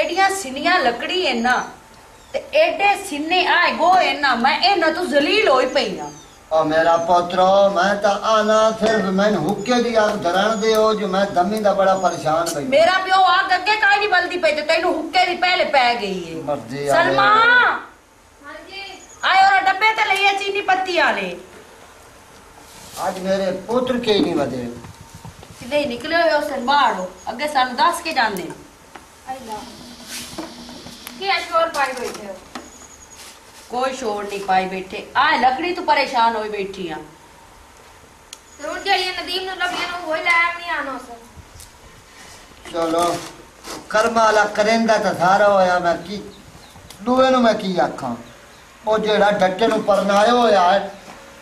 ਐਡੀਆਂ ਸਿੰਨੀਆਂ ਲੱਕੜੀ ਇਹਨਾਂ ਤੇ ਐਡੇ ਸਿੰਨੇ ਆਏ ਗੋ ਇਹਨਾਂ ਮੈਂ ਇਹਨਾਂ ਤੋਂ ਜ਼ਲੀਲ ਹੋਈ ਪਈ ਆ ਆ ਮੇਰਾ ਪੁੱਤਰੋ ਮੈਂ ਤਾਂ ਆਨਾ ਸਿਰਫ ਮੈਨੂੰ ਹੁੱਕੇ ਦੀ ਅੱਗ ਧਰਨ ਦਿਓ ਜੋ ਮੈਂ ਦਮੀ ਦਾ ਬੜਾ ਪਰੇਸ਼ਾਨ ਪਈ ਮੇਰਾ ਪਿਓ ਆਗ ਅੱਗੇ ਕਾਈ ਨਹੀਂ ਬਲਦੀ ਪਈ ਤੇ ਤੈਨੂੰ ਹੁੱਕੇ ਦੀ ਪਹਿਲੇ ਪੈ ਗਈ ਏ ਮਰਜ਼ੀ ਆ ਸਲਮਾ ਹਾਂਜੀ ਆਏ ਔਰ ਡੱਬੇ ਤੇ ਲਈਏ ਚੀਨੀ ਪੱਤੀ ਵਾਲੇ ਅੱਜ ਮੇਰੇ ਪੁੱਤਰ ਕੇ ਨਹੀਂ ਵਧੇ ਕਿਤੇ ਨਿਕਲੇ ਹੋਏ ਉਸ ਬਾਹਰੋਂ ਅੱਗੇ ਸਾਨੂੰ ਦੱਸ ਕੇ ਜਾਂਦੇ ਅੱਲਾ ਕੀ ਅਸ਼ੋਰ ਪਾਈ ਬੈਠੇ ਹੋ? ਕੋਈ ਸ਼ੋਰ ਨਹੀਂ ਪਾਈ ਬੈਠੇ। ਆ ਲੱਕੜੀ ਤੋਂ ਪਰੇਸ਼ਾਨ ਹੋਈ ਬੈਠੀ ਆ। ਤੇ ਹੁਣ ਜਿਹੜੀਆਂ ਨਦੀਮ ਨੂੰ ਲੱਭੀਆਂ ਨੂੰ ਉਹ ਲੈ ਨਹੀਂ ਆਣਾ ਉਸ। ਚਲੋ ਕਰਮਾ ਵਾਲਾ ਕਰੇਂਦਾ ਤਾਂ ਸਾਰਾ ਹੋਇਆ ਮੈਂ ਕੀ ਦੂਏ ਨੂੰ ਮੈਂ ਕੀ ਆਖਾਂ? ਉਹ ਜਿਹੜਾ ਡੱਟੇ ਨੂੰ ਪਰਨਾਇਆ ਹੋਇਆ ਹੈ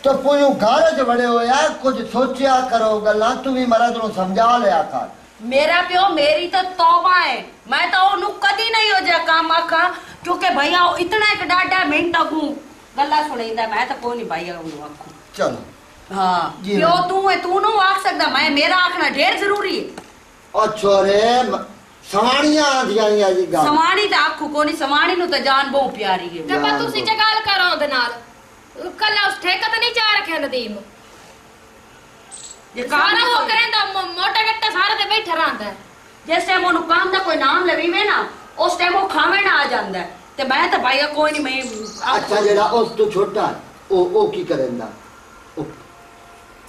ਤੇ ਪੁਇਓ ਘਰ ਚ ਵੜੇ ਹੋਇਆ ਕੁਝ ਸੋਚਿਆ ਕਰੋ ਗੱਲਾਂ ਤੂੰ ਵੀ ਮਰਦ ਨੂੰ ਸਮਝਾ ਲਿਆ ਕਰ। ਮੇਰਾ ਪਿਓ ਮੇਰੀ ਤਾਂ ਤੌਬਾ ਹੈ। ਮੈਂ ਤਾਂ ਉਹਨੂੰ ਕਦੀ ਨਹੀਂ ਹੋ ਜਾ ਕੰਮ ਆਖਾਂ ਕਿਉਂਕਿ ਭਈਆ ਉਹ ਇਤਨਾ ਇੱਕ ਡਾਡਾ ਮਿੰਟ ਅਗੂ ਗੱਲਾਂ ਸੁਣਾਈਂਦਾ ਮੈਂ ਤਾਂ ਕੋਈ ਨਹੀਂ ਭਾਈ ਉਹਨੂੰ ਆਖੂ ਚਲੋ ਹਾਂ ਜੀ ਪਿਓ ਮੈਮ। ਤੂੰ ਹੈ ਤੂੰ ਨੂੰ ਆਖ ਸਕਦਾ ਮੈਂ ਮੇਰਾ ਆਖਣਾ ਢੇਰ ਜ਼ਰੂਰੀ ਹੈ ਉਹ ਛੋਰੇ ਮ- ਸਵਾਣੀਆਂ ਆਂਦੀਆਂ ਨੇ ਜੀ ਗੱਲ ਸਮਾਣੀ ਤਾਂ ਆਖੂ ਕੋਈ ਨਹੀਂ ਸਮਾਣੀ ਨੂੰ ਤਾਂ ਜਾਨ ਬਹੁਤ ਪਿਆਰੀ ਹੈ ਤੇ ਪਰ ਤੁਸੀਂ ਤੇ ਗੱਲ ਕਰੋ ਉਹਦੇ ਨਾਲ ਕੱਲਾ ਉਸ ਠੇਕਾ ਤਾਂ ਨਹੀਂ ਚਾ ਰੱਖਿਆ ਨਦੀਮ ਜੇ ਕੰਮ ਸਾਰਾ ਉਹ ਜਿਸ ਟਾਈਮ ਉਹਨੂੰ ਕੰਮ ਦਾ ਕੋਈ ਨਾਮ ਲਵੀਵੇਂ ਨਾ ਉਸ ਟਾਈਮ ਉਹ ਖਾਵੇਂ ਨਾ ਆ ਜਾਂਦਾ। ਤੇ ਮੈਂ ਤਾਂ ਭਾਈ ਕੋਈ ਨਹੀਂ ਮੈਂ ਅੱਛਾ ਜਿਹੜਾ ਉਸ ਤੋਂ ਛੋਟਾ ਉਹ ਉਹ ਕੀ ਕਰੇਂਦਾ ਉਹ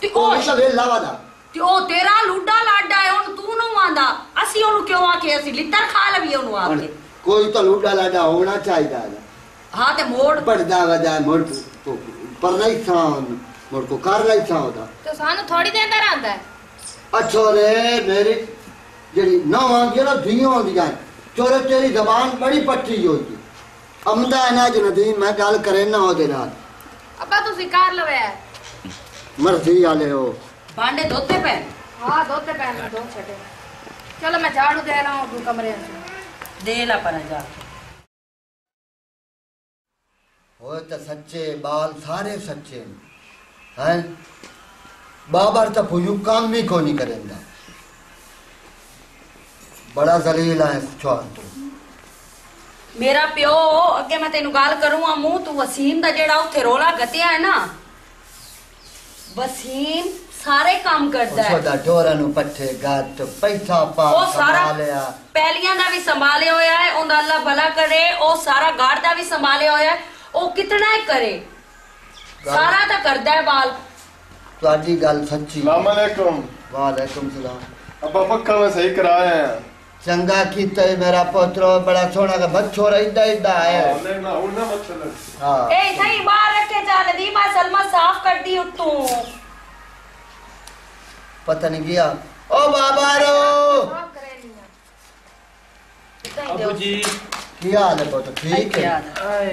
ਤੇ ਉਹ ਉਹ ਵੀ ਤਾਂ ਉਹ ਤੇਰਾ ਲੂਡਾ ਲਾਡਾ ਹੈ ਉਹਨੂੰ ਤੂੰ ਨੂੰ ਆਂਦਾ। ਅਸੀਂ ਉਹਨੂੰ ਕਿਉਂ ਆਖੇ? ਅਸੀਂ ਲਿੱਤਰ ਖਾ ਲਵੀਏ ਉਹਨੂੰ ਆ ਕੇ। ਕੋਈ ਤਾਂ ਲੂਡਾ ਲਾਡਾ ਹੋਣਾ ਚਾਹੀਦਾ ਹੈ। ਹਾਂ ਤੇ ਮੋੜ। ਪੜਦਾ ਵਦਾ ਮੁੜ ਕੋ- ਪਰ ਨਹੀਂ ਸਾਂ ਮੁੜ ਕੋ ਕਰ ਲਈ ਸਾਂ ਉਹਦਾ। ਤੇ ਸਾਨੂੰ ਥੋੜੀ ਦੇਰ ਦਾ ਰਹਿੰਦਾ ਅੱਛਾ ਰੇ ਮੇਰੀ ਜਿਹੜੀ ਨਾ ਆਉਂਦੀ ਨਾ ਧੀਆਂ ਆਉਂਦੀਆਂ ਚੋਰੇ ਤੇਰੀ ਜ਼ਬਾਨ ਬੜੀ ਪੱਟੀ ਹੋਈ ਅਮਦਾ ਹੈ ਨਾ ਜਨਦੀਨ ਮੈਂ ਗੱਲ ਕਰੇ ਨਾ ਉਹਦੇ ਨਾਲ। ਅੱਬਾ ਤੁਸੀਂ ਕਰ ਲਵੇ ਮਰਜ਼ੀ ਵਾਲੇ ਹੋ। ਭਾਂਡੇ ਧੋਤੇ ਪੈ ਹਾਂ ਦੋ ਤੇ ਪੈਣ ਦੋ ਛੱਡੇ। ਚਲੋ ਮੈਂ ਝਾੜੂ ਦੇ ਰਹਾ ਹੂੰ ਕਮਰੇ ਅੰਦਰ ਦੇ ਲਾ ਪਰ ਜਾ। ਹੋਏ ਤਾਂ ਸੱਚੇ ਬਾਲ ਸਾਰੇ ਸੱਚੇ ਹੈ? ਬਾਬਰ ਤਾਂ ਪੁਯੂ ਕੰਮ ਵੀ ਕੋਈ ਨਹੀਂ ਕਰੇਂਦਾ। ਬੜਾ ਜ਼ਲੀਲ ਹੈ ਛੋੜ ਤੂੰ ਮੇਰਾ ਪਿਓ ਅੱਗੇ ਮੈਂ ਤੈਨੂੰ ਗੱਲ ਕਰੂੰਗਾ ਮੂੰਹ ਤੂੰ ਵਸੀਮ ਦਾ ਜਿਹੜਾ ਉੱਥੇ ਰੋਲਾ ਗਤਿਆ ਹੈ ਨਾ ਵਸੀਮ ਸਾਰੇ ਕੰਮ ਕਰਦਾ ਹੈ ਉਹਦਾ ਢੋਰਾ ਨੂੰ ਪੱਠੇ ਗੱਟ ਪੈਸਾ ਪਾ ਉਹ ਸਾਰਾ ਪਹਿਲੀਆਂ ਦਾ ਵੀ ਸੰਭਾਲਿਆ ਹੋਇਆ ਹੈ ਉਹਦਾ ਅੱਲਾ ਭਲਾ ਕਰੇ ਉਹ ਸਾਰਾ ਗਾੜ ਦਾ ਵੀ ਸੰਭਾਲਿਆ ਹੋਇਆ ਹੈ ਉਹ ਕਿਤਨਾ ਕਰੇ ਸਾਰਾ ਤਾਂ ਕਰਦਾ ਹੈ ਬਾਲ ਤੁਹਾਡੀ ਗੱਲ ਸੱਚੀ ਸਲਾਮ ਅਲੈਕਮ ਵਾਲੇਕਮ ਸਲਾਮ ਅੱਬਾ ਪੱਕਾ ਮੈਂ ਸਹੀ ਕਰਾਇਆ ਹੈ ਚੰਗਾ ਕੀਤਾ ਈ ਮੇਰਾ ਪੁੱਤਰ ਬੜਾ ਸੋਹਣਾ ਦਾ ਬੱਚੋ ਰਹਿਦਾ ਇਦਾ ਹੈ नहीं ना उन्ना मत चल ਹਾਂ ए सही बाहर रखे जा नदीमा सलमा साफ कर दी तू ਪਤਾ ਨਹੀਂ ਗਿਆ ਓ ਬਾਬਾ ਰੋ ਸਾਫ ਕਰੇ ਨਹੀਂ अबू जी ਕੀ ਹਾਲ ਹੈ ਪੁੱਤ ਠੀਕ ਹੈ आए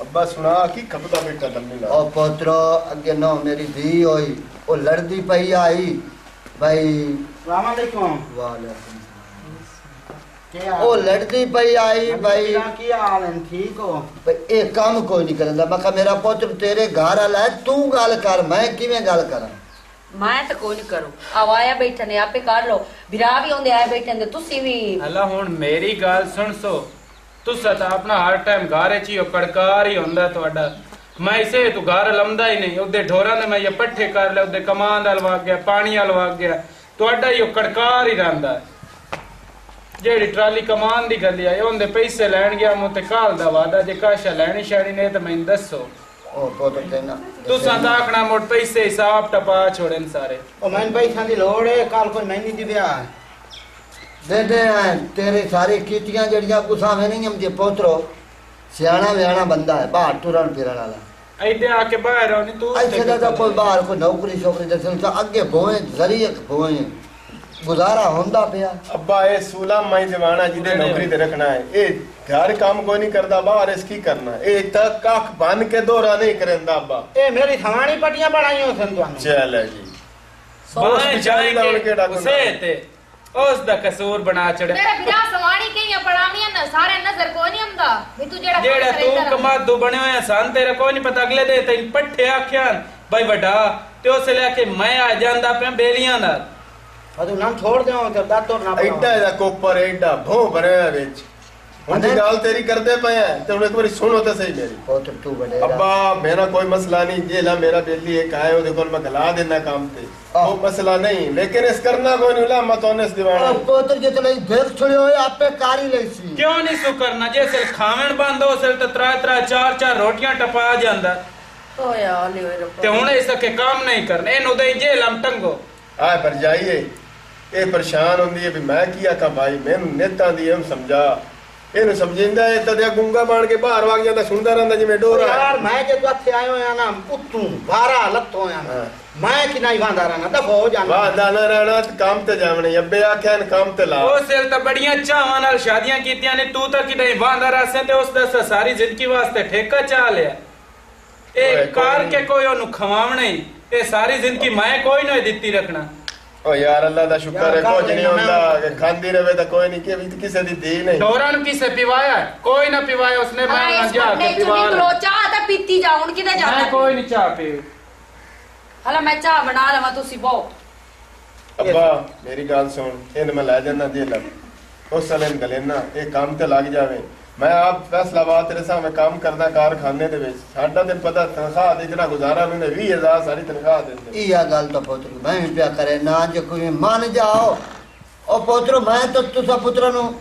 अब्बा सुना की खपता बेटा दम्मी ला ਓ ਪੁੱਤਰੋ ਅੱਗੇ ਨੋ ਮੇਰੀ ਧੀ ਹੋਈ ਉਹ ਲੜਦੀ ਪਈ ਆਈ ਭਾਈ ਸਲਾਮ। ਅਲੈਕੁਮ ਵਾਲੇਕੁਮ ਉਹ ਲੜਦੀ ਪਈ ਆਈ ਭਾਈ। ਕੀ ਹਾਲ ਹੈ? ਠੀਕ ਹੋ? ਇਹ ਕੰਮ ਕੋਈ ਨਹੀਂ ਕਰਦਾ। ਮੈਂ ਕਿਹਾ ਮੇਰਾ ਪੁੱਤ ਤੇਰੇ ਘਰ ਆਲਾ ਹੈ ਤੂੰ ਗੱਲ ਕਰ ਮੈਂ ਕਿਵੇਂ ਗੱਲ ਕਰਾਂ? ਮੈਂ ਤਾਂ ਕੋਈ ਨਹੀਂ ਕਰੂੰ। ਆਵਾਇਆ ਬੈਠਣ ਆਪੇ ਕਰ ਲੋ ਵਿਰਾ ਵੀ ਆਉਂਦੇ ਆਏ ਬੈਠੇ ਨੇ ਤੁਸੀਂ ਵੀ। ਅੱਲਾ ਹੁਣ ਮੇਰੀ ਗੱਲ ਸੁਣ ਸੋ। ਤੁਸੀਂ ਤਾਂ ਆਪਣਾ ਹਰ ਟਾਈਮ ਘਾਰੇ ਚ ਹੀ ਕੜਕਾਰ ਹੀ ਹੁੰਦਾ ਤੁਹਾਡਾ। ਮੈਂ ਇਸੇ ਤੂੰ ਘਰ ਲੰਮਦਾ ਹੀ ਨਹੀਂ ਉਹਦੇ ਢੋਰਾਂ ਦੇ ਮੈਂ ਇਹ ਪੱਠੇ ਕਰ ਲਿਆ ਉਹਦੇ ਕਮਾਨ ਦਾ ਲਵਾ ਗਿਆ ਪਾਣੀ ਵਾਲ ਲਵਾ ਗਿਆ ਤੁਹਾਡਾ ਹੀ ਉਹ ਕੜਕਾਰ ਹੀ ਰਹਿੰਦਾ। ਜਿਹੜੀ ਟਰਾਲੀ ਕਮਾਨ ਦੀ ਗੱਲ ਆਈ ਉਹਦੇ ਪੈਸੇ ਲੈਣ ਗਿਆ ਮੋ ਤੇ ਕਾਲ ਦਾ ਵਾਦਾ ਜੇ ਕਾਸ਼ਾ ਲੈਣੀ ਸ਼ਾਣੀ ਨੇ ਤਾਂ ਮੈਨੂੰ ਦੱਸੋ। ਉਹ ਪੁੱਤਰ ਤੈਨਾਂ ਤੁਸਾਂ ਤਾਂ ਆਖਣਾ ਮੋਟ ਪੈਸੇ ਹਿਸਾਬ ਟਪਾ ਛੋੜਨ ਸਾਰੇ। ਉਹ ਮੈਨੂੰ ਪੈਸਿਆਂ ਦੀ ਲੋੜ ਹੈ ਕੱਲ ਕੋਈ ਮਹੀਨੇ ਦੀ ਵਿਆਹ ਹੈ ਦੇ ਦੇ ਤੇਰੇ ਸਾਰੇ ਕੀਤੀਆਂ ਜਿਹੜੀਆਂ ਗੁਸਾਵੇਂ ਨਹੀਂ ਹਮਦੇ ਪੁੱਤਰੋ ਸਿਆਣਾ ਵਿਆਣਾ ਬੰਦਾ ਹੈ ਬਾਹਰ ਤੁਰਨ ਫਿਰਨ ਵਾਲਾ। ऐडे आके बाहर आनी तू ऐसे ना तो कोई बाहर को नौकरी छोकरी दसन तो आगे भोए जरिए भोए गुजारा होंदा पिया अब्बा ए सूला माई जवाना जिदे नौकरी ते रखना है ए घर काम कोई नहीं करदा बाहर इस की करना ए तक काख बन के दोरा नहीं करंदा अब्बा ए मेरी खवानी पटियां बनाई हो सन तो चल जी बस बिचारी लाउन के डाको से ते ਉਸੇ ਤੇ ਦਾ ਕਸੂਰ ਬਣਾ ਚੜਿਆ। ਮੇਰਾ ਵਿਆਹ ਸਵਾਣੀ ਕਿਹੀਆਂ ਪੜਾਵਣੀਆਂ ਨਾ ਸਾਰੇ ਨਜ਼ਰ ਕੋਈ ਨਹੀਂ ਆਉਂਦਾ ਵੀ ਤੂੰ ਜਿਹੜਾ ਜਿਹੜਾ ਕਰੇਂਦਾ। ਤੂੰ। ਕਮਾਦੂ ਬਣਿਆ ਹੋਇਆ ਸਨ ਤੇਰਾ ਕੋਈ ਨਹੀਂ ਪਤਾ ਅਗਲੇ ਦੇ ਤੈਨੂੰ ਪੱਠੇ ਆਖਿਆ ਬਈ ਵੱਡਾ ਤੇ ਉਸ ਲੈ ਕੇ ਮੈਂ ਆ ਜਾਂਦਾ ਪਿਆ ਬੇਲੀਆਂ ਨਾਲ। ਅਦੂ ਨਾ ਛੋੜ ਦਿਓ ਤੇ ਦਾਤੋ ਨਾ ਐਡਾ ਇਹਦਾ ਕੋਪਰ ਐਡਾ ਭੋਂ ਬਣਿਆ ਵਿੱਚ। ਹੁਣ ਦੀ ਗੱਲ ਤੇਰੀ ਕਰਦੇ ਪਏ ਆ ਤੇ ਹੁਣ ਇੱਕ ਵਾਰੀ ਸੁਣੋ ਤਾਂ ਸਹੀ ਮੇਰੀ ਪੁੱਤ ਤੂੰ ਵਡੇਰਾ ਅੱਬਾ ਮੇਰਾ ਕੋਈ ਮਸਲਾ ਨਹੀਂ ਜੇ ਲਾ ਮੇਰਾ ਬੇਲੀ ਇੱਕ ਆਏ ਉਹਦੇ ਕੋਲ ਮੈਂ ਗਲਾ ਦੇਣਾ ਕੰਮ ਤੇ ਆਹ। ਉਹ ਮਸਲਾ ਨਹੀਂ ਲੇਕਿਨ ਇਸ ਕਰਨਾ ਕੋਈ ਨਹੀਂ ਲਾ ਮੈਂ ਤੁਹਾਨੂੰ ਇਸ ਦੀਵਾਨਾ ਉਹ ਪੁੱਤ ਜਿਤਨੇ ਦੇਖ ਛੜਿਓ ਹੋਏ ਆਪੇ ਕਾਰੀ ਲਈ ਸੀ ਕਿਉਂ ਨਹੀਂ ਸੁ ਕਰਨਾ ਜੇ ਸਿਰ ਖਾਵਣ ਬੰਦ ਹੋ ਸਿਰ ਤੇ ਤਰਾ ਤਰਾ ਚਾਰ ਚਾਰ ਰੋਟੀਆਂ ਟਪਾ ਜਾਂਦਾ ਓਏ ਆ ਲੈ ਓਏ ਰੱਬਾ ਤੇ ਹੁਣ ਇਸ ਕੇ ਕੰਮ ਨਹੀਂ ਕਰਨੇ ਇਹਨੂੰ ਦੇ ਜੇ ਲਮ ਟੰਗੋ ਆ ਪਰ ਜਾਈਏ ਇਹ ਪਰੇਸ਼ਾਨ ਹੁੰਦੀ ਹੈ ਵੀ ਮੈਂ ਕੀ ਇਹਨੂੰ ਸਮਝਾ ਇਹਨੂੰ ਸਮਝਿੰਦਾ ਇਹ ਤਦੇ ਗੁੰਗਾ ਬਣ ਕੇ ਬਾਹਰ ਵਗ ਜਾਂਦਾ ਸੁਣਦਾ ਰਹਿੰਦਾ ਜਿਵੇਂ ਡੋਰਾ। ਯਾਰ ਮੈਂ ਜੇ ਤੂੰ ਇੱਥੇ ਆਇਓ ਆ ਨਾ ਉੱਤੋਂ ਬਾਰਾ ਲੱਤੋਂ ਆ ਨਾ। ਮੈਂ ਕਿ ਨਹੀਂ ਵਾਂਦਾ ਰਹਿਣਾ ਦਫਾ ਹੋ ਜਾਣਾ। ਵਾਹ ਨਾ ਨਾ ਰਹਿਣਾ ਤੇ ਕੰਮ ਤੇ ਜਾਵਣੇ ਅੱਬੇ ਆਖਿਆ ਇਹਨੂੰ ਕੰਮ ਤੇ ਲਾ। ਉਹ ਸਿਰ ਤਾਂ ਬੜੀਆਂ ਚਾਵਾਂ ਨਾਲ ਸ਼ਾਦੀਆਂ ਕੀਤੀਆਂ ਨੇ ਤੂੰ ਤਾਂ ਕਿਤੇ ਵਾਂਦਾ ਰਸੇ ਤੇ ਉਸ ਦਾ ਸਾਰੀ ਜ਼ਿੰਦਗੀ ਵਾਸਤੇ ਠੇਕਾ ਚਾ ਲਿਆ। ਇਹ ਕੋਈ ਕਾਰ। ਕੇ ਕੋਈ ਉਹਨੂੰ ਖਵਾਵਣਾ ਹੀ ਇਹ ਸਾਰੀ ਜ਼ਿੰਦਗੀ ਮੈਂ ਕੋਈ ਨਹੀਂ ਦਿੱਤੀ ਰੱਖਣਾ। ਓ ਯਾਰ ਅੱਲਾ ਦਾ ਸ਼ੁਕਰ ਹੈ ਕੁਝ ਨਹੀਂ ਹੁੰਦਾ ਮੈਂ। ਕਿ ਖਾਂਦੀ ਰਵੇ ਤਾਂ ਕੋਈ ਨਹੀਂ ਕਿ ਕਿਸੇ ਦੀ ਦੀ ਨਹੀਂ। ਡੋਰਾਂ ਨੂੰ ਕਿਸੇ ਪਿਵਾਇਆ ਕੋਈ ਨਾ ਪਿਵਾਇਆ ਉਸਨੇ ਮੈਂ ਜਾ ਪੱਟੇ ਕੇ ਚੋਂ ਪਿਵਾ ਨਿਕਲੋ ਲਿਆ। ਚਾਹ ਤਾਂ ਪੀਤੀ ਜਾ ਹੁਣ ਕਿਤੇ ਮੈਂ ਜਾਂਦਾ ਕੋਈ ਨਹੀਂ ਚਾਹ ਪੀ। ਹਲਾ ਮੈਂ ਚਾਹ ਬਣਾ ਲਵਾਂ ਤੁਸੀਂ ਬਹੁ। ਅੱਬਾ ਮੇਰੀ ਗੱਲ ਸੁਣ ਇਹਨੂੰ ਮੈਂ ਲੈ ਜਾਂਦਾ ਜੇਲ੍ਹ ਉਸ ਸਾਲੇ ਨੂੰ ਗਲੇ ਨਾ ਇਹ ਕੰਮ ਤੇ ਲੱਗ ਜਾਵੇ। ਮੈਂ ਆਪ ਫੈਸਲਾਬਾਦ ਤੇਰੇ ਸਾਹਮਣੇ ਕੰਮ ਕਰਦਾ ਕਾਰਖਾਨੇ ਦੇ ਵਿੱਚ। ਸਾਡਾ ਤੇ ਪਤਾ ਤਨਖਾਹ ਦੇ ਜਿਹੜਾ ਗੁਜ਼ਾਰਾ ਮੈਨੂੰ 20000 ਸਾਰੀ ਤਨਖਾਹ ਦਿੰਦੇ ਇਹ ਆ ਗੱਲ ਤਾਂ ਪੁੱਤਰ ਮੈਂ ਵੀ ਪਿਆ ਕਰੇ ਨਾ ਜੇ ਕੋਈ ਮੰਨ ਜਾਓ। ਉਹ ਪੁੱਤਰ ਮੈਂ ਤਾਂ ਤੁਸਾਂ ਪੁੱਤਰ ਨੂੰ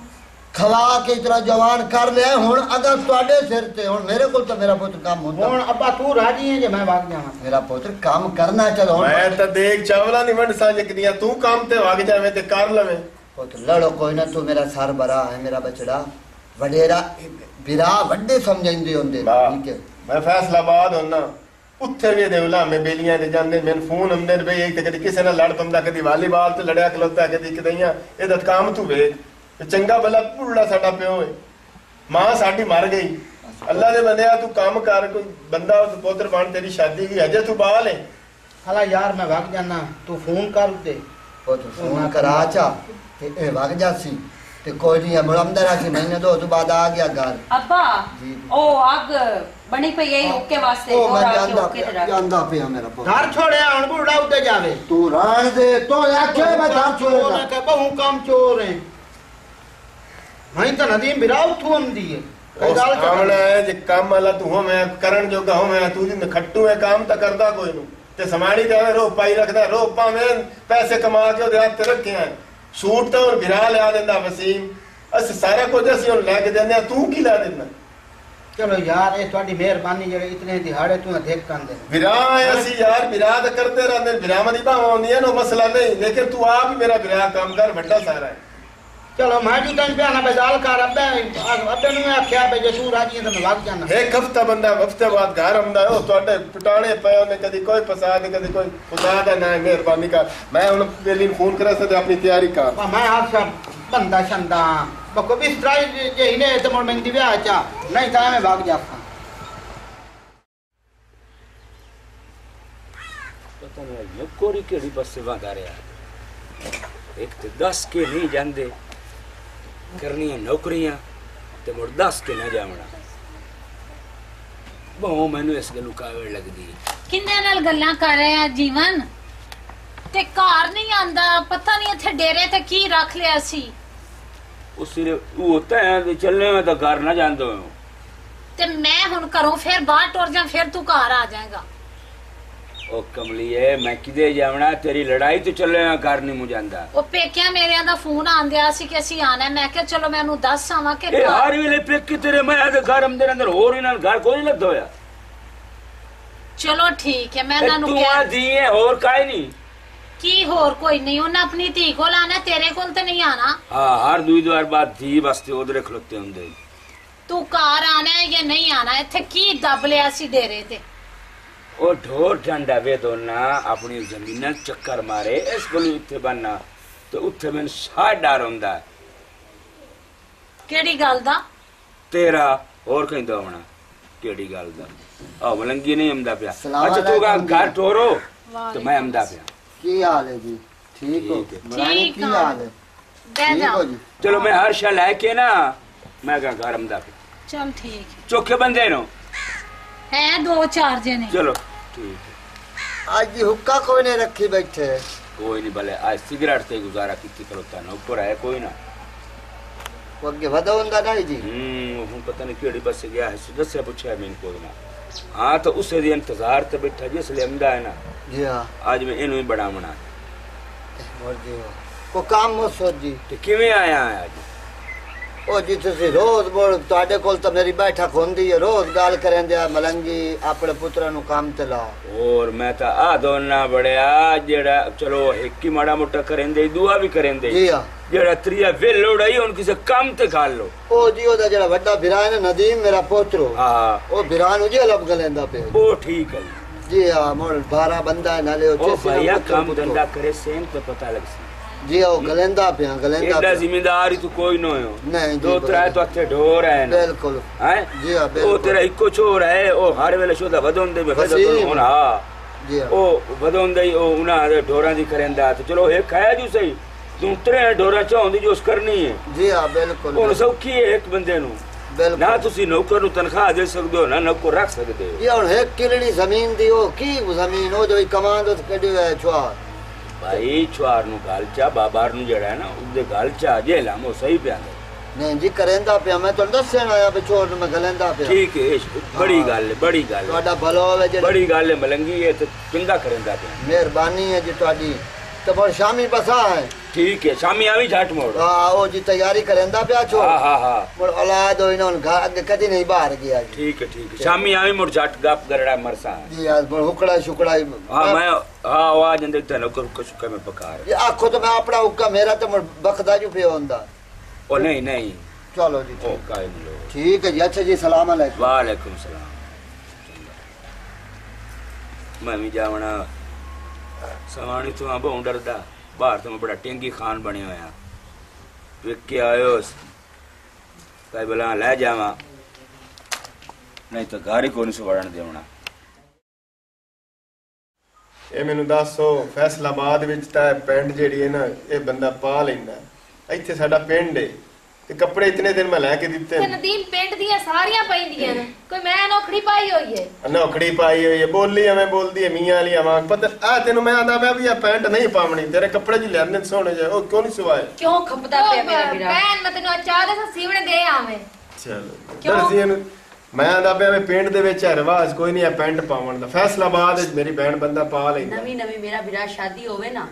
ਖਵਾ ਕੇ ਇਤਨਾ ਜਵਾਨ ਕਰ ਲਿਆ। ਹੁਣ ਅਗਰ ਤੁਹਾਡੇ ਸਿਰ ਤੇ ਹੁਣ ਮੇਰੇ ਕੋਲ ਤਾਂ ਮੇਰਾ ਪੁੱਤ ਕੰਮ ਹੁੰਦਾ। ਹੁਣ ਅੱਬਾ ਤੂੰ ਰਾਜੀ ਹੈ ਜੇ ਮੈਂ ਵਗ ਜਾਵਾਂ। ਮੇਰਾ ਪੁੱਤਰ ਕੰਮ ਕਰਨਾ ਚਲ ਹੁਣ ਮੈਂ ਤਾਂ ਦੇਖ ਚਾਵਲਾ ਨਹੀਂ ਵੰਡ ਸਾਂਝਕਦੀਆਂ ਤੂੰ ਕੰਮ ਤੇ ਵਗ ਜਾਵੇਂ ਤੇ ਕਰ ਲਵੇਂ। ਪੁੱਤ ਲੜੋ ਕੋਈ ਨਾ ਤੂੰ ਮੇਰਾ ਸਰ ਬਰਾ ਹੈ ਮੇਰਾ ਬਚੜਾ। ਵਡੇਰਾ ਬਿਰਾ ਵੱਡੇ ਸਮਝਾਉਂਦੇ ਹੁੰਦੇ। ਠੀਕ ਹੈ। ਮੈਂ ਫੈਸਲਾਬਾਦ ਹੁੰਨਾ ਉੱਥੇ ਵੀ ਦੇ ਉਲਾਮੇ ਬੇਲੀਆਂ ਦੇ ਜਾਂਦੇ ਮੈਨੂੰ ਫੋਨ ਹੁੰਦੇ ਨੇ ਬਈ ਇੱਕ ਤੇ ਕਦੀ ਕਿਸੇ ਨਾਲ ਲੜ ਪੰਦਾ ਕਦੀ ਵਾਲੀਬਾਲ ਤੇ ਲੜਿਆ ਖਲੋਤਾ ਕਦੀ ਕਿਦਈਆਂ ਇਹਦਾ ਕੰਮ ਤੂੰ ਵੇਖ ਤੇ ਚੰਗਾ ਭਲਾ ਭੁੱਲਾ ਸਾਡਾ ਪਿਓ ਏ। ਮਾਂ ਸਾਡੀ ਮਰ ਗਈ। ਅੱਲਾ ਦੇ ਬੰਦਿਆ ਤੂੰ ਕੰਮ ਕਰ ਕੋਈ ਬੰਦਾ ਉਹ ਪੁੱਤਰ ਬਣ ਤੇਰੀ ਸ਼ਾਦੀ ਕੀ ਹਜੇ ਤੂੰ ਬਾਲ ਏ। ਹਲਾ ਯਾਰ ਮੈਂ ਵਗ ਜਾਣਾ ਤੂੰ ਫੋਨ ਕਰ ਉੱਤੇ। ਪੁੱਤ ਫੋਨ ਕਰਾ ਚਾ ਤੇ ਇਹ ਵਗ ਜਾਸੀ ਤੇ ਕੋਈ ਨਹੀਂ ਮੁਲੰਦਰ ਸੀ ਮਹੀਨੇ ਦੋ ਤੋਂ ਬਾਅਦ ਆ ਗਿਆ ਘਰ। ਅੱਬਾ ਜੀ। ਉਹ ਅੱਗ ਬਣੀ ਪਈ ਹੈ ਓਕੇ ਵਾਸਤੇ ਉਹ ਮੈਂ ਜਾਂਦਾ ਓਕੇ ਤੇ ਪਿਆ ਰੱਖ। ਜਾਂਦਾ ਪਿਆ ਮੇਰਾ ਪੁੱਤ। ਘਰ ਛੋੜਿਆ ਹੁਣ ਬੁੱਢਾ ਉੱਤੇ ਜਾਵੇ। ਤੂੰ ਰਹਿਣ ਦੇ ਤੂੰ ਆਖੇ ਮੈਂ ਘਰ ਚੋਰ ਛੋੜਦਾ। ਹੈ ਕਿ ਬਹੁ ਕੰਮ ਚੋਰ ਹੈ। ਮੈਂ ਤਾਂ ਨਦੀਮ ਬਿਰਾ ਉੱਥੋਂ ਆਉਂਦੀ ਹੈ। ਹੈ ਜੇ ਕੰਮ ਵਾਲਾ ਤੂੰ ਹੋ ਮੈਂ ਕਰਨ ਜੋਗਾ ਹੋ ਮੈਂ ਤੂੰ ਜਿੰਦ ਖੱਟੂ ਹੈ ਕੰਮ ਤਾਂ ਕਰਦਾ ਕੋਈ ਨੂੰ। ਤੇ ਸਮਾਣੀ ਤੇ ਰੋਪ ਰੱਖਦਾ ਰੋਪ ਭਾਵੇਂ ਪੈਸੇ ਕਮਾ ਕੇ ਉਹਦੇ ਹੱਥ ਤੇ ਰੱਖਿਆ। ਸੂਟ ਤਾਂ ਉਹ ਬਿਰਾ ਲਿਆ ਦਿੰਦਾ ਵਸੀਮ। ਅਸੀਂ ਸਾਰਾ ਕੁਝ ਅਸੀਂ ਉਹਨੂੰ ਲੈ ਕੇ ਦਿੰਦੇ ਆ ਤੂੰ ਕੀ ਲੈ ਦਿੰਦਾ? ਚਲੋ ਯਾਰ ਇਹ ਤੁਹਾਡੀ ਮਿਹਰਬਾਨੀ ਜਿਹੜੇ ਇਤਨੇ ਦਿਹਾੜੇ ਤੂੰ ਦੇਖ ਕੰਦੇ ਵਿਰਾ ਅਸੀਂ ਯਾਰ ਵਿਰਾ ਕਰਦੇ ਰਹਿੰਦੇ ਵਿਰਾਵਾਂ ਦੀ ਭਾਵਾਂ ਆਉਂਦੀਆਂ ਨੇ ਮਸਲਾ ਨਹੀਂ। ਲੇਕਿਨ ਤੂੰ ਆਪ ਹੀ ਮੇਰਾ ਵਿਰਾ ਕੰਮ ਕਰ ਵੱਡਾ ਸਾਰਾ ਹੈ। ਚਲੋ ਮੈਂ ਜੀ ਕੰਨ ਪਿਆ ਨਾ ਬਜ਼ਾਲ ਕਰ ਅੱਬੇ ਅੱਬੇ ਨੂੰ ਆਖਿਆ ਬਈ ਜੇ ਤੂੰ ਰਾਜੀ ਤਾਂ ਮੈਂ ਵਗ ਜਾਣਾ ਇੱਕ ਹਫਤਾ ਬੰਦਾ ਹਫ਼ਤੇ ਬਾਅਦ ਘਰ ਆਉਂਦਾ ਉਹ ਤੁਹਾਡੇ ਟੁਟਾਣੇ ਪਏ ਉਹਨੇ ਕਦੀ ਕੋਈ ਫਸਾਦ ਕਦੀ ਕੋਈ ਖੁਦਾ ਦਾ ਨਾ ਹੈ, ਮਿਹਰਬਾਨੀ ਕਰ। ਮੈਂ ਹੁਣ ਬੇਲੀ ਨੂੰ ਫੋਨ ਕਰਾ ਸਕਦੇ ਆਪਣੀ ਤਿਆਰੀ ਕਰ। ਵਾ ਮੈਂ ਆਪ ਸਭ ਬੰਦਾ ਸ਼ੰਦਾ ਬਕੋ ਵੀ ਸਟਰਾਈ ਜੇ ਇਹਨੇ ਤੇ ਮੋੜ ਮੈਂ ਦੀ ਵਿਆਹ ਚਾ ਨਹੀਂ ਤਾਂ ਮੈਂ ਵਗ ਜਾਫਾਂ ਪਤਾ ਨਹੀਂ ਇਹ ਕੋਰੀ ਕਿਹੜੀ ਬੱਸੇ ਵਾਂਗਾ ਰਿਹਾ। ਇੱਕ ਤੇ 10 ਕੇ ਨਹੀਂ ਜਾਂਦੇ। ਕਰਨੀਆਂ ਨੌਕਰੀਆਂ ਤੇ ਮੁੜ 10 ਕੇ ਨਾ ਜਾਵਣਾ ਬਹੁ ਮੈਨੂੰ ਇਸ ਗੱਲੋਂ ਕਾਵੜ ਲੱਗਦੀ ਹੈ। ਕਿੰਨੇ ਨਾਲ ਗੱਲਾਂ ਕਰ ਰਹੇ ਆ ਜੀਵਨ ਤੇ ਘਰ ਨਹੀਂ ਆਂਦਾ ਪਤਾ ਨਹੀਂ ਇੱਥੇ ਡੇਰੇ ਤੇ ਕੀ ਰੱਖ ਲਿਆ ਸੀ ਉਹ ਸਿਰੇ ਉਹ ਹੋਤਾ ਹੈ ਵੀ ਮੈਂ ਤਾਂ ਘਰ ਨਾ ਜਾਂਦੇ ਹੋ ਤੇ ਮੈਂ ਹੁਣ ਘਰੋਂ ਫਿਰ ਬਾਹਰ ਟੁਰ ਜਾ ਫਿਰ ਤੂੰ ਘਰ ਆ ਜਾਏਗਾ ਉਹ ਕਮਲੀਏ ਮੈਂ ਕਿਦੇ ਜਾਵਣਾ? ਤੇਰੀ ਲੜਾਈ ਤੋਂ ਚੱਲੇ ਮੈਂ ਘਰ ਨਹੀਂ ਮੁ ਜਾਂਦਾ। ਉਹ ਪੇਕਿਆਂ ਮੇਰਿਆਂ ਦਾ ਫੋਨ ਆਂਦਿਆ ਸੀ ਕਿ ਅਸੀਂ ਆਣਾ। ਮੈਂ ਕਿਹਾ ਚਲੋ ਮੈਂ ਉਹਨੂੰ ਦੱਸ ਆਵਾਂ ਕਿ ਇਹ ਘਰ- ਹਰ ਵੇਲੇ ਪੇਕੇ ਤੇਰੇ ਮੈਂ ਆ ਘਰ ਅੰਦਰ ਅੰਦਰ ਹੋਰ ਇਹਨਾਂ ਨਾਲ ਘਰ ਕੋਈ ਨਹੀਂ ਲੱਗਦਾ ਹੋਇਆ। ਚਲੋ ਠੀਕ ਹੈ ਮੈਂ ਇਹਨਾਂ ਨੂੰ ਤੂੰ ਆ ਕਿਹਾ ਦੀ ਹੈ ਹੋਰ ਕਾਈ ਨਹੀਂ ਕੀ ਹੋਰ ਕੋਈ ਨਹੀਂ ਉਹਨਾਂ ਆਪਣੀ ਧੀ ਕੋਲ ਆਣਾ ਤੇਰੇ ਕੋਲ ਤੇ ਨਹੀਂ ਆਣਾ। ਹਾਂ ਹਰ ਦੂਈ ਦਵਾਰ ਬਾਅਦ ਧੀ ਵਾਸਤੇ ਉਧਰੇ ਖਲੋਤੇ ਹੁੰਦੇ। ਤੂੰ ਘਰ ਆਣਾ ਹੈ ਜਾਂ ਨਹੀਂ ਆਣਾ ਇੱਥੇ ਕੀ ਦੱਬ ਲਿਆ ਸੀ ਡੇਰੇ ਤੇ? ਉਹ ਢੋਰ ਠੰਡਾ ਵੇ ਦੋਨਾ ਆਪਣੀ ਜ਼ਮੀਨਾਂ ਚੱਕਰ ਮਾਰੇ ਇਸ ਕੋਲ ਉੱਥੇ ਬੰਨਾ ਤੇ ਉੱਥੇ ਮੈਨੂੰ ਸਾਹ ਡਰ ਹੁੰਦਾ। ਕਿਹੜੀ ਗੱਲ ਦਾ? ਤੇਰਾ ਹੋਰ ਕਹਿੰਦਾ ਹੋਣਾ ਕਿਹੜੀ ਗੱਲ ਦਾ? ਆ ਮਲੰਗੀ ਨਹੀਂ ਆਉਂਦਾ ਪਿਆ। ਅੱਛਾ ਤੂੰ ਗਾ ਘਰ। ਟੋਰੋ ਤੇ ਮੈਂ ਆਉਂਦਾ ਪਿਆ। ਕੀ ਹਾਲ ਹੈ ਜੀ? ਠੀਕ ਹੋ? ਠੀਕ ਕੀ। ਹਾਲ ਹੈ? ਬਹਿ ਜਾ। ਚਲੋ ਮੈਂ ਹਰ ਸ਼ਾ ਲੈ ਕੇ ਨਾ ਮੈਂ ਗਾ ਘਰ ਆਉਂਦਾ ਪਿਆ। ਚਲ ਠੀਕ ਚੋਖੇ ਬੰਦੇ ਨੂੰ ਹੈ ਦੋ ਚਾਰ ਜਣੇ। ਚਲੋ ਠੀਕ ਹੈ। ਅੱਜ ਦੀ ਹੁੱਕਾ ਕੋਈ ਨੇ ਰੱਖੀ ਬੈਠੇ। ਕੋਈ ਨਹੀਂ ਭਲੇ ਅੱਜ ਸਿਗਰਟ ਤੇ ਗੁਜ਼ਾਰਾ ਕੀਤੀ ਕਰੋ ਤਾਂ ਉੱਪਰ ਹੈ ਕੋਈ ਨਾ। ਉਹ ਅੱਗੇ ਵਧਾ ਹੁੰਦਾ ਨਹੀਂ ਜੀ। ਹੂੰ ਹੁਣ ਪਤਾ ਨਹੀਂ ਕਿਹੜੀ ਪਾਸੇ ਗਿਆ ਹੈ ਦੱਸਿਆ ਪੁੱਛਿਆ ਮੈਨੂੰ ਕੋਈ ਨਾ। ਹਾਂ ਤਾਂ ਉਸੇ ਦੇ ਇੰਤਜ਼ਾਰ ਤੇ ਬੈਠਾ ਜਿਸ ਲਈ ਅੰਦਾ ਹੈ ਨਾ। ਜੀ ਹਾਂ। ਅੱਜ ਮੈਂ ਇਹਨੂੰ ਹੀ ਬੜਾ ਮਣਾ ਹੋਰ ਜੀ ਕੋ ਕੰਮ ਮੋ ਸੋਜੀ। ਤੇ ਕਿਵੇਂ ਆਇਆ ਅੱਜ? ਉਹ ਜੀ ਤੁਸੀਂ ਰੋਜ਼ ਬੋਲ ਤੁਹਾਡੇ ਕੋਲ ਤਾਂ ਮੇਰੀ ਬੈਠਕ ਹੁੰਦੀ ਹੈ ਰੋਜ਼ ਗੱਲ ਕਰਨ ਦਿਆ ਮਲੰਗੀ ਆਪਣੇ ਪੁੱਤਰਾਂ ਨੂੰ ਕੰਮ ਤੇ ਲਾ ਔਰ ਮੈਂ ਤਾਂ ਆ ਦੋਨਾ ਬੜਿਆ ਜਿਹੜਾ ਚਲੋ ਇੱਕ ਹੀ ਮਾੜਾ ਮੋਟਾ ਕਰਨ ਦੇ ਦੁਆ ਵੀ ਕਰਨ ਦੇ। ਜੀ ਆ ਜਿਹੜਾ ਤਰੀਆ ਵੇਲ ਲੋੜਾਈ ਉਹਨ ਕਿਸੇ ਕੰਮ ਤੇ ਖਾ ਲੋ ਉਹ ਜੀ ਉਹਦਾ ਜਿਹੜਾ ਵੱਡਾ ਬਿਰਾਨ ਹੈ ਨਦੀਮ ਮੇਰਾ ਪੋਤਰੋ ਹਾਂ। ਉਹ ਬਿਰਾਨ ਉਹ ਜੀ ਅਲਬ ਗਲੈਂਦਾ ਪਿਆ ਉਹ ਠੀਕ ਹੈ ਜੀ। ਆ ਮੋੜ 12 ਬੰਦਾ ਨਾਲੇ ਉਹ ਚੇਸੇ ਕੰਮ ਧੰਦਾ ਕਰੇ ਸੇਮ ਤੇ ਪਤਾ ਲੱਗ ਸੀ ਜੀ ਉਹ ਗਲੈਂਦਾ ਪਿਆ ਗਲੈਂਦਾ ਇਹਦਾ ਜ਼ਿੰਮੇਦਾਰੀ ਤੂੰ ਕੋਈ ਨਾ ਹੋ ਨਹੀਂ ਦੋ ਤਰਾ ਤੋ ਅੱਥੇ ਢੋਰ ਹੈ ਬਿਲਕੁਲ। ਹੈ? ਜੀ ਹਾਂ ਬਿਲਕੁਲ। ਉਹ ਤੇਰਾ ਇੱਕੋ ਛੋਰ ਹੈ ਉਹ ਹਰ ਵੇਲੇ ਸ਼ੋਦਾ ਵਧੋਂਦੇ ਮੈਂ ਫਜ਼ਲ ਹੁਣ ਹਾਂ ਜੀ ਉਹ ਵਧੋਂਦੇ ਹੀ ਉਹ ਉਹਨਾਂ ਦੇ ਢੋਰਾਂ ਦੀ ਕਰੇਂਦਾ ਤੇ ਚਲੋ ਇੱਕ ਹੈ ਜੂ ਸਹੀ। ਤੂੰ ਤਰੇ ਢੋਰਾ ਚਾਹੁੰਦੀ ਜੋ ਉਸ ਕਰਨੀ ਹੈ ਜੀ ਹਾਂ ਬਿਲਕੁਲ ਉਹ ਸੌਖੀ ਹੈ ਇੱਕ ਬੰਦੇ ਨੂੰ। ਨਾ ਤੁਸੀਂ ਨੌਕਰ ਨੂੰ ਤਨਖਾਹ ਦੇ ਸਕਦੇ ਹੋ ਨਾ ਨੌਕਰ ਰੱਖ ਸਕਦੇ ਹੋ। ਇਹ ਹੁਣ ਇੱਕ ਕਿਲਣੀ ਜ਼ਮੀਨ ਦੀ ਉਹ ਕੀ ਜ਼ਮੀਨ? ਉਹ ਜੋ ਕਮਾਂਦ ਉਸ ਕੱਢੀ ਹੋਇਆ ਛੁਆ ਭਾਈ ਛੁਆਰ ਨੂੰ ਗੱਲ ਚਾ ਬਾਬਾਰ ਨੂੰ ਜਿਹੜਾ ਹੈ ਨਾ ਉਹਦੇ ਗੱਲ ਚਾ ਜੇ ਲਾਮੋ ਸਹੀ ਪਿਆ। ਨਹੀਂ ਜੀ ਕਰੇਂਦਾ ਪਿਆ ਮੈਂ ਤੁਹਾਨੂੰ ਦੱਸਣ ਆਇਆ ਵੀ ਛੋੜ ਨੂੰ ਮੈਂ ਗਲੇਂਦਾ ਪਿਆ। ਠੀਕ ਹੈ ਬੜੀ ਗੱਲ ਹੈ ਬੜੀ ਗੱਲ। ਤੁਹਾਡਾ ਭਲਾ ਹੋਵੇ ਜੀ ਬੜੀ ਗੱਲ ਹੈ ਮਲੰਗੀ ਇਹ ਤੇ ਚੰਗਾ ਕਰੇਂਦਾ ਪਿਆ। ਮਿਹਰਬਾਨੀ ਹੈ ਜੀ ਤੁਹਾਡੀ। ਤੇ ਫਿਰ ਸ਼ਾਮੀ ਬਸਾ ਹੈ। ਠੀਕ ਹੈ ਸ਼ਾਮੀ ਆਵੀਂ ਝਾਟ ਮੋੜ। ਹਾਂ ਉਹ ਜੀ ਤਿਆਰੀ ਕਰੇਂਦਾ ਪਿਆ ਛੋ ਹਾਂ ਹਾਂ ਹਾਂ। ਮੁੜ ਔਲਾਦ ਹੋਈ ਨਾ ਹੁਣ ਘਰ ਅੱਗੇ ਕਦੀ ਨਹੀਂ ਬਾਹਰ ਗਿਆ ਜੀ। ਠੀਕ ਹੈ ਠੀਕ ਹੈ। ਸ਼ਾਮੀ ਆਵੀਂ ਮੁੜ ਝਾਟ ਗੱਪ ਗਰੜਾ ਮਰਸਾ ਜੀ ਆ ਮੁੜ ਹੁਕੜਾ ਸ਼ੁਕੜਾ ਹੀ- ਹਾਂ ਮੈਂ ਹਾਂ ਆਵਾਜ਼ ਅੰਦਰ ਤੇ ਨੌਕਰ ਕੁਛ ਕਮੇ ਪਕਾਰ। ਜੀ ਆਖੋ ਤਾਂ ਮੈਂ ਆਪਣਾ ਹੁਕਮ ਮੇਰਾ ਤਾਂ ਮੁੜ ਬਖਦਾ ਜੂ ਪਿਆ ਹੁੰਦਾ। ਉਹ ਨਹੀਂ ਨਹੀਂ। ਚਲੋ ਜੀ। ਉਹ ਕਾਇ ਨਹੀਂ ਲੋ ਠੀਕ ਹੈ ਜੀ ਅੱਛਾ ਜੀ ਸਲਾਮ ਅਲੈਕੁਮ। ਵਾਲੇਕੁਮ ਸਲਾਮ। ਮੈਂ ਵੀ ਜਾਵਣਾ। ਸਵਾਣੀ ਤੋਂ ਆ ਬਹੁ ਡਰਦਾ। ਬਾਹਰ ਤੋਂ ਬੜਾ ਟੈਂਗੀ ਖਾਨ ਬਣਿਆ ਹੋਇਆ। ਵੇਖ ਕੇ ਆਇਓ। ਕਾਈ ਬਲਾ ਲੈ ਜਾਵਾਂ। ਨਹੀਂ ਤਾਂ ਘਰ ਕੋਨ ਕੋਈ ਨਹੀਂ ਵੜਨ ਦੇਵਣਾ। ਇਹ ਮੈਨੂੰ ਦੱਸੋ, ਫੈਸਲਾਬਾਦ ਵਿੱਚ ਤਾਂ ਪਿੰਡ ਜਿਹੜੀ ਹੈ ਨਾ, ਇਹ ਬੰਦਾ ਪਾ ਲੈਂਦਾ। ਇੱਥੇ ਸਾਡਾ ਪਿੰਡ ਹੈ ਤੇ ਕੱਪੜੇ ਇਤਨੇ ਦਿਨ ਮੈਂ ਲੈ ਕੇ ਦਿੱਤੇ ਤੇ ਨਦੀਮ ਪਿੰਡ ਦੀਆਂ ਸਾਰੀਆਂ ਪੈਂਦੀਆਂ ਨੇ। ਕੋਈ ਮੈਂ ਨੌਕਰੀ ਪਾਈ ਹੋਈ ਏ। ਨੌਕੜੀ ਪਾਈ ਹੋਈ ਹੈ ਬੋਲੀ ਐਵੇਂ ਬੋਲਦੀ ਹੈ ਮੀਆਂ ਵਾਲੀ ਆਵਾਂ ਪਤਾ ਆ ਤੈਨੂੰ ਮੈਂ ਆਂਦਾ ਪਿਆ ਵੀ ਆ ਪੈਂਟ ਨਹੀਂ ਪਾਵਣੀ। ਤੇਰੇ ਕੱਪੜੇ ਜੀ ਲੈਣੇ ਸੋਹਣੇ ਜਿਹੇ। ਉਹ ਕਿਉਂ ਨਹੀਂ ਸਵਾਏ? ਕਿਉਂ ਖਪਦਾ ਪਿਆ ਮੇਰਾ ਵੀਰਾ? ਭੈਣ ਮੈਂ ਤੈਨੂੰ ਚਾਹ ਦੇ ਸੀਵਣੇ ਦੇ ਆਵੇਂ। ਚਲੋ ਕਿਉਂ? ਦਰਜੀਆਂ ਨੂੰ ਮੈਂ ਆਂਦਾ ਪਿਆ ਵੀ ਪਿੰਡ ਦੇ ਵਿੱਚ ਰਿਵਾਜ ਕੋਈ ਨਹੀਂ ਆ ਪੈਂਟ ਪਾਉਣ ਦਾ। ਫੈਸਲਾਬਾਦ ਵਿੱਚ ਮੇਰੀ ਭੈਣ ਬੰਦਾ ਪਾ ਲੈਂਦਾ। ਨਵੀਂ ਨਵੀਂ ਮੇਰਾ ਵੀਰਾ ਸ਼ਾਦੀ ਹੋਵੇ ਨਾ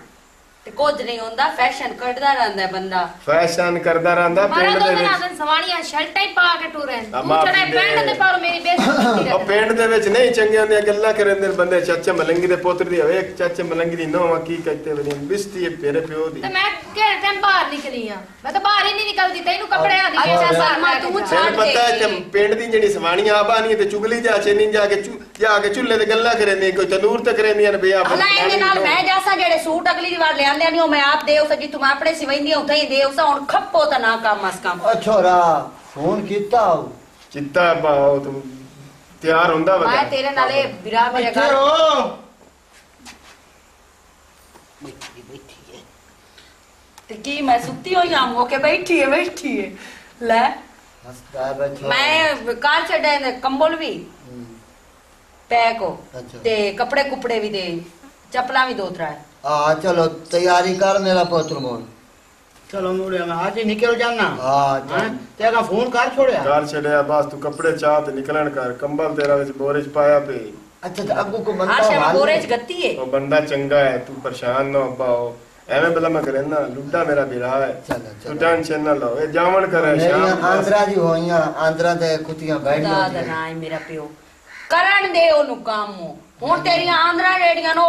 ਤੇ ਕੁਝ ਨਹੀਂ ਹੁੰਦਾ ਫੈਸ਼ਨ ਕੱਢਦਾ ਰਹਿੰਦਾ ਬੰਦਾ। ਫੈਸ਼ਨ ਕਰਦਾ ਰਹਿੰਦਾ ਪਿੰਡ ਦੋ ਦੇ ਦਿਨ ਵਿੱਚ। ਆਦਨ ਸਵਾਣੀਆਂ ਸ਼ਰਟਾਂ ਹੀ ਪਾ ਕੇ ਟੁਰੇ ਦੇ। ਪਿੰਡ ਦੇ ਪਰ ਮੇਰੀ ਬੇਇੱਜ਼ਤੀ ਉਹ ਪਿੰਡ ਦੇ ਵਿੱਚ ਨਹੀਂ ਚੰਗੀਆਂ ਹੁੰਦੀਆਂ ਗੱਲਾਂ ਕਰਨ ਦੇ ਬੰਦੇ ਚਾਚੇ ਮਲੰਗੀ ਦੇ ਪੁੱਤਰ ਦੀ ਹੋਵੇ ਇੱਕ ਚਾਚੇ ਮਲੰਗੀ ਦੀ ਨੋਵਾ ਕੀ ਕਹਤੇ ਬਣੀ ਬਿਸਤੀ ਹੈ ਤੇਰੇ ਪਿਓ ਦੀ। ਤੇ ਮੈਂ ਕਿਹੜੇ ਟਾਈਮ ਬਾਹਰ ਨਿਕਲੀ ਆ। ਮੈਂ ਤਾਂ ਬਾਹਰ ਹੀ ਨਹੀਂ ਨਿਕਲਦੀ ਤੈਨੂੰ ਕੱਪੜਿਆਂ ਦੀ ਅੱਛਾ, ਸਲਮਾ, ਤੂੰ ਤੂੰ ਛੱਡ ਤੈਨੂੰ ਪਤਾ ਹੈ ਕਿ ਪਿੰਡ ਦੀ ਜਿਹੜੀ ਸਵਾਣੀਆਂ ਆਬਾਨੀਆਂ ਤੇ ਚੁਗਲੀ ਜਾ ਚੇਨੀ ਜਾ ਕੇ ਚੁ- ਜਾ ਕੇ ਚੁੱਲ੍ਹੇ ਤੇ ਗੱਲਾਂ ਕਰਨੀ ਕੋਈ ਤਨੂਰ ਤੇ ਕਰਨੀਆਂ ਨੇ ਨਾਲ ਮੈਂ ਜਾਸਾ ਜਿਹੜੇ ਸੂਟ ਅਗਲੀ ਦੀ ਵਾਰ ਲਿਆਂਦੇ ਨਹੀਂ ਉਹ ਮੈਂ ਆਪ ਦੇਉ ਸਜੀ ਤੂੰ ਆਪਣੇ ਸਿਵੈਂਦੀਆਂ ਉਥੇ ਹੀ ਦੇਉ ਸਾ ਹੁਣ ਖੱਪੋ ਤਾਂ ਨਾ ਕੰਮ ਅਸ ਕੰਮ। ਅੱਛਾ ਰਾ ਫੋਨ ਕੀਤਾ ਉਹ? ਚਿੱਤਾ ਪਾਓ ਤੂੰ ਤਿਆਰ ਹੁੰਦਾ ਵਾ ਮੈਂ ਤੇਰੇ ਨਾਲੇ ਵੀਰਾ ਮੇਰੇ ਘਰ ਹੋ। ਤੇ ਕੀ ਮੈਂ ਸੁੱਤੀ ਹੋਈ ਆਂ ਹੋ ਕੇ ਬੈਠੀ ਹੈ ਬੈਠੀ ਹੈ। ਲੈ ਬੈਠੋ। ਮੈਂ ਕਾਰ ਛੱਡੇ ਨੇ ਕੰਬਲ ਵੀ। ਪੈਕ ਹੋ। ਤੇ ਕੱਪੜੇ ਕੁਪੜੇ ਵੀ ਦੇ। ਚੱਪਲਾਂ ਵੀ ਦੋ ਤਰਾ ਆ ਚਲੋ ਤਿਆਰੀ ਕਰ ਮੇਰਾ ਪੁੱਤਰ ਮੋੜ ਚਲੋ ਮੁੜਿਆ ਮੈਂ ਅੱਜ ਹੀ ਨਿਕਲ ਜਾਣਾ ਹਾਂ ਹਾਂ ਚੱਲ। ਤੇ ਅਗਾ ਫੋਨ ਕਰ ਛੋੜਿਆ? ਘਰ ਛੜਿਆ ਬਸ ਤੂੰ ਕੱਪੜੇ ਚਾਹ ਤੇ ਨਿਕਲਣ ਕਰ। ਕੰਬਲ ਤੇਰਾ ਵਿੱਚ ਬੋਰੇ ਚ ਪਾਇਆ ਪਈ ਅੱਛਾ ਤੇ ਅੱਗੂ ਕੋ ਬੰਦਾ ਆਸ਼ਾ ਹਾਲ ਬੋਰੇ ਨਹੀਂ। ਚ ਗੱਤੀ ਹੈ ਉਹ ਬੰਦਾ ਚੰਗਾ ਹੈ ਤੂੰ ਪਰੇਸ਼ਾਨ ਨਾ ਪਾਓ ਐਵੇਂ ਬਲਾ ਮੈਂ ਕਰੇ ਨਾ ਲੁੱਟਾ ਮੇਰਾ ਵੀਰਾ ਹੈ। ਚਲੋ, ਤੂੰ ਚਲੋ। ਟੈਨਸ਼ਨ ਨਾ ਲਓ ਇਹ ਜਾਵਣ ਕਰ ਸ਼ਾਮ ਆਂਦਰਾਂ ਦੀ ਹੋਈਆਂ ਆਂਦਰਾਂ ਤੇ ਕੁੱਤੀਆਂ ਬੈਠੀਆਂ ਦਾ ਨਾਂ ਹੈ ਮੇਰਾ ਪਿਓ। ਕਰਨ ਦੇ ਉਹਨੂੰ ਕੰਮ। ਹੁਣ ਤੇਰੀਆਂ ਆਂਦਰਾਂ ਰੇੜੀਆਂ ਨੂੰ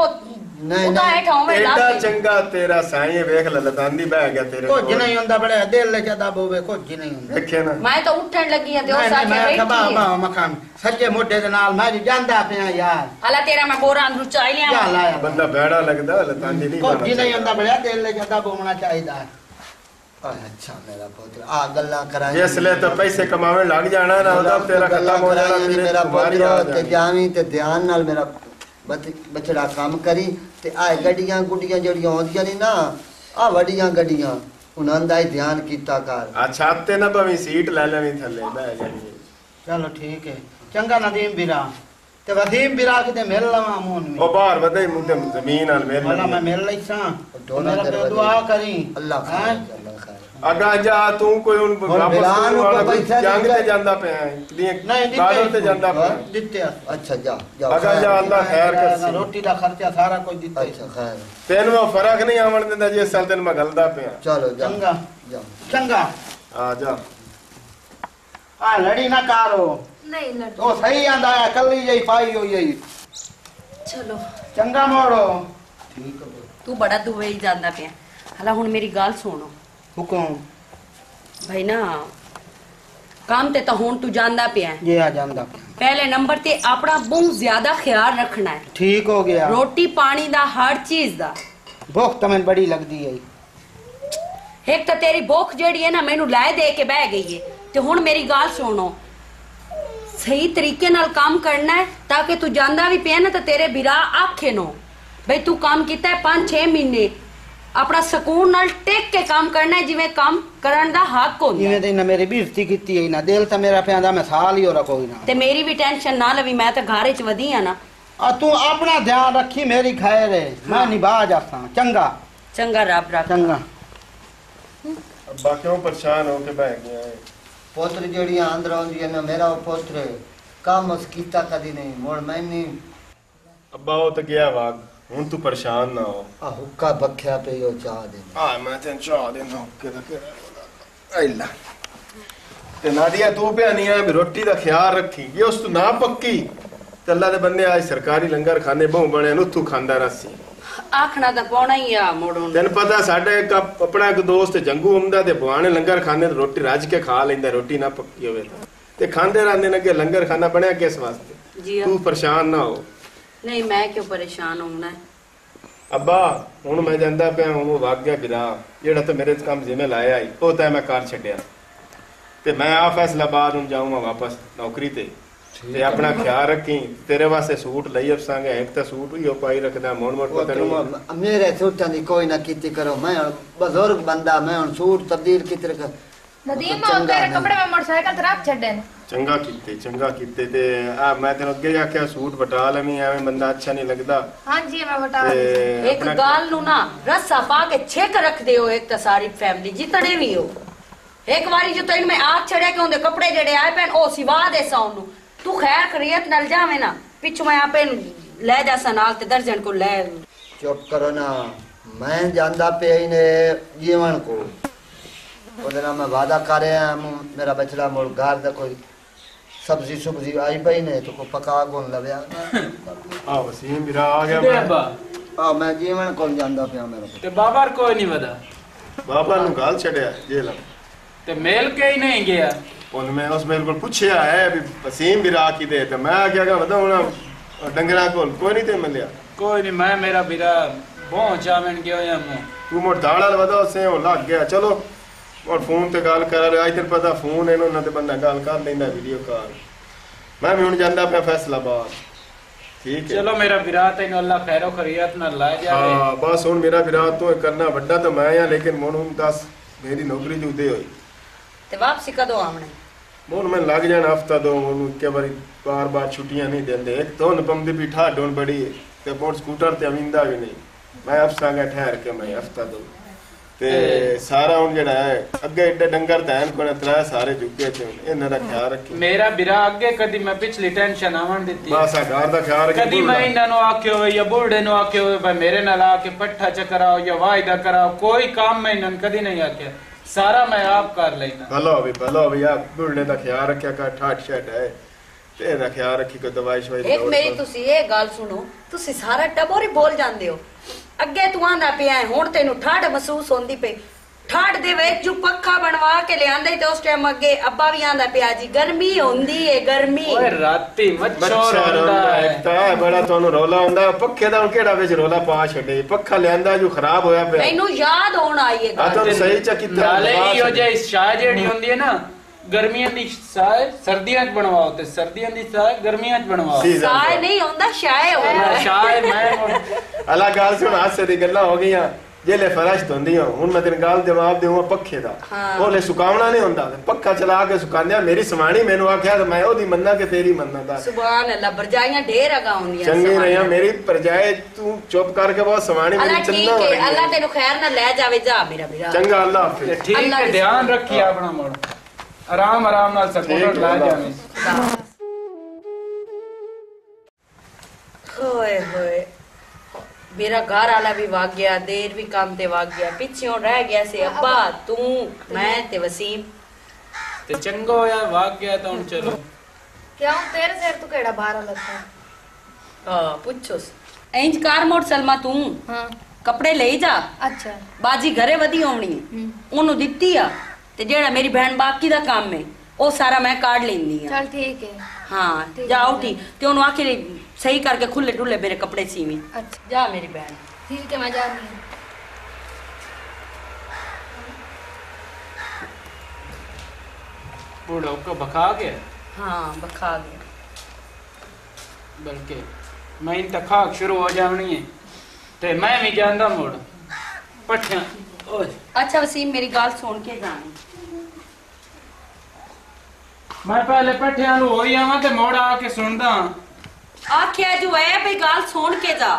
ਨਹੀਂ, ਉਹਦਾ ਨਹੀਂ। ਹੇਠ ਹੋਵੇਂ ਐਡਾ ਚੰਗਾ ਤੇਰਾ ਸਾਈਂ ਵੇਖ ਲੈ ਲਤਾਂਦੀ ਬਹਿ ਗਿਆ ਤੇਰੇ ਕੁਝ ਕੋਲ। ਨਹੀਂ ਹੁੰਦਾ ਬੜੇ ਦਿਲ ਚ ਦਬ ਹੋਵੇ ਕੁਝ ਨਹੀਂ ਹੁੰਦਾ। ਵੇਖਿਆ ਨਾ। ਮੈਂ ਤਾਂ ਉੱਠਣ ਲੱਗੀ ਆ ਤੇ ਉਹ ਸਾਕੇ ਮੈਂ ਬੈਠੀ ਹੈ। ਬਾ ਮਕਾਨ ਸੱਜੇ ਮੋਢੇ ਦੇ ਨਾਲ ਮੈਂ ਜੀ ਜਾਂਦਾ ਪਿਆ ਯਾਰ। ਹਾਲਾ ਤੇਰਾ ਮੈਂ ਬੋਰਾ ਅੰਦਰੋਂ ਚਾਹ ਜਾ ਲਿਆ ਲਾਇਆ ਬੰਦਾ ਬਹਿੜਾ ਲੱਗਦਾ ਲਤਾਂਦੀ ਨਹੀਂ ਕੁਝ ਨਹੀਂ ਹੁੰਦਾ ਬੜਿਆ ਦਿਲ ਚ ਦਬ ਹੋਣਾ ਚਾਹੀਦਾ। ਅੱਛਾ ਮੇਰਾ ਪੁੱਤਰ ਆ ਗੱਲਾਂ ਕਰਾਂ ਜਿਸ ਲਈ ਤਾਂ ਪੈਸੇ ਕਮਾਉਣ ਲੱਗ ਜਾਣਾ ਨਾ ਉਹਦਾ ਤੇਰਾ ਖਤਮ ਹੋ ਜਾਣਾ ਮੇਰਾ ਪੁੱਤਰ ਤੇ। ਜਾਵੀਂ ਤੇ ਧਿਆਨ ਨਾਲ ਮੇਰਾ ਬਚ- ਬਚੜਾ ਕੰਮ ਕਰੀ ਤੇ ਆ ਗੱਡੀਆਂ ਗੁੱਡੀਆਂ ਜਿਹੜੀਆਂ ਆਉਂਦੀਆਂ ਨੇ ਨਾ ਆ ਵੱਡੀਆਂ ਗੱਡੀਆਂ ਉਹਨਾਂ ਦਾ ਹੀ ਧਿਆਨ ਕੀਤਾ ਕਰ। ਛੱਤ ਤੇ ਨਾ ਭਵੀਂ ਸੀਟ ਲੈ ਲੈਵੀਂ ਥੱਲੇ ਬਹਿ ਜਾਣੀ ਚਲੋ ਠੀਕ ਹੈ। ਚੰਗਾ ਨਦੀਮ ਵੀਰਾ। ਤੇ ਵਸੀਮ ਬਿਰਾ ਕਿਤੇ ਮਿਲ ਲਵਾਂ ਮੂਨ ਉਹ ਵਿੱਚ ਬਾਹਰ ਵਧੇ ਤੇ ਜ਼ਮੀਨ ਨਾਲ ਮੇਲ ਮਲਾ ਮੈਂ। ਮਿਲ ਲਈ ਸਾਂ ਦੋਨਾਂ ਵਧੀਆ। ਦੁਆ ਕਰੀ। ਅੱਲਾ ਹੈਂ? ਖੈਰ ਅੱਲਾ ਖੈਰ ਅਗਾ ਜਾ ਤੂੰ ਕੋਈ ਹੁਣ ਹੁਣ ਬਿਲਾਲ ਨੂੰ ਕੋਈ ਪੈਸਾ ਜੰਗ? ਤੇ ਜਾਂਦਾ ਪਿਆ ਨਹੀਂ ਕਾਜਲ ਤੇ ਜਾਂਦਾ ਪਿਆ ਹੈ। ਦਿੱਤੇ ਆ। ਅੱਛਾ ਜਾ ਜਾ ਅਗਾ ਜਾ ਅੱਲਾ ਖੈਰ ਕਰਸੀ ਰੋਟੀ ਦਾ ਖਰਚਾ ਸਾਰਾ ਕੁਝ ਦਿੱਤਾ। ਅੱਛਾ ਖੈਰ। ਤੈਨੂੰ ਉਹ ਫ਼ਰਕ ਨਹੀਂ ਆਵਣ ਦਿੰਦਾ ਜੇ ਸਾਲ ਤੈਨੂੰ ਮੈਂ ਗਲਦਾ ਪਿਆ। ਚਲੋ ਜਾ। ਚੰਗਾ। ਜਾ। ਚੰਗਾ। ਆ ਜਾ। ਆ ਲੜੀ ਨਾ ਕਾਰੋ ਨਹੀਂ ਲੜ। ਉਹ ਸਹੀ ਆਂਦਾ ਆ ਕੱਲੀ ਜਈ ਪਾਈ ਹੋਈ ਹੈ ਚਲੋ। ਚੰਗਾ ਮੋੜੋ। ਠੀਕ। ਤੂੰ ਬੜਾ ਦੁਬਈ ਜਾਂਦਾ ਪਿਆ। ਹਲਾ ਹੁਣ ਮੇਰੀ ਗੱਲ ਸੁਣੋ। ਹੁਕਮ। ਭਾਈ ਨਾ ਕੰਮ ਤੇ ਤਾਂ ਹੁਣ ਤੂੰ ਜਾਂਦਾ ਪਿਆ ਹੈ। ਇਹ ਆ ਜਾਂਦਾ। ਪਹਿਲੇ ਨੰਬਰ ਤੇ ਆਪਣਾ ਬਹੁਤ ਜ਼ਿਆਦਾ ਖਿਆਲ ਰੱਖਣਾ ਹੈ। ਠੀਕ ਹੋ ਗਿਆ। ਰੋਟੀ ਪਾਣੀ ਦਾ ਹਰ ਚੀਜ਼ ਦਾ। ਭੁੱਖ ਤਾਂ ਮੈਨੂੰ ਬੜੀ ਲੱਗਦੀ ਹੈ ਇੱਕ ਤਾਂ ਤੇਰੀ ਭੁੱਖ ਜਿਹੜੀ ਹੈ ਨਾ ਮੈਨੂੰ ਲੈ ਦੇ ਕੇ ਬਹਿ ਗਈ ਹੈ ਤੇ ਹੁਣ ਮੇਰੀ ਗੱਲ ਸੁਣੋ। ਸਹੀ ਤਰੀਕੇ ਨਾਲ ਕੰਮ ਕਰਨਾ ਹੈ ਤਾਂ ਕਿ ਤੂੰ ਜਾਂਦਾ ਵੀ ਪਿਆ ਨਾ ਤਾਂ ਤੇਰੇ ਬਿਰਾ ਆਖੇ ਨੋ। ਬਈ ਤੂੰ ਕੰਮ ਕੀਤਾ ਹੈ 5-6 ਮਹੀਨੇ। ਆਪਣਾ ਸਕੂਨ ਨਾਲ ਟਿਕ ਕੇ ਕੰਮ ਕਰਨਾ ਹੈ ਜਿਵੇਂ ਕੰਮ ਕਰਨ ਦਾ ਹੱਕ ਹੁੰਦਾ ਜਿਵੇਂ ਹੈ। ਤੇ ਨਾ ਮੇਰੀ ਬੇਇੱਜ਼ਤੀ ਕੀਤੀ ਹੈ ਨਾ ਦਿਲ ਤਾਂ ਮੇਰਾ ਪਿਆਂਦਾ ਮੈਂ ਸਾਲ ਹੀ ਹੋ ਕੋਈ ਨਾ। ਤੇ ਮੇਰੀ ਵੀ ਟੈਨਸ਼ਨ ਨਾ ਲਵੀ ਮੈਂ ਤਾਂ ਘਰ 'ਚ ਵਧੀ ਆ ਨਾ। ਆ ਤੂੰ ਆਪਣਾ ਧਿਆਨ ਰੱਖੀ ਮੇਰੀ ਖੈਰ ਹੈ ਮੈਂ ਨਿਭਾ ਜਾਸਾਂ ਚੰਗਾ। ਚੰਗਾ ਰੱਬ ਰੱਖ ਚੰਗਾ। ਅੱਬਾ ਕਿਉਂ ਪਰੇਸ਼ਾਨ ਹੋ ਕੇ ਬਹਿ ਗਿਆ ਹੈ ਪੁੱਤਰ ਜਿਹੜੀਆਂ ਅੰਦਰ ਆਉਂਦੀਆਂ ਨੇ ਮੇਰਾ ਉਹ ਪੁੱਤਰ। ਕੰਮ ਉਸ ਕੀਤਾ ਕਦੀ ਨਹੀਂ ਮੁੜ ਮੈਂ ਨਹੀਂ ਅੱਬਾ ਉਹ ਤਾਂ ਗਿਆ ਵਾਗ। ਹੁਣ ਤੂੰ ਪਰੇਸ਼ਾਨ ਨਾ ਹੋ। ਆ ਹੁੱਕਾ ਬੱਖਿਆ ਪਈ ਉਹ ਚਾਹ ਦੇ ਆ ਮੈਂ ਤੈਨੂੰ ਚਾਹ ਦੇਣਾ ਹੁੱਕੇ ਦਾ ਕਿਹੜਾ ਐਲਾ ਤੇ ਨਾਦੀਆ ਤੂੰ ਪਿਆ ਨਹੀਂ ਆ ਰੋਟੀ ਦਾ ਖਿਆਲ ਰੱਖੀ। ਜੇ ਉਸ ਤੋਂ ਨਾ ਪੱਕੀ ਤੇ ਅੱਲਾ ਦੇ ਬੰਦੇ ਅੱਜ ਸਰਕਾਰੀ ਲੰਗਰ ਖਾਨੇ ਬਹੁ ਬਣੇ ਨੂੰ ਤੂੰ ਖਾਂਦਾ ਰਸੀ। ਆਖਣਾ ਤਾਂ ਪਾਉਣਾ ਹੀ ਆ ਮੋੜੋਂ। ਤੈਨੂੰ ਪਤਾ ਸਾਡੇ ਇੱਕ ਆਪ- ਆਪਣਾ ਇੱਕ ਦੋਸਤ ਜੰਗੂ ਹੁੰਦਾ ਤੇ ਬਵਾਣੇ ਲੰਗਰ ਖਾਨੇ ਤੇ ਰੋਟੀ ਰੱਜ ਕੇ ਖਾ ਲੈਂਦਾ ਰੋਟੀ ਨਾ ਪੱਕੀ ਹੋਵੇ ਤਾਂ। ਖਾਂਦੇ ਰਹਿੰਦੇ ਨੇ ਕਿ ਲੰਗਰ ਖਾਨਾ ਬਣਿਆ ਕਿਸ ਵਾਸਤੇ। ਤੂੰ ਪਰੇਸ਼ਾਨ ਨਾ ਹੋ। ਨਹੀਂ ਮੈਂ ਕਿਉਂ ਪਰੇਸ਼ਾਨ ਹੋਣਾ? ਹੈ? ਅੱਬਾ ਹੁਣ ਮੈਂ ਜਾਂਦਾ ਪਿਆ ਉਹ ਵਗ ਗਿਆ ਬਿਰਾ ਜਿਹੜਾ ਤਾਂ ਮੇਰੇ ਕੰਮ ਜਿਵੇਂ ਲਾਇਆ ਹੀ ਉਹ ਤਾਂ ਮੈਂ ਕਰ ਛੱਡਿਆ। ਤੇ ਮੈਂ ਆ ਫੈਸਲਾ ਬਾਅਦ ਹੁਣ ਜਾਊਂਗਾ ਵਾਪਸ ਨੌਕਰੀ ਤੇ। ਤੇ ਆਪਣਾ ਖਿਆਲ ਰੱਖੀ ਤੇਰੇ ਵਾਸਤੇ ਸੂਟ ਲਈ ਅਫਸਾਂਗੇ ਇੱਕ ਤਾਂ ਸੂਟ ਹੀ ਉਹ ਪਾਈ ਰੱਖਦਾ ਮੋੜ ਮੋੜ ਪਤਾ ਨਹੀਂ। ਮੇਰੇ ਸੂਟਾਂ ਦੀ ਕੋਈ ਨਾ ਕੀਤੀ ਕਰੋ ਮੈਂ ਬਜ਼ੁਰਗ ਬੰਦਾ ਮੈਂ ਹੁਣ ਸੂਟ ਤਬਦੀਲ ਕਿਤੇ ਕਰ ਨਦੀਮ ਚੰਗਾ ਉਹ ਤੇਰੇ ਨਹੀਂ। ਕੱਪੜੇ ਮੈਂ ਮੋਟਰਸਾਈਕਲ ਤੇ ਰੱਖ ਛੱਡੇ ਨੇ। ਚੰਗਾ ਕੀਤੇ ਚੰਗਾ ਕੀਤੇ ਤੇ ਆ ਮੈਂ ਤੈਨੂੰ ਅੱਗੇ ਆਖਿਆ ਸੂਟ ਵਟਾ ਲਵੀਂ ਐਵੇਂ ਬੰਦਾ ਅੱਛਾ ਨਹੀਂ ਲੱਗਦਾ। ਹਾਂਜੀ ਮੈਂ ਵਟਾ ਤੇ ਇੱਕ ਗੱਲ ਨੂੰ ਨਾ ਰੱਸਾ ਪਾ ਕੇ ਛੇਕ ਰੱਖਦੇ ਹੋ ਇੱਕ ਤਾਂ ਸਾਰੀ ਫੈਮਿਲੀ ਜਿਤਨੇ ਵੀ ਹੋ। ਇੱਕ ਵਾਰੀ ਜੋ ਤੈਨੂੰ ਮੈਂ ਆਖ ਛੜਿਆ ਕਿ ਉਹਦੇ ਕੱਪੜੇ ਜਿਹੜੇ ਆਏ ਪੈਣ ਉਹ ਸਿਵਾ ਦੇ ਸੌਣ ਨੂੰ। ਤੂੰ ਖੈਰ ਖਰੀਅਤ ਨਾਲ ਜਾਵੇਂ ਨਾ ਪਿੱਛੋਂ ਮੈਂ ਆਪੇ ਨੂੰ ਲੈ ਜਾਸਾਂ ਨਾਲ ਤੇ ਦਰਜਨ ਕੋ ਲੈ ਚੁੱਪ ਕਰੋ ਨਾ ਮੈਂ ਜਾਂਦਾ ਪਿਆ ਹੀ ਨੇ ਜੀਵਨ ਕੋ ਉਹਦੇ ਨਾਲ ਮੈਂ ਵਾਦਾ ਕਰ ਰਿਹਾ ਹਾਂ ਮੇਰਾ ਬਚੜਾ ਮੁੜ ਘਰ ਦਾ ਕੋਈ ਸਬਜ਼ੀ ਸੁਬਜ਼ੀ ਆਈ ਪਈ ਨੇ ਤੋ ਕੋ ਪਕਾ ਕੋਣ ਲਵਿਆ ਆ। ਵਸੀਮ ਵੀਰਾ ਆ ਗਿਆ ਮੈਂ ਆ ਮੈਂ। ਜੀਵਨ ਕੋਲ ਜਾਂਦਾ ਪਿਆ ਮੇਰਾ ਤੇ ਬਾਬਾ ਕੋਈ ਨਹੀਂ ਵਦਾ ਬਾਬਾ ਨੂੰ ਗਾਲ ਛੜਿਆ ਜੇ ਲਾ ਤੇ ਮੇਲ ਕੇ ਹੀ ਨਹੀਂ ਗਿਆ। ਉਹਨ ਮੈਂ ਉਸ ਮੇਲ ਕੋਲ ਪੁੱਛਿਆ ਹੈ ਵੀ ਵਸੀਮ ਵੀਰਾ ਕੀ ਦੇ ਤੇ ਮੈਂ ਕਿਹਾ ਗਾ ਵਦਾ ਹੁਣ ਡੰਗਰਾ ਕੋਲ। ਕੋਈ ਨਹੀਂ ਤੇ ਮਿਲਿਆ। ਕੋਈ ਨਹੀਂ ਮੈਂ ਮੇਰਾ ਵੀਰਾ ਬਹੁਤ ਜਾਵਣ ਗਿਆ ਮੈਂ। ਤੂੰ ਮੋੜ ਦਾੜਾ ਲਵਦਾ ਸੇ ਉਹ ਲੱਗ ਗਿਆ। ਚਲੋ ਔਰ ਫੋਨ ਤੇ ਗੱਲ ਕਰ ਰਿਹਾ ਅੱਜ ਤੈਨੂੰ ਪਤਾ ਫੋਨ ਇਹਨੂੰ ਨਾ ਤੇ ਬੰਦਾ ਗੱਲ ਕਰ ਲੈਂਦਾ ਵੀਡੀਓ ਕਾਲ ਮੈਂ ਵੀ ਹੁਣ ਜਾਂਦਾ ਪਿਆ ਫੈਸਲਾਬਾਦ। ਠੀਕ ਹੈ। ਚਲੋ ਮੇਰਾ ਵੀਰਾ ਤੈਨੂੰ ਅੱਲਾ ਖੈਰੋ ਖਰੀਅਤ ਨਾਲ ਲੈ ਜਾਵੇ। ਹਾਂ ਬਸ ਹੁਣ ਮੇਰਾ ਵਿਰਾਟ ਤੋਂ ਕਰਨਾ ਵੱਡਾ ਤਾਂ ਮੈਂ ਆ ਲੇਕਿਨ ਮਨ ਹੁਣ ਦੱਸ ਮੇਰੀ ਨੌਕਰੀ ਜੁਦੇ ਹੋਈ। ਤੇ ਵਾਪਸੀ ਕਦੋਂ ਆਵਣੇ? ਮਨ ਮੈਂ ਲੱਗ ਜਾਣਾ ਹਫਤਾ ਦੋ ਉਹਨੂੰ ਇੱਕ ਵਾਰੀ ਬਾਰ ਬਾਰ ਛੁੱਟੀਆਂ ਨਹੀਂ ਦਿੰਦੇ। ਇੱਕ ਤੋਂ ਨਪਮ ਦੀ ਪਿਠਾ ਡੋਨ ਬੜੀ ਤੇ ਬੋਰਡ ਸਕੂਟਰ ਤੇ ਅਵਿੰਦਾ ਵੀ ਨਹੀਂ। ਮੈਂ ਅਫਸਾਂਗਾ ਠਹਿਰ ਕੇ ਮੈਂ ਹਫਤਾ ਦੋ। ਤੇ ਸਾਰਾ ਹੁਣ ਜਿਹੜਾ ਹੈ ਅੱਗੇ ਏਡੇ ਡੰਗਰ ਧੈਨ ਕੋਲ ਤਰਾ ਸਾਰੇ ਜੁੱਗੇ ਚ ਇਹਨਾਂ ਦਾ ਖਿਆਲ ਰੱਖੀ। ਮੇਰਾ ਵੀਰਾ ਅੱਗੇ ਕਦੀ ਮੈਂ ਪਿਛਲੀ ਟੈਨਸ਼ਨ ਆਵਣ ਦਿੱਤੀ। ਬਸ ਆ ਘਰ ਦਾ ਖਿਆਲ ਰੱਖੀ ਕਦੀ ਮੈਂ ਇਹਨਾਂ ਨੂੰ ਆਖਿਓ ਹੋਵੇ ਜਾਂ ਬੁੱਢੇ ਨੂੰ ਆਖਿਓ ਹੋਵੇ ਭਾਈ ਮੇਰੇ ਨਾਲ ਆ ਕੇ ਪੱਠਾ ਚੱਕਰਾਓ ਜਾਂ ਵਾਇਦਾ ਕਰਾਓ ਕੋਈ ਕੰਮ ਮੈਂ ਇਹਨਾਂ ਨੂੰ ਕਦੀ ਨਹੀਂ ਆਖਿਆ। ਸਾਰਾ ਮੈਂ ਆਪ ਕਰ ਲੈਣਾ ਭਲਾ ਹੋਵੇ ਭਲਾ ਹੋਵੇ ਯਾਰ ਬੁੱਢੇ ਦਾ ਖਿਆਲ ਰੱਖਿਆ ਕਰ ਠਾਠ ਛੱਡ ਹੈ ਤੇ ਇਹਦਾ ਖਿਆਲ ਰੱਖੀ ਕੋਈ ਦਵਾਈ ਸ਼ਵਾਈ ਦੀ ਇੱਕ ਮੇਰੀ। ਤੁਸੀਂ ਇਹ ਗੱਲ ਸੁਣੋ ਤੁਸੀਂ ਸਾਰਾ ਟੱਬਰ ਹੀ ਬੋਲ ਜਾਂਦੇ ਹੋ। ਅੱਗੇ ਤੂੰ ਆਂਦਾ ਪਿਆ ਹੁਣ ਤੈਨੂੰ ਠਾੜ ਮਹਿਸੂਸ ਹੁੰਦੀ ਪਈ। ਠਾੜ ਦੇ ਵਿੱਚ ਜੋ ਪੱਖਾ ਬਣਵਾ ਕੇ ਲਿਆਂਦਾ ਤੇ ਉਸ ਟਾਈਮ ਅੱਗੇ ਅੱਬਾ ਵੀ ਆਂਦਾ ਪਿਆ ਜੀ ਗਰਮੀ ਹੁੰਦੀ ਏ ਗਰਮੀ। ਓਏ ਰਾਤੀ ਮੱਛਰ ਹੁੰਦਾ ਹੈ। ਇੱਕ ਤਾਂ ਬੜਾ ਤੁਹਾਨੂੰ ਰੋਲਾ ਹੁੰਦਾ ਪੱਖੇ ਦਾ ਹੁਣ ਕਿਹੜਾ ਵਿੱਚ ਰੋਲਾ ਪਾ ਛੱਡੇ? ਪੱਖਾ ਲਿਆਂਦਾ ਜੋ ਖਰਾਬ ਹੋਇਆ ਪਿਆ। ਮੈਨੂੰ ਯਾਦ ਹੋਣ ਆਈ ਇਹ ਗੱਲ। ਤੁਹਾਨੂੰ ਸਹੀ ਚ ਕੀਤਾ ਨਾਲੇ ਹੀ ਹੋ ਜਾਏ ਸ਼ਾਹ ਜਿਹੜੀ ਹੁੰਦੀ ਹੈ ਨਾ ਗਰਮੀਆਂ ਦੀ ਸਾਇ ਸਰਦੀਆਂ 'ਚ ਬਣਵਾਓ ਤੇ ਸਰਦੀਆਂ ਦੀ ਸਾਇ ਗਰਮੀਆਂ 'ਚ ਬਣਵਾਓ। ਸਾਇ ਨਹੀਂ ਹੁੰਦਾ ਸ਼ਾਇ ਹੋਣਾ ਸ਼ਾਇ ਮੈਂ ਅਲਾ ਗਾਲ ਸੁਣ ਹਾਸੇ ਦੀ ਗੱਲਾਂ ਹੋ ਗਈਆਂ। ਜਿਹੜੇ ਫਰਸ਼ ਧੁੰਦੀਆਂ ਹੁਣ ਮੈਂ ਤੈਨੂੰ ਗੱਲ ਜਵਾਬ ਦੇਵਾਂ ਪੱਖੇ ਦਾ। ਉਹਲੇ ਸੁਕਾਉਣਾ ਨਹੀਂ ਹੁੰਦਾ। ਪੱਖਾ ਚਲਾ ਕੇ ਸੁਕਾਉਂਦਿਆ ਮੇਰੀ ਸਵਾਣੀ ਮੈਨੂੰ ਆਖਿਆ ਮੈਂ ਉਹਦੀ ਮੰਨਾ ਕਿ ਤੇਰੀ ਮੰਨਾ ਦਾ ਸੁਭਾਨ ਅੱਲਾ ਪਰਜਾਈਆਂ ਢੇਰ ਅਗਾਉਂਦੀਆਂ ਚੰਗੀ ਰਹੀਆਂ ਮੇਰੀ ਪਰਜਾਏ ਤੂੰ ਚੁੱਪ ਕਰਕੇ ਬਹੁਤ ਸਵਾਣੀ ਮੇਰੀ ਚੰਨਾ ਹੋ ਅੱਲਾ ਤੈਨੂੰ ਖੈਰ ਨਾ ਲੈ ਜਾਵੇ ਜਾ ਮੇਰਾ ਵੀਰਾ। ਚੰਗਾ ਅੱਲਾ ਠੀਕ ਹੈ ਧਿਆਨ ਰੱਖੀ ਆਪਣਾ ਮੋੜ। ਆਰਾਮ ਆਰਾਮ ਨਾਲ ਹੈ, ਲੈ ਜਾਵੇਂ ਹੋਏ ਹੋਏ। ਮੇਰਾ ਘਰ ਵਾਲਾ ਵੀ ਵਗ ਗਿਆ ਦੇਰ ਵੀ ਕੰਮ ਤੇ ਵਗ ਗਿਆ। ਪਿੱਛੋਂ ਰਹਿ ਗਿਆ ਸੀ ਅੱਬਾ ਤੂੰ ਮੈਂ ਤੇ ਵਸੀਮ। ਤੇ ਚੰਗਾ ਹੋਇਆ ਵਾਗ ਗਿਆ ਤਾਂ ਹੁਣ ਚਲੋ। ਕਿਉਂ? ਤੇਰੇ ਸਿਰ ਤੋਂ ਕਿਹੜਾ ਬਾਹਰ ਲੱਗਾ ਹਾਂ ਪੁੱਛੋ ਇੰਜ ਕਾਰ ਮੋੜ ਸਲਮਾ ਤੂੰ। ਹਾਂ। ਕੱਪੜੇ ਲਈ ਜਾ। ਅੱਛਾ। ਬਾਜੀ ਘਰੇ ਵਧੀ ਆਉਣੀ। ਉਹਨੂੰ ਦਿੱਤੀ ਆ। ਤੇ ਜਿਹੜਾ ਮੇਰੀ ਭੈਣ ਬਾਕੀ ਦਾ ਕੰਮ ਹੈ ਉਹ ਸਾਰਾ ਮੈਂ ਕਾਢ ਲੈਂਦੀ ਆ ਚਲ ਠੀਕ ਹੈ ਹਾਂ ਠੀਕ ਜਾ ਹੈ। ਉਠੀ ਤੇ ਉਹਨੂੰ ਆਖਿਰ ਸਹੀ ਕਰਕੇ ਖੁੱਲੇ ਡੁੱਲੇ ਮੇਰੇ ਕੱਪੜੇ ਸੀਵੀਂ ਅੱਛਾ ਜਾ ਮੇਰੀ ਭੈਣ ਠੀਕ ਹੈ ਮੈਂ ਜਾਂਦੀ ਹਾਂ बूढ़ा को भखा गया ਹਾਂ ਬਖਾ ਗਿਆ बल्कि मैं इन तक शुरू हो जानी है ते मैं भी जानदा मोड़ पठिया ओए ਅੱਛਾ ਵਸੀਮ ਮੇਰੀ ਗੱਲ ਸੁਣ ਕੇ ਜਾਣੀ। ਮੈਂ ਪਹਿਲੇ ਪੱਠਿਆਂ ਨੂੰ ਹੋਈ ਆਵਾਂ ਤੇ ਮੋੜ ਆ ਕੇ ਸੁਣਦਾ। ਆਖਿਆ ਜੋ ਐ ਵੀ ਗੱਲ ਸੁਣ ਕੇ ਜਾ।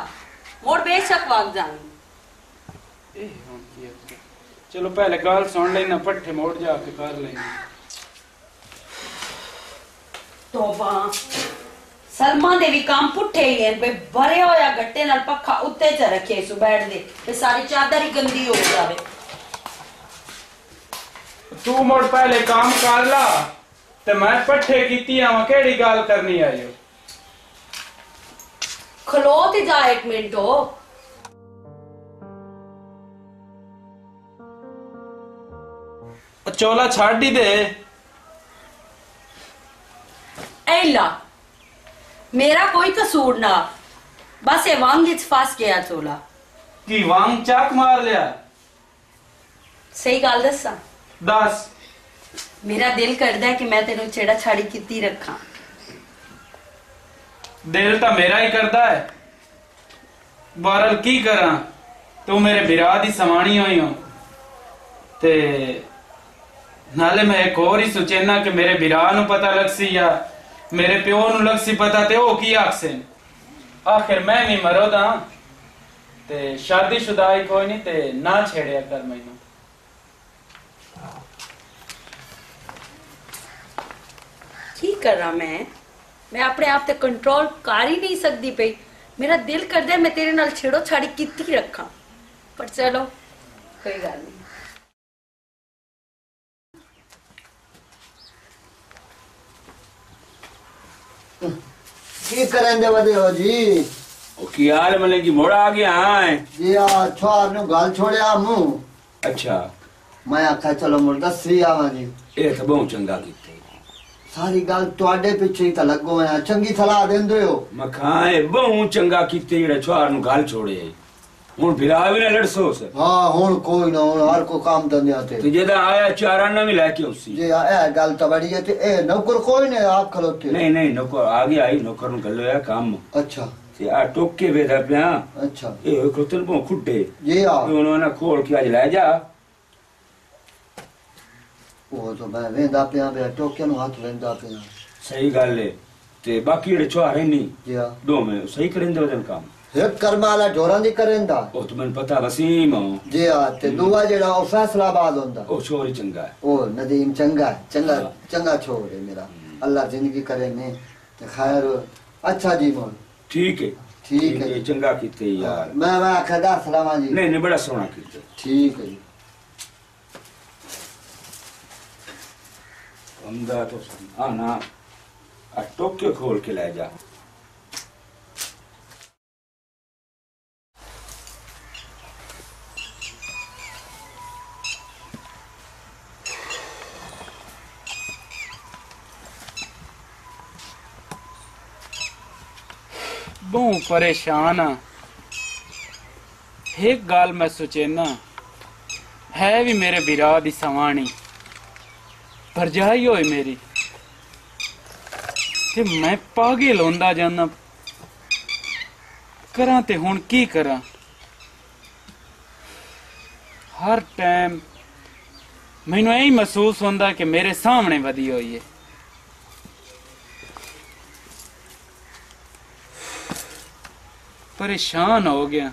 ਮੋੜ ਬੇਸ਼ੱਕ ਵਾਂਗ ਜਾਣੀ। ਚਲੋ ਪਹਿਲੇ ਗੱਲ ਸੁਣ ਲੈਣਾ ਪੱਠੇ ਮੋੜ ਜਾ ਕੇ ਕਰ ਲੈ ਤੋਬਾ। ਸਰਮਾ ਦੇ ਵੀ ਕੰਮ ਪੁੱਠੇ ਹੀ ਨੇ ਭਰੇ ਹੋਇਆ ਗੱਟੇ ਨਾਲ ਪੱਖਾ ਉੱਤੇ ਚ ਰੱਖੇ ਸੁ ਬੈਠਦੇ ਤੇ ਸਾਰੀ ਚਾਦਰ ਹੀ ਗੰਦੀ ਹੋ ਜਾਵੇ। ਤੂੰ ਮੋੜ ਪਹਿਲੇ ਕੰਮ ਕਰ ਲਾ ਤੇ ਮੈਂ ਪੱਠੇ ਕੀਤੀ ਆਵਾਂ ਕਿਹੜੀ ਗੱਲ ਕਰਨੀ ਆਇਓ ਖਲੋ ਤੇ ਜਾ ਇੱਕ ਮਿੰਟ ਹੋ। ਚੋਲਾ ਛੱਡ ਹੀ ਦੇ। ਐ ਲਾ। ਮੇਰਾ ਕੋਈ ਕਸੂਰ ਨਾ ਬਸ ਇਹ ਵਾਂਗ ਵਿੱਚ ਫਸ ਗਿਆ ਚੋਲਾ की वांग चाक मार लिया ਸਹੀ ਗੱਲ ਦੱਸਾਂ दस ਮੇਰਾ ਦਿਲ ਕਰਦਾ ਹੈ ਕਿ ਮੈਂ ਤੈਨੂੰ ਛੇੜਾ ਛਾੜੀ ਕੀਤੀ ਰੱਖਾਂ ਦਿਲ ਤਾਂ ਮੇਰਾ ਹੀ ਕਰਦਾ ਹੈ ਬਾਰਲ ਕੀ ਕਰਾਂ ਤੂੰ ਮੇਰੇ ਵਿਰਾਹ ਦੀ ਸਮਾਣੀ ਹੋਈ ਹੋ ਤੇ ਨਾਲੇ ਮੈਂ ਇੱਕ ਹੋਰ ਹੀ ਸੁਚੇਨਾ ਕਿ ਮੇਰੇ ਵਿਰਾਹ ਨੂੰ ਪਤਾ ਲੱਗ ਸੀ ਜਾਂ ਮੇਰੇ ਪਿਓ ਨੂੰ ਲੱਗ ਸੀ ਪਤਾ ਤੇ ਉਹ ਕੀ ਆਖਸੇ ਆਖਿਰ ਮੈਂ ਵੀ ਮਰੋਦਾ ਤੇ ਸ਼ਾਦੀशुदा ਹੀ ਕੋਈ ਨਹੀਂ ਤੇ ਨਾ ਛੇੜਿਆ ਕਰ ਮੈਨੂੰ ਕੀ ਕਰਾਂ ਮੈਂ ਮੈਂ ਆਪਣੇ ਆਪ ਤੇ ਕੰਟਰੋਲ ਕਰ ਹੀ ਨਹੀਂ ਸਕਦੀ ਪਈ ਮੇਰਾ ਦਿਲ ਕਰਦਾ ਮੈਂ ਤੇਰੇ ਨਾਲ ਛੇੜੋ ਛਾੜੀ ਕੀਤੀ ਰੱਖਾਂ ਪਰ ਚਲੋ ਕੋਈ ਗੱਲ ਨਹੀਂ ਕੀ ਕਰਨ ਦੇ ਵਦੇ ਹੋ ਜੀ? ਉਹ ਕੀ ਹਾਲ ਮਲੇ ਕੀ ਮੋੜ ਆ ਗਿਆ ਹੈ? ਜੀ ਆ ਛੋਰ ਨੂੰ ਗੱਲ ਛੋੜਿਆ ਮੂੰਹ। ਅੱਛਾ। ਮੈਂ ਆਖਿਆ ਚਲੋ ਮੁਰ ਦੱਸੀ ਆਵਾਂ ਜੀ। ਇਹ ਤਾਂ ਬਹੁਤ ਚੰਗਾ ਕੀਤਾ। ਸਾਰੀ ਗੱਲ ਤੁਹਾਡੇ ਪਿੱਛੇ ਹੀ ਤਾਂ ਲੱਗੋ ਆ। ਚੰਗੀ ਸਲਾਹ ਦਿੰਦੇ ਹੋ। ਮਖਾਏ ਬਹੁਤ ਚੰਗਾ ਕੀਤੇ ਜਿਹੜੇ ਛੁਆਰ ਨੂੰ ਗੱਲ ਛੋੜੇ। ਹੁਣ ਫਿਰਾ ਵੀ ਨਾ ਲੜਸੋਸ ਹਾਂ ਹੁਣ ਕੋਈ ਨਾ ਹੁਣ ਹਰ ਕੋ ਕੰਮ ਧੰਦਿਆਂ ਤੇ। ਤੇ ਜਿਹਦਾ ਆਇਆ ਚਾਰਾਂ ਨਾ ਵੀ ਲੈ ਕੇ ਉਸੀ ਜੇ ਇਹ ਗੱਲ ਤਾਂ ਬੜੀ ਹੈ ਤੇ ਇਹ ਨੌਕਰ ਕੋਈ ਨੇ ਆਪ ਖਲੋਤੇ। ਨਹੀਂ ਨਹੀਂ ਨੌਕਰ ਆ ਗਿਆ ਆਈ ਨੌਕਰ ਨੂੰ ਗੱਲ ਹੋਇਆ ਕੰਮ। ਅੱਛਾ। ਤੇ ਆ ਟੋਕੇ ਵੇਦਾ ਪਿਆ। ਅੱਛਾ। ਇਹ ਖੁੱਤਨ ਬੋ ਖੁੱਡੇ। ਜੀ ਆ। ਉਹਨਾਂ ਨੇ ਖੋਲ ਕੇ ਅੱਜ ਲੈ ਜਾ। ਉਹ ਤਾਂ ਮੈਂ ਵੇਂਦਾ ਪਿਆ ਬੇ ਟੋਕੇ ਨੂੰ ਹੱਥ ਵੇਂਦਾ ਪਿਆ। ਸਹੀ ਗੱਲ ਏ। ਤੇ ਬਾਕੀ ਜਿਹੜੇ ਛੁਆਰੇ ਨਹੀਂ ਜੀ ਆ। ਦੋਵੇਂ ਸਹੀ ਕਰਿੰਦੇ ਉਹਦੇ ਕੰਮ। ਇੱਕ ਕਰਮਾ ਵਾਲਾ ਢੋਰਾਂ ਦੀ ਕਰੇਂਦਾ ਉਹ ਤਾਂ ਮੈਨੂੰ ਪਤਾ ਵਸੀਮ। ਆ, ਜੀ ਆ ਤੇ ਦੂਆ ਜਿਹੜਾ ਉਹ ਫੈਸਲਾਬਾਦ ਹੁੰਦਾ। ਉਹ ਛੋਰੀ ਚੰਗਾ ਹੈ। ਉਹ ਨਦੀਮ ਚੰਗਾ ਹੈ, ਚੰਗਾ ਹਾਂ। ਚੰਗਾ ਛੋੜ ਹੈ ਮੇਰਾ। ਅੱਲਾ ਜ਼ਿੰਦਗੀ ਕਰੇ ਨੇ ਤੇ ਖੈਰ ਅੱਛਾ ਜੀ ਮੋਲ। ਠੀਕ ਹੈ। ਠੀਕ ਹੈ। ਚੰਗਾ ਕੀਤੇ ਯਾਰ। ਮੈਂ ਮੈਂ ਖਦਾ ਸਲਾਮਾ ਜੀ। ਨਹੀਂ ਨਹੀਂ ਬੜਾ ਸੋਹਣਾ ਕੀਤਾ। ਠੀਕ ਹੈ ਜੀ। ਅੰਦਾ तो ਆ ਨਾ ਆ ਟੋਕੇ ਖੋਲ ਕੇ ਲੈ ਜਾ। ਬਹੁ ਪਰੇਸ਼ਾਨ ਆ। ਇੱਕ ਗੱਲ ਮੈਂ ਸੁਚੇਨਾ, ਹੈ ਵੀ ਮੇਰੇ ਵਿਰਾਹ ਦੀ ਸਵਾਣੀ, ਭਰਜਾਈ ਹੋਏ ਮੇਰੀ। ਤੇ ਮੈਂ ਪਾਗਲ ਹੁੰਦਾ ਜਾਂਦਾ। ਕਰਾਂ ਤੇ ਹੁਣ ਕੀ ਕਰਾਂ? ਹਰ ਟਾਈਮ ਮੈਨੂੰ ਇਹ ਮਹਿਸੂਸ ਹੁੰਦਾ ਕਿ ਮੇਰੇ ਸਾਹਮਣੇ ਵਧੀ ਹੋਈ ਹੈ ਪਰੇਸ਼ਾਨ ਹੋ ਗਿਆ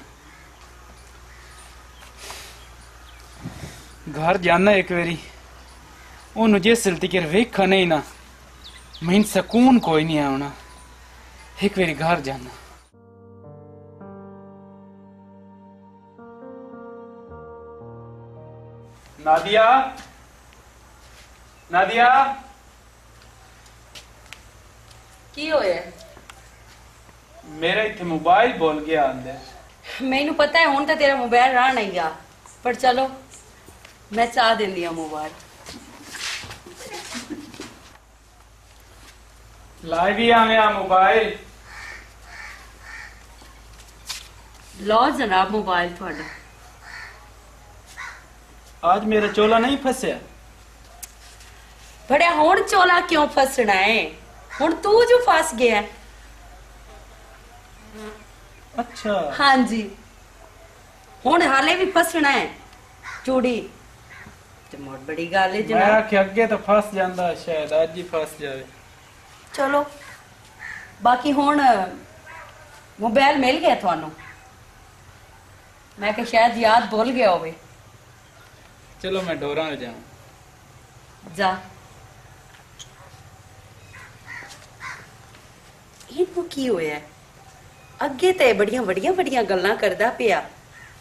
ਘਰ ਜਾਣਾ ਇੱਕ ਵਾਰੀ ਉਹਨੂੰ ਜੇ ਸਿਲਤਿਕਰ ਵੇਖਾ ਨਹੀਂ ਨਾ ਮੈਨੂੰ ਸਕੂਨ ਕੋਈ ਨਹੀਂ ਆਉਣਾ ਇੱਕ ਵਾਰੀ ਘਰ ਜਾਣਾ ਨਾਦੀਆ ਨਾਦੀਆ ਕੀ ਹੋਇਆ ਮੇਰਾ ਇੱਥੇ ਮੋਬਾਈਲ ਬੋਲ ਗਿਆ ਅੰਦਰ ਮੈਨੂੰ ਪਤਾ ਹੈ ਹੁਣ ਤਾਂ ਤੇਰਾ ਮੋਬਾਈਲ ਰਹਾ ਨਹੀਂ ਗਿਆ ਪਰ ਚਲੋ ਮੈਂ ਚਾਹ ਦਿੰਦੀ ਆ ਮੋਬਾਈਲ ਲਾਈਵ ਹੀ ਆ ਮੇਰਾ ਮੋਬਾਈਲ ਲਓ ਜਨਾਬ ਮੋਬਾਈਲ ਤੁਹਾਡਾ। ਅੱਜ ਮੇਰਾ ਚੋਲਾ ਨਹੀਂ ਫਸਿਆ। ਬੜਿਆ ਹੁਣ ਚੋਲਾ ਕਿਉਂ ਫਸਣਾ ਹੈ ਹੁਣ ਤੂੰ ਜੋ ਫਸ ਗਿਆ। ਹੈ। ਅੱਛਾ। ਹਾਂਜੀ। ਹੁਣ ਹਾਲੇ ਵੀ ਫਸਣਾ ਹੈ ਚੂੜੀ। ਤੇ ਮੋੜ ਬੜੀ ਗੱਲ ਹੈ ਮੈਂ ਜਨਾਬ ਆਖਿਆ ਅੱਗੇ ਤਾਂ ਫਸ ਜਾਂਦਾ ਸ਼ਾਇਦ ਅੱਜ ਹੀ ਫਸ ਜਾਵੇ। ਚਲੋ। ਬਾਕੀ ਹੁਣ ਮੋਬਾਈਲ ਮਿਲ ਗਿਆ ਤੁਹਾਨੂੰ। ਮੈਂ ਕਿ ਸ਼ਾਇਦ ਯਾਦ ਭੁੱਲ ਗਿਆ ਹੋਵੇ। ਚਲੋ ਮੈਂ ਡੋਰਾਂ ਹੋ ਜਾਵਾਂ। ਜਾ। ਇਹਨੂੰ ਕੀ ਹੋਇਆ? ਅੱਗੇ ਤੇ ਬੜੀਆਂ ਵੱਡੀਆਂ ਵੱਡੀਆਂ ਗੱਲਾਂ ਕਰਦਾ ਪਿਆ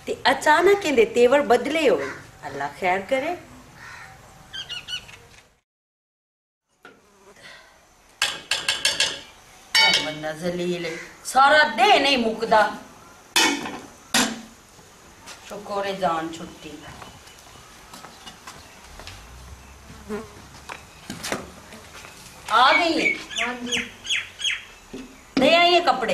ਤੇ ਅਚਾਨਕ ਇਹਦੇ ਤੇਵਰ ਬਦਲੇ ਹੋਏ ਅੱਲਾ ਖੈਰ ਕਰੇ ਹਾਏ ਬੰਦਾ ਜ਼ਲੀਲ ਹੈ। ਸਾਰਾ ਦੇ ਨਹੀਂ ਮੁੱਕਦਾ ਸ਼ੁਕਰ ਹੈ ਜਾਨ ਛੁੱਟੀ आ गई है हाँ जी ले आई है कपड़े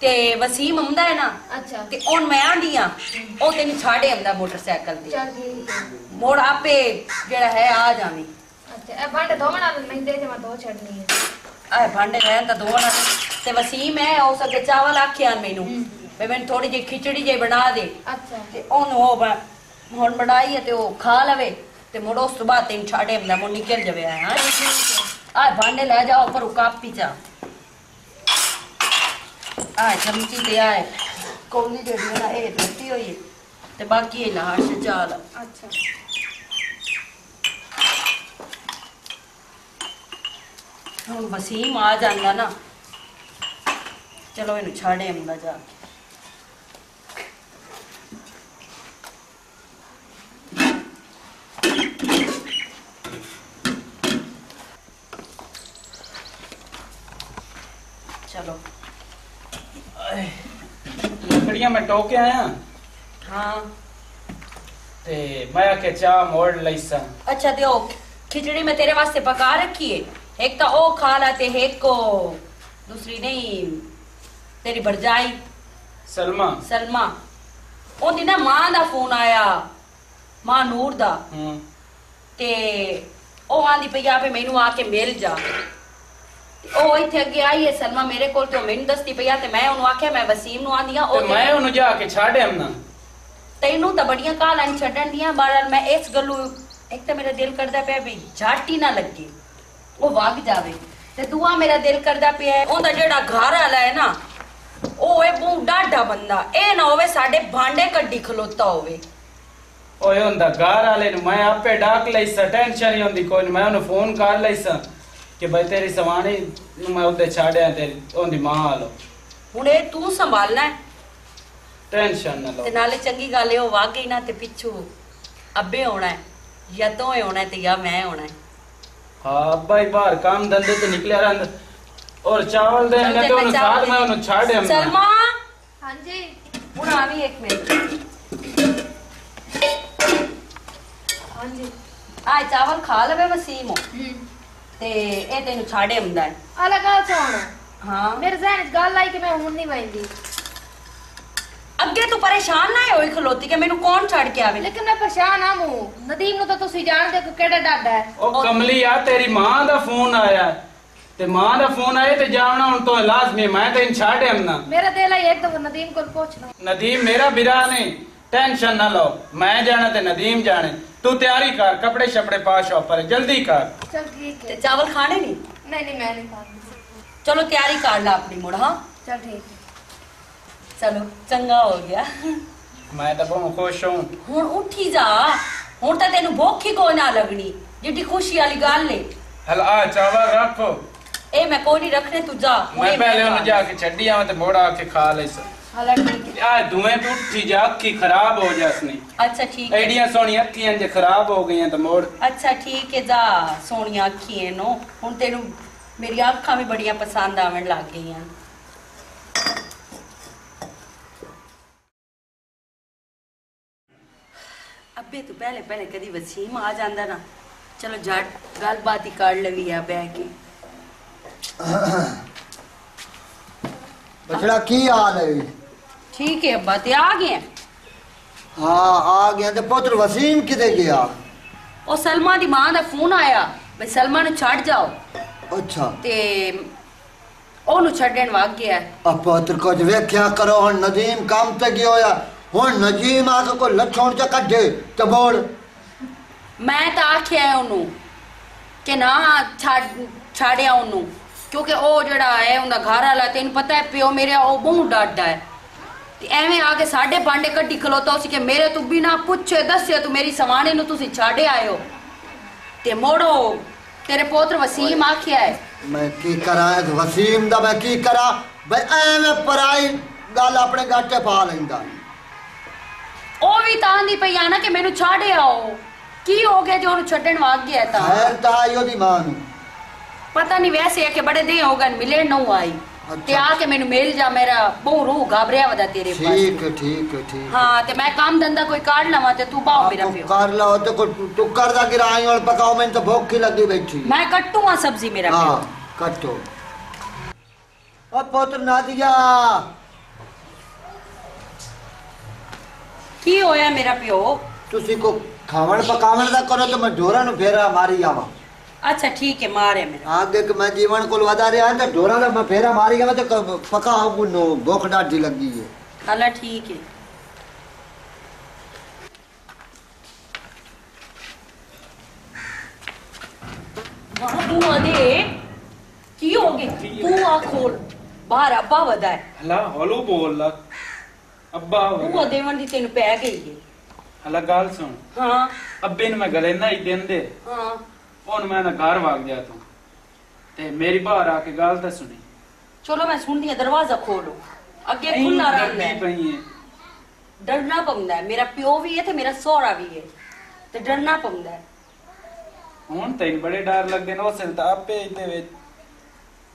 ਤੇ ਵਸੀਮ ਹੁੰਦਾ ਹੈ ਨਾ ਅੱਛਾ। ਤੇ ਹੁਣ ਮੈਂ ਆਂਦੀ ਆ ਉਹ ਤੈਨੂੰ ਛਾੜੇ ਆਂਦਾ ਮੋਟਰਸਾਈਕਲ ਤੇ। ਮੋੜ ਆਪੇ ਜਿਹੜਾ ਹੈ ਆ ਜਾਵੀਂ। ਅੱਛਾ ਇਹ ਭਾਂਡੇ ਧੋਣ ਵਾਲੇ ਦੇ ਜਮਾ ਧੋ ਛੱਡਨੀ ਹੈ। ਇਹ ਭਾਂਡੇ ਰਹਿਣ ਤਾਂ ਧੋਣ ਤੇ ਵਸੀਮ ਹੈ ਉਸ ਅੱਗੇ ਚਾਵਲ ਆਖਿਆ ਮੈਨੂੰ ਵੀ ਮੈਨੂੰ ਥੋੜੀ ਜਿਹੀ ਖਿਚੜੀ ਜੇ ਬਣਾ ਦੇ। ਅੱਛਾ। ਤੇ ਉਹਨੂੰ ਉਹ ਹੁਣ ਬਣਾਈ ਤੇ ਉਹ ਖਾ ਲਵੇ ਤੇ ਮੁੜ ਉਸ ਤੋਂ ਬਾਅਦ ਤੈਨੂੰ ਛਾੜੇ ਆਂਦਾ ਮੁੜ ਨਿਕਲ ਜਵੇ ਆਹ ਆ ਭਾਂਡੇ ਲੈ ਜਾਓ ਪਰ ਉਹ ਚਾ આ ચમચી તે આ કોલી ਜਿਹੜੀ ਨਾ ਇਹ ਦਿੱਤੀ ਹੋਈ ਤੇ ਬਾਕੀ ਇਹ ਨਾਲ ਸਜਾਲ ਅੱਛਾ। ਹੁਣ ਵਸੀਮ ਆ ਜਾਂਦਾ ਨਾ। ਚਲੋ ਇਹਨੂੰ ਛਾੜੇ ਅੰਦਾ ਜਾ ਚਲੋ। ਲੱਕੜੀਆਂ ਮੈਂ ਟੋਕੇ ਆਇਆ ਹਾਂ ਤੇ ਮੈਂ ਆਖਿਆ ਚਾਹ ਮੋੜ ਲਈ ਸਾਂ अच्छा तो खिचड़ी में तेरे वास्ते पका रखी है एक तो ओ खा लाते हैं एक को दूसरी नहीं तेरी भरजाई ਸਲਮਾ सलमा ਉਹਦੀ ਨਾ ਮਾਂ ਦਾ ਫੋਨ ਆਇਆ ਮਾਂ ਨੂਰ ਦਾ ਹੂੰ ਤੇ ਉਹ ਆਂਦੀ ਪਈ ਆ ਵੀ ਮੈਨੂੰ ਆ ਕੇ ਮਿਲ ਜਾ ਤੇ ਉਹ ਇੱਥੇ ਅੱਗੇ ਆਈ ਹੈ ਸਲਮਾ ਮੇਰੇ ਕੋਲ ਤੇ ਉਹ ਮੈਨੂੰ ਦੱਸਦੀ ਪਈ ਆ ਤੇ ਮੈਂ ਉਹਨੂੰ ਆਖਿਆ ਮੈਂ ਵਸੀਮ ਨੂੰ ਆਂਦੀ ਆ ਤੇ ਉਹ ਮੈਂ ਉਹਨੂੰ ਜਾ ਕੇ ਛੱਡ ਆਉਣਾ। ਤੈਨੂੰ ਤਾਂ ਬੜੀਆਂ ਕਾਲਾਂ ਨੀ ਛੱਡਣ ਦੀਆਂ ਬਾਰਾਂ ਮੈਂ ਇਸ ਗੱਲੋਂ ਇੱਕ ਤਾਂ ਮੇਰਾ ਦਿਲ ਕਰਦਾ ਪਿਆ ਵੀ ਝਾਟੀ ਨਾ ਲੱਗੇ ਉਹ ਵਗ ਜਾਵੇ। ਤੇ ਦੂਆ ਮੇਰਾ ਦਿਲ ਕਰਦਾ ਪਿਆ ਹੈ, ਉਹਦਾ ਜਿਹੜਾ ਘਰ ਵਾਲਾ ਹੈ ਨਾ ਉਹ ਇਹ ਬੂ ਡਾਢਾ ਬੰਦਾ ਇਹ ਨਾ ਹੋਵੇ ਸਾਡੇ ਭਾਂਡੇ ਕੱਢੀ ਖਲੋਤਾ ਹੋਵੇ। ਓਏ ਹੁੰਦਾ ਘਰ ਵਾਲੇ ਨੂੰ ਮੈਂ ਆਪੇ ਡਾਕ ਲਈ ਸਾਂ ਟੈਨਸ਼ਨ ਨਹੀਂ ਹੁੰਦੀ ਕੋਈ ਨੀ, ਮੈਂ ਉਹਨੂੰ ਫੋਨ ਕਰ ਲਈ ਸਾਂ। ਕਿ ਬਈ ਤੇਰੀ ਸਵਾਣੀ ਨੂੰ ਮੈਂ ਉੱਤੇ ਛਾੜਿਆ ਤੇ ਉਹਦੀ ਮਾਂ ਆਲੋ ਹੁਣ ਇਹ ਤੂੰ ਸੰਭਾਲਣਾ ਹੈ। ਟੈਨਸ਼ਨ ਨਾ ਲਓ। ਤੇ ਨਾਲੇ ਚੰਗੀ ਗੱਲ ਇਹ ਉਹ ਵਾਗ ਗਈ ਨਾ ਤੇ ਪਿੱਛੂ ਅੱਬੇ ਆਉਣਾ ਹੈ ਜਾਂ ਤੋਂ ਆਉਣਾ ਤੇ ਜਾਂ ਮੈਂ ਆਉਣਾ ਹੈ। ਹਾਂ ਬਾਈ ਬਾਹਰ ਕੰਮ ਧੰਦੇ ਤੇ ਨਿਕਲਿਆ ਰਹਿੰਦਾ। ਔਰ ਚਾਵਲ ਦੇ ਨੇ ਤੇ ਉਹਨੂੰ ਸਾਥ ਮੈਂ ਉਹਨੂੰ ਛਾੜਿਆ ਮੈਂ। ਸ਼ਰਮਾ ਹਾਂਜੀ। ਹੁਣ ਆਵੀ ਇੱਕ ਮਿੰਟ। ਹਾਂਜੀ। ਆ ਚਾਵਲ ਖਾ ਲਵੇ ਵਸੀਮ। ਹੂੰ। ਤੇ ਇਹ ਤੈਨੂੰ ਛਾੜੇ ਹੁੰਦਾ ਹੈ। ਅਲੱਗ ਗੱਲ ਸੁਣ। ਹਾਂ। ਮੇਰੇ ਜ਼ਹਿਨ 'ਚ ਗੱਲ ਆਈ ਕਿ ਮੈਂ ਹੁਣ ਨਹੀਂ ਵੈਂਦੀ ਅੱਗੇ ਤੂੰ ਪਰੇਸ਼ਾਨ ਨਾ ਹੋਈ ਖਲੋਤੀ ਕਿ ਮੈਨੂੰ ਕੌਣ ਛੱਡ ਕੇ ਆਵੇ? ਲੇਕਿਨ ਮੈਂ ਪਰੇਸ਼ਾਨ ਆ ਮੂੰ ਨਦੀਮ ਨੂੰ ਤਾਂ ਤੁਸੀਂ ਜਾਣਦੇ ਹੋ ਕਿ ਕਿਹੜਾ ਡਾਡਾ ਹੈ। ਉਹ ਕਮਲੀ ਆ ਤੇਰੀ ਮਾਂ ਦਾ ਫੋਨ ਆਇਆ। ਤੇ ਮਾਂ ਦਾ ਫੋਨ ਆਇਆ ਤੇ ਜਾਣਾ ਹੁਣ ਤੋਂ ਲਾਜ਼ਮੀ ਮੈਂ ਤੈਨੂੰ ਛੱਡ ਆਉਣਾ ਮੇਰਾ ਦਿਲ ਹੈ ਇੱਕ ਦਫਾ ਨਦੀਮ ਕੋਲ ਪੁੱਛ ਲਓ। ਨਦੀਮ ਮੇਰਾ ਬਿਰਾ ਨਹੀਂ ਟੈਨਸ਼ਨ ਨਾ ਲਓ। ਮੈਂ ਜਾਣਾ ਤੇ ਨਦੀਮ ਜਾਣੇ। ਤੂੰ ਤਿਆਰੀ ਕਰ ਕੱਪੜੇ ਛਪੜੇ ਪਾ ਸ਼ਾਪਰ ਜਲਦੀ ਕਰ। ਚਲ ਠੀਕ ਤੇ ਹੈ ਚਾਵਲ ਖਾਣੇ ਨਹੀਂ? ਨਹੀਂ ਨਹੀਂ ਮੈਂ ਨਹੀਂ ਖਾਂਦੀ। ਚਲੋ ਤਿਆਰੀ ਕਰ ਲੈ ਆਪਣੀ ਮੁੜ ਹਾਂ। ਚਲ ਠੀਕ ਹੈ। ਚਲੋ ਚੰਗਾ ਹੋ ਗਿਆ। ਮੈਂ ਤਾਂ ਬਹੁਤ ਖੁਸ਼ ਹਾਂ। ਹੁਣ ਉੱਠੀ ਜਾ। ਹੁਣ ਤਾਂ ਤੈਨੂੰ ਭੁੱਖ ਹੀ ਕੋਈ ਨਾ ਲੱਗਣੀ ਜਿੱਡੀ ਖੁਸ਼ੀ ਵਾਲੀ ਗੱਲ ਏ। ਹਲ ਆ ਚਾਵਲ ਰੱਖੋ। ਇਹ ਮੈਂ ਕੋਈ ਨਹੀਂ ਰੱਖਣੇ ਤੂੰ ਜਾ ਮੈਂ ਪਹਿਲੇ ਉਹਨੂੰ ਜਾ ਕੇ ਛੱਡੀ ਆਵਾਂ ਤੇ ਮੋੜ ਆ ਕੇ ਖਾ ਲੈ ਸਰ ਹਾਲਾ ਠੀਕ ਹੈ। ਆ ਧੂਏ ਤੋਂ ਉੱਠੀ ਜਾ ਅੱਖੀ ਖਰਾਬ ਹੋ ਜਾਸਨੀ ਅੱਛਾ ਠੀਕ ਹੈ। ਐਡੀਆਂ ਸੋਹਣੀਆਂ ਅੱਖੀਆਂ ਜੇ ਖਰਾਬ ਹੋ ਗਈਆਂ ਤਾਂ ਮੋੜ। ਅੱਛਾ ਠੀਕ ਹੈ ਜਾ ਸੋਹਣੀਆਂ ਅੱਖੀਆਂ ਨੂੰ ਹੁਣ ਤੈਨੂੰ ਮੇਰੀਆਂ ਅੱਖਾਂ ਵੀ ਬੜੀਆਂ ਪਸੰਦ ਆਵਣ ਲੱਗ ਗਈਆਂ। ਅੱਬੇ ਤੂੰ ਪਹਿਲੇ ਪਹਿਲੇ ਕਦੀ ਵਸੀਮ ਆ ਜਾਂਦਾ ਨਾ। ਚਲੋ ਜੱਟ ਗੱਲਬਾਤ ਹੀ ਕਰ ਲਵੀ ਆ ਬਹਿ ਕੇ। ਬਛੜਾ ਕੀ ਹਾਲ ਹੈ? ਠੀਕ ਹੈ ਅੱਬਾ ਤੇ ਆ ਗਏ ਹਾਂ? ਆ ਗਿਆ ਤੇ ਪੁੱਤਰ ਵਸੀਮ ਕਿਤੇ ਗਿਆ? ਉਹ ਸਲਮਾ ਦੀ ਮਾਂ ਦਾ ਫੋਨ ਆਇਆ ਵੀ ਸਲਮਾ ਨੂੰ ਛੱਡ ਜਾਓ। ਅੱਛਾ। ਤੇ ਉਹਨੂੰ ਛੱਡਣ ਵਗ ਗਿਆ। ਆ ਪੁੱਤਰ ਕੁਝ ਵੇਖਿਆ ਕਰੋ ਹੁਣ ਨਦੀਮ ਕੰਮ ਤੇ ਗਿਆ ਹੋਇਆ। ਹੁਣ ਨਦੀਮ ਆ ਕੇ ਕੋਈ ਲੱਛਣ ਚ ਕੱਢੇ ਤੇ ਬੋਲ। ਮੈਂ ਤਾਂ ਆਖਿਆ ਉਹਨੂੰ ਕਿ ਨਾ ਛੱਡ ਛਾੜਿਆ ਉਹਨੂੰ ਕਿਉਂਕਿ ਉਹ ਜਿਹੜਾ ਹੈ ਉਹਦਾ ਘਰ ਵਾਲਾ ਤੈਨੂੰ ਪਤਾ ਹੈ ਪਿਓ ਮੇਰੇ ਉਹ ਬਹੁਤ ਡਾਡਾ ਹੈ। ਤੇ ਐਵੇਂ ਆ ਕੇ ਸਾਡੇ ਬਾਂਡੇ ਕੱਢੀ ਖਲੋਤਾ ਸੀ ਕਿ ਮੇਰੇ ਤੋਂ ਬਿਨਾ ਪੁੱਛੇ ਦੱਸੇ ਤੂੰ ਮੇਰੀ ਸਵਾਣੀ ਨੂੰ ਤੁਸੀਂ ਛਾੜੇ ਆਇਓ। ਤੇ ਮੋੜੋ ਤੇਰੇ ਪੁੱਤਰ ਵਸੀਮ ਆਖਿਆ ਹੈ। ਮੈਂ ਕੀ ਕਰਾਂ ਇਸ ਵਸੀਮ ਦਾ ਮੈਂ ਕੀ ਕਰਾਂ? ਬਈ ਐਵੇਂ ਪਰਾਈ ਗੱਲ ਆਪਣੇ ਗਾਟੇ ਪਾ ਲੈਂਦਾ। ਉਹ ਵੀ ਤਾਂ ਦੀ ਪਈ ਆ ਨਾ ਕਿ ਮੈਨੂੰ ਛਾੜੇ ਆਓ। ਕੀ ਹੋ ਗਿਆ ਜੋ ਉਹਨੂੰ ਛੱਡਣ ਵਗ ਗਿਆ ਤਾਂ? ਖੈਰ ਤਾਂ ਆਈ ਉਹਦੀ ਮਾਂ ਨੂੰ। ਪਤਾ ਨਹੀਂ ਵੈਸੇ ਹੈ ਕਿ ਬੜੇ ਦਿਨ ਹੋ ਗਏ ਮਿਲਣ ਨੂੰ ਆਈ। ਤੇ ਆ ਕੇ ਮੈਨੂੰ ਮਿਲ ਜਾ ਮੇਰਾ ਬਹੁ ਰੂਹ ਘਬਰਿਆ ਵਦਾ ਤੇਰੇ ਪਾਸ ਠੀਕ ਠੀਕ ਠੀਕ। ਹੈ। ਤੇ ਮੈਂ ਕੰਮ ਧੰਦਾ ਕੋਈ ਕਾਢ ਲਵਾਂ ਤੇ ਤੂੰ ਬਾਹ ਮੇਰਾ ਪਿਓ। ਕਰ ਲਓ ਤੇ ਕੋਈ ਟੁੱਕਰ ਦਾ ਗਿਰਾਈ ਹੁਣ ਪਕਾਓ ਮੈਨੂੰ ਤਾਂ ਭੁੱਖ ਹੀ ਲੱਗੀ ਬੈਠੀ। ਮੈਂ ਕੱਟੂਆਂ ਸਬਜ਼ੀ ਮੇਰਾ ਹਾਂ ਕੱਟੋ। ਓ ਪੁੱਤਰ ਨਾਦੀਆ। ਕੀ ਹੋਇਆ ਮੇਰਾ ਪਿਓ? ਤੁਸੀਂ ਕੋ ਖਾਵਣ ਪਕਾਵਣ ਦਾ ਕਰੋ ਤੇ ਮੈਂ ਢੋਰਾਂ ਨੂੰ ਫੇਰਾ ਮਾਰੀ ਆਵਾਂ। ਅੱਛਾ ਠੀਕ ਹੈ ਮਾਰਿਆ ਮੇਰਾ ਅੱਗੇ ਕਿ ਮੈਂ ਜੀਵਨ ਕੋਲ ਵਧਾ ਰਿਹਾ ਤੇ ਢੋਰਾਂ ਦਾ ਮੈਂ ਫੇਰਾ ਮਾਰੀ ਆਵਾਂ ਤੇ ਕ- ਪਕਾਉ ਨੂੰ ਭੁੱਖ ਡਾਢੀ ਲੱਗੀ ਹੈ ਹਾਲਾ ਠੀਕ ਹੈ ਵਾਹ ਤੂੰ ਆਦੇ ਕੀ ਹੋ ਗਿਆ ਤੂੰ ਆ ਖੋਲ ਬਾਹਰ ਅੱਬਾ ਵਦਾ ਹੈ ਹਲਾ ਹਲੋ ਬੋਲ ਲਾ ਅੱਬਾ ਤੂੰ ਦੇਵਣ ਦੀ ਤੈਨੂੰ ਪੈ ਗਈ ਹੈ ਹਲਾ ਗੱਲ ਸੁਣ ਹਾਂ ਅੱਬੇ ਨੂੰ ਮੈਂ ਗਲੇ ਨਾ ਹੀ ਦਿੰਦੇ ਹਾਂ ਉਹਨ ਮੈਂ ਨਾ ਘਰ ਵਗ ਗਿਆ ਤੂੰ। ਤੇ ਮੇਰੀ ਬਾਹਰ ਆ ਕੇ ਗੱਲ ਤਾਂ ਸੁਣੀ। ਚਲੋ ਮੈਂ ਸੁਣਦੀ ਹਾਂ ਦਰਵਾਜ਼ਾ ਖੋਲੋ। ਅੱਗੇ ਖੁੱਲਾ ਰਹਿੰਦਾ ਹੈ। ਪਈ ਹੈ ਡਰਨਾ ਪੈਂਦਾ ਹੈ। ਮੇਰਾ ਪਿਓ ਵੀ ਹੈ ਤੇ ਮੇਰਾ ਸਹੁਰਾ ਵੀ ਹੈ। ਤੇ ਡਰਨਾ ਪੈਂਦਾ ਹੈ। ਹੁਣ ਤੈਨੂੰ ਬੜੇ ਡਰ ਲੱਗਦੇ ਨੇ ਉਸੇ ਤਾਂ ਆਪੇ ਇਹਦੇ ਵਿੱਚ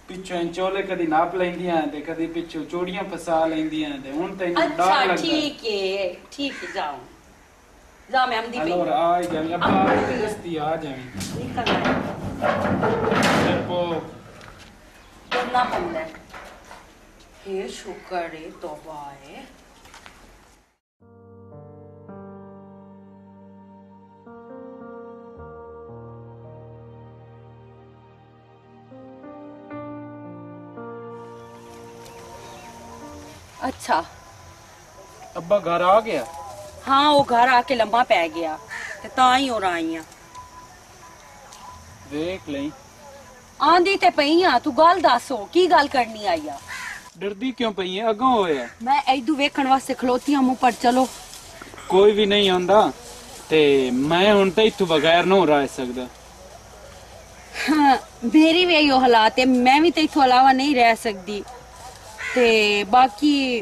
ਪਿੱਛੋਂ ਇੰਚੋਲੇ ਕਦੀ ਨਾਪ ਲੈਂਦੀਆਂ ਤੇ ਕਦੀ ਪਿੱਛੋਂ ਚੋੜੀਆਂ ਫਸਾ ਲੈਂਦੀਆਂ ਤੇ ਹੁਣ ਤੈਨੂੰ ਡਰ ਅੱਛਾ ਲੱਗਦਾ ਠੀਕ ਹੈ ਠੀਕ ਹੈ ਜਾਓ। ਜਾ ਮੈਂ ਆਮਦੀ ਹਲੋ ਪਈ ਆ ਹੀ ਜਾਵੀਂ ਅੱਬਾ ਦੀ ਦਸਤੀ ਆ ਜਾਵੀਂ ਨਿਕਲਣਾ ਹੈ ਦੇਖੋ ਡਰਨਾ ਪੈਂਦਾ ਹੈ ਇਹ ਸ਼ੁਕਰ ਹੈ ਤੋਬਾ ਹੈ ਅੱਛਾ ਅੱਬਾ ਘਰ ਆ ਗਿਆ ਹਾਂ ਉਹ ਘਰ ਆ ਕੇ ਲੰਮਾ ਪੈ ਗਿਆ ਤੇ ਤਾਂ ਹੀ ਉਹ ਆਈਆਂ ਵੇਖ ਲਈ। ਆਂਦੀ ਤੇ ਪਈ ਆ ਤੂੰ ਗੱਲ ਦੱਸੋ ਕੀ ਗੱਲ ਕਰਨੀ ਆਈ ਆ? ਡਰਦੀ ਕਿਉਂ ਪਈ ਹੈ ਅਗੋਂ ਹੋਇਆ ਮੈਂ ਐਦੂ ਵੇਖਣ ਵਾਸਤੇ ਖਲੋਤੀ ਆ ਮੂੰਹ ਪਰ ਚਲੋ। ਕੋਈ ਵੀ ਨਹੀਂ ਆਉਂਦਾ ਤੇ ਮੈਂ ਹੁਣ ਤਾਂ ਇੱਥੋਂ ਬਗੈਰ ਨਹੀਂ ਰਹਿ ਸਕਦਾ। ਹਾਂ, ਮੇਰੀ ਵੀ ਇਹੋ ਹਾਲਾਤ ਹੈ ਮੈਂ ਵੀ ਤੇ ਇਥੋਂ ਇਲਾਵਾ ਨਹੀਂ ਰਹਿ ਸਕਦੀ। ਤੇ ਬਾਕੀ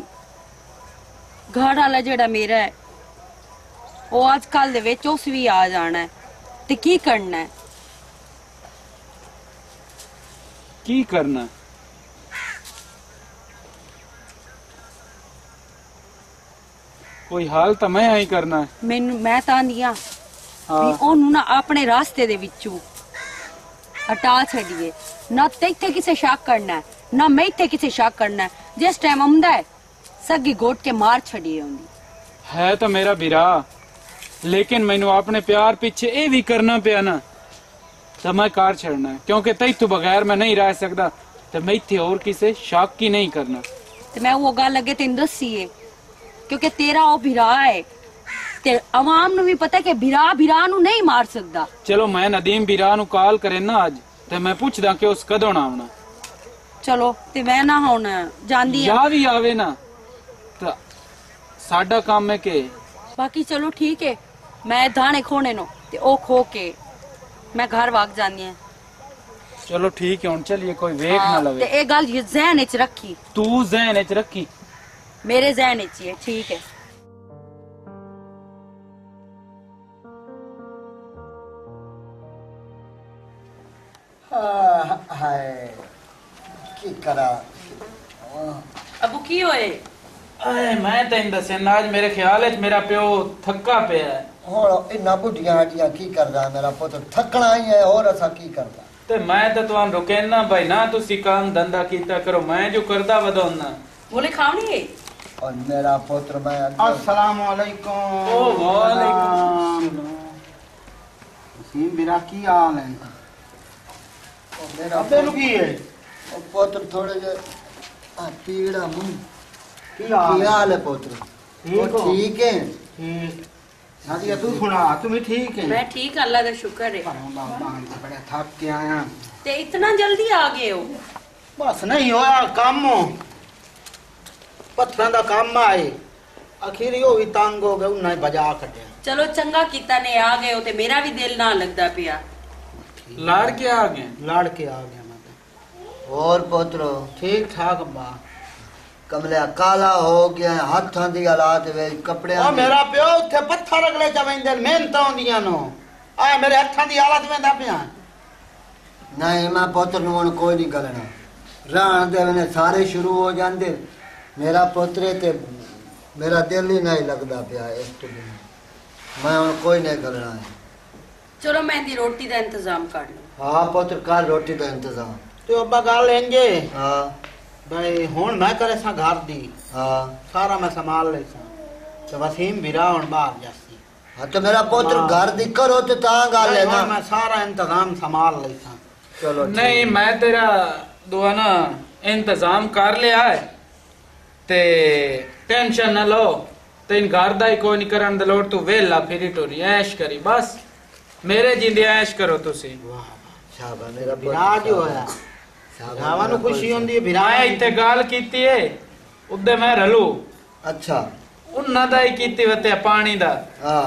ਘਰ ਵਾਲਾ ਜਿਹੜਾ ਮੇਰਾ ਹੈ ਉਹ ਅੱਜ ਕੱਲ ਦੇ ਵਿੱਚ ਉਸ ਵੀ ਆ ਜਾਣਾ ਤੇ ਕੀ ਕਰਨਾ ਕੀ ਕਰਨਾ ਕੋਈ ਹਾਲ ਤਾਂ ਮੈਂ ਹੀ ਕਰਨਾ। ਮੈਨੂੰ ਮੈਂ ਤਾਂ ਨਹੀਂ ਆ। ਵੀ ਉਹਨੂੰ ਨਾ ਆਪਣੇ ਰਾਸਤੇ ਦੇ ਵਿੱਚੋਂ ਹਟਾ ਛੱਡੀਏ। ਨਾ ਤੇਥੇ ਕਿਸੇ ਸ਼ੱਕ ਕਰਨਾ ਹੈ, ਨਾ ਮੈਂ ਇੱਥੇ ਕਿਸੇ ਸ਼ੱਕ ਕਰਨਾ। ਜਿਸ ਟਾਈਮ ਆਉਂਦਾ ਹੈ ਸੱਗੀ ਗੋਟ ਕੇ ਮਾਰ ਛੱਡੀਏ ਹੁੰਦੀ ਹੈ ਤਾਂ ਮੇਰਾ ਵੀਰਾ। ਲੇਕਿਨ ਮੈਨੂੰ ਆਪਣੇ ਪਿਆਰ ਪਿੱਛੇ ਇਹ ਵੀ ਕਰਨਾ ਪਿਆ ਨਾ ਤਾਂ ਮੈਂ ਕਾਰ ਛੱਡਣਾ ਕਿਉਂਕਿ ਤੈਥੋਂ ਤੋਂ ਬਗੈਰ ਮੈਂ ਨਹੀਂ ਰਹਿ ਸਕਦਾ ਤੇ ਮੈਂ ਇੱਥੇ ਹੋਰ ਕਿਸੇ ਸ਼ੱਕ ਹੀ ਨਹੀਂ ਕਰਨਾ। ਤੇ ਮੈਂ ਉਹ ਗੱਲ ਅੱਗੇ ਤੈਨੂੰ ਦੱਸੀਏ ਕਿਉਂਕਿ ਤੇਰਾ ਉਹ ਭਰਾ ਹੈ ਤੇ ਆਵਾਮ ਨੂੰ ਵੀ ਪਤਾ ਕਿ ਭਰਾ ਭਰਾ ਨੂੰ ਨਹੀਂ ਮਾਰ ਸਕਦਾ। ਚਲੋ ਮੈਂ ਨਦੀਮ ਵੀਰਾ ਨੂੰ ਕਾਲ ਕਰੇ ਨਾ ਅੱਜ ਤੇ ਮੈਂ ਪੁੱਛਦਾ ਕਿ ਉਸ ਕਦੋਂ ਆਉਣਾ। ਚਲੋ ਤੇ ਮੈਂ ਨਾ ਹੁਣ ਜਾਂਦੀ ਆ। ਜਾਂ ਵੀ ਆਵੇ ਨਾ ਤਾਂ ਸਾਡਾ ਕੰਮ ਹੈ ਕਿ ਬਾਕੀ ਚਲੋ ਠੀਕ ਹੈ ਮੈਂ ਦਾਣੇ ਖੋਣੇ ਨੂੰ ਤੇ ਉਹ ਖੋ ਕੇ ਮੈਂ ਘਰ ਵਾਗ ਜਾਂਦੀ ਆ ਚਲੋ ਠੀਕ ਹੈ ਹੁਣ ਚਲੀਏ ਕੋਈ ਵੇਖ ਨਾ ਤੇ ਲਵੇ। ਇਹ ਗੱਲ ਜ਼ਹਿਨ ਵਿੱਚ ਰੱਖੀ। ਤੂੰ ਜ਼ਹਿਨ ਵਿੱਚ ਰੱਖੀ। ਮੇਰੇ ਜ਼ਹਿਨ ਵਿੱਚ ਹੀ ਹੈ ਠੀਕ ਹੈ। ਆਹ, ਹਾਏ ਕੀ ਕਰਾਂ? ਅਬੂ ਕੀ ਹੋਏ? ਆਏ ਮੈਂ ਤੈਨੂੰ ਦੱਸਿਆ ਨਾ ਅੱਜ ਮੇਰੇ ਖਿਆਲ ਵਿੱਚ ਮੇਰਾ ਪਿਓ ਥੱਕਾ ਪਿਆ ਹੈ। ਹੁਣ ਇੰਨਾ ਬੁੱਢੀਆਂ ਸਾਡੀਆਂ ਕੀ ਕਰਦਾ ਮੇਰਾ ਪੁੱਤ? ਥੱਕਣਾ ਹੀ ਹੈ ਹੋਰ ਅਸਾਂ ਕੀ ਕਰਦਾ? ਤੇ ਮੈਂ ਤਾਂ ਤੁਹਾਨੂੰ ਰੁਕੇਨਾ ਭਾਈ ਨਾ ਤੁਸੀਂ ਕੰਮ ਧੰਦਾ ਕੀਤਾ ਕਰੋ ਮੈਂ ਜੋ ਕਰਦਾ ਵਧਾਉਣਾ ਬੋਲੇ ਖਾਵਣੀ ਹੈ ਔਰ ਮੇਰਾ ਪੁੱਤਰ ਮੈਂ ਅਸਲਾਮ ਅਲੈਕੁਮ ਓ ਵਾਲੇਕੁਮ ਹਸੀਨ ਮੇਰਾ ਕੀ ਹਾਲ ਹੈ? ਮੇਰਾ ਅੱਬੇ ਨੂੰ ਹੈ? ਉਹ ਪੁੱਤਰ ਥੋੜੇ ਜਿਹਾ ਆ ਪੀੜਾ ਮੂੰਹ। ਕੀ ਹਾਲ ਹੈ? ਪੁੱਤਰ ਠੀਕ ਹੋ? ਠੀਕ ਹੈ? नादिया तू सुना तुम भी ठीक है ਮੈਂ ਠੀਕ ਹਾਂ, ਅੱਲਾ ਦਾ ਸ਼ੁਕਰ ਹੈ अल्लाह बांध के बड़े थक के आया ਤੇ ਇਤਨਾ ਜਲਦੀ ਆ ਗਏ ਹੋ बस नहीं होया काम पत्थर का काम आए आखिर यो भी तंग हो गए उन्हें बजा कटे ਚਲੋ ਚੰਗਾ ਕੀਤਾ ਨੇ ਆ ਗਏ ਹੋ ਤੇ ਮੇਰਾ ਵੀ ਦਿਲ ਨਾ ਲੱਗਦਾ ਪਿਆ ਲਾੜ ਕੇ ਆ ਗਏ लड़ के आ गया मैं तो। ਹੋਰ ਪੁੱਤਰ ठीक ठाक अब्बा ਕਮਲਿਆ ਕਾਲਾ ਹੋ ਗਿਆ ਹੱਥਾਂ ਦੀ ਹਾਲਾਤ ਵੇਖ ਕੱਪੜਿਆਂ ਉਹ ਮੇਰਾ ਪਿਓ ਉੱਥੇ ਪੱਥਰ ਅਗਲੇ ਚ ਵੈਂਦੇ ਨੇ, ਮਿਹਨਤਾਂ ਹੁੰਦੀਆਂ ਨੂੰ ਆ ਮੇਰੇ ਹੱਥਾਂ ਦੀ ਹਾਲਤ ਵੇਂਦਾ ਪਿਆ। ਨਹੀਂ ਮੈਂ ਪੁੱਤਰ ਨੂੰ ਹੁਣ ਕੋਈ ਨਹੀਂ ਗਲਣਾ। ਰਾਣ ਦੇ ਵੇਲੇ ਸਾਰੇ ਸ਼ੁਰੂ ਹੋ ਜਾਂਦੇ। ਮੇਰਾ ਪੁੱਤਰੇ ਤੇ ਮੇਰਾ ਦਿਲ ਹੀ ਨਹੀਂ ਲੱਗਦਾ ਪਿਆ ਇਸ ਤੋਂ ਬਿਨਾਂ। ਮੈਂ ਹੁਣ ਕੋਈ ਨਹੀਂ ਗਲਣਾ। ਹੈ ਚਲੋ ਮੈਂ ਦੀ ਰੋਟੀ ਦਾ ਇੰਤਜ਼ਾਮ ਕਰ ਲਵਾਂ ਹਾਂ ਪੁੱਤਰ ਕੱਲ ਰੋਟੀ ਦਾ ਇੰਤਜ਼ਾਮ। ਤੇ ਅੱਬਾ ਗੱਲ ਇੰਜੇ ਹਾਂ। ਬਈ ਹੁਣ ਮੈਂ ਕਰੇ ਸਾਂ ਘਰ ਦੀ ਹਾਂ ਸਾਰਾ ਮੈਂ ਸੰਭਾਲ ਲੈ ਸਾਂ। ਤੇ ਵਸੀਮ ਵੀਰਾ ਹੁਣ ਬਾਹਰ ਜਾਸੀ। ਹਾਂ ਤੇ ਮੇਰਾ ਪੁੱਤਰ ਹਾਂ। ਘਰ ਦੀ ਕਰੋ ਤੇ ਤਾਂ ਗੱਲ ਹੈ ਹੁਣ ਨਾ ਮੈਂ ਸਾਰਾ ਇੰਤਜ਼ਾਮ ਸੰਭਾਲ ਲੈ ਸਾਂ। ਚਲੋ ਠੀਕ। ਨਹੀਂ ਮੈਂ ਤੇਰਾ ਦੁਆ ਨਾ ਇੰਤਜ਼ਾਮ ਕਰ ਲਿਆ ਹੈ। ਤੇ ਟੈਨਸ਼ਨ ਨਾ ਲਓ। ਤੈਨ ਘਰ ਦਾ ਹੀ ਕੋਈ ਨਹੀਂ ਕਰਨ ਦੀ ਲੋੜ ਤੂੰ ਵੇਲਾ ਫਿਰੀ ਟੋਰੀ ਐਸ਼ ਕਰੀ ਬਸ। ਮੇਰੇ ਜਿੰਦੇ ਐਸ਼ ਕਰੋ ਤੁਸੀਂ। ਵਾਹ ਸ਼ਾਬਾਸ਼। ਮੇਰਾ ਪੁੱਤਰ ਵੀਰਾ ਜੋ ਹੋਇਆ। ਭਰਾਵਾਂ ਨੂੰ ਖੁਸ਼ੀ। ਹੁੰਦੀ ਹੈ ਵੀਰਾ ਮੈਂ ਇੱਥੇ ਗੱਲ ਕੀਤੀ ਏ ਉੱਦੇ ਮੈਂ ਰਲੂ। ਅੱਛਾ। ਉਹਨਾਂ ਦਾ ਹੀ ਕੀਤੀ ਵਤੇ ਪਾਣੀ ਦਾ।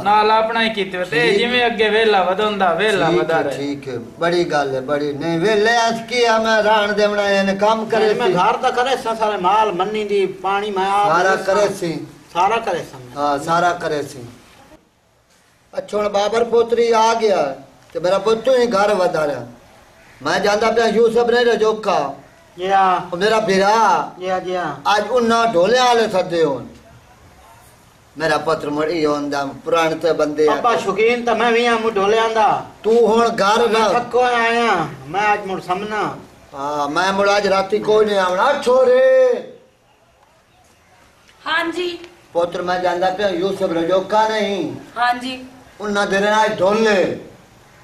ਨਾਲ ਆਪਣਾ ਹੀ ਕੀਤੀ ਵਤੇ। ਜਿਵੇਂ ਅੱਗੇ ਵੇਲਾ ਵਧਾਉਂਦਾ ਵੇਲਾ ਵਧਾ ਰਹੇ। ਠੀਕ ਹੈ। ਬੜੀ ਗੱਲ ਹੈ ਬੜੀ। ਨਹੀਂ ਵੇਲੇ ਅੱਜ ਕੀ ਆ? ਮੈਂ ਰਾਣ ਦੇਵਣਾ ਇਹਨੇ ਕੰਮ ਕਰੇ ਮੈਂ ਘਰ ਦਾ ਕਰੇ ਸਾਂ ਸਾਰੇ ਮਾਲ ਮੰਨੀ ਦੀ ਪਾਣੀ ਮੈਂ ਆਪ ਸਾਰਾ ਦੇ। ਕਰੇ ਸੀ। ਸਾਰਾ ਕਰੇ ਸਾਂ। ਹਾਂ ਸਾਰਾ ਕਰੇ ਸੀ। ਅੱਛਾ ਹੁਣ ਬਾਬਰ ਪੋਤਰੀ ਆ ਗਿਆ ਤੇ ਮੇਰਾ ਪੁੱਤ ਹੀ ਘਰ ਵਧਾ ਰਿਹਾ। ਮੈਂ ਜਾਂਦਾ ਪਿਆ ਯੂਸਫ ਨੇ ਰਜੋਕਾ ਜੀ ਆ ਉਹ ਮੇਰਾ ਵੀਰਾ। ਜੀ ਆ ਜੀ ਆ ਅੱਜ ਉਹਨਾਂ ਢੋਲਿਆਂ ਵਾਲੇ ਸੱਦੇ ਹੋਣ। ਮੇਰਾ ਪੁੱਤਰ ਮੜੀ ਹੁੰਦਾ ਪੁਰਾਣੇ ਤੇ ਬੰਦੇ ਆ। ਅੱਬਾ ਸ਼ੌਕੀਨ ਤਾਂ ਮੈਂ ਵੀ ਆ ਮੁਢੋਲਿਆਂ ਦਾ। ਤੂੰ ਹੁਣ ਘਰ ਨਾ ਥੱਕੋ ਆਇਆ ਮੈਂ ਅੱਜ ਮੁੜ ਸਮਨਾ ਹਾਂ ਮੈਂ ਮੁੜ ਅੱਜ ਰਾਤੀ ਕੋਈ ਨਹੀਂ ਆਉਣਾ। ਛੋਰੇ। ਹਾਂਜੀ। ਪੁੱਤਰ ਮੈਂ ਜਾਂਦਾ ਪਿਆ ਯੂਸਫ ਰਜੋਕਾ ਨਹੀਂ। ਹਾਂਜੀ। ਉਹਨਾਂ ਦੇ ਨਾਲ ਢੋਲੇ।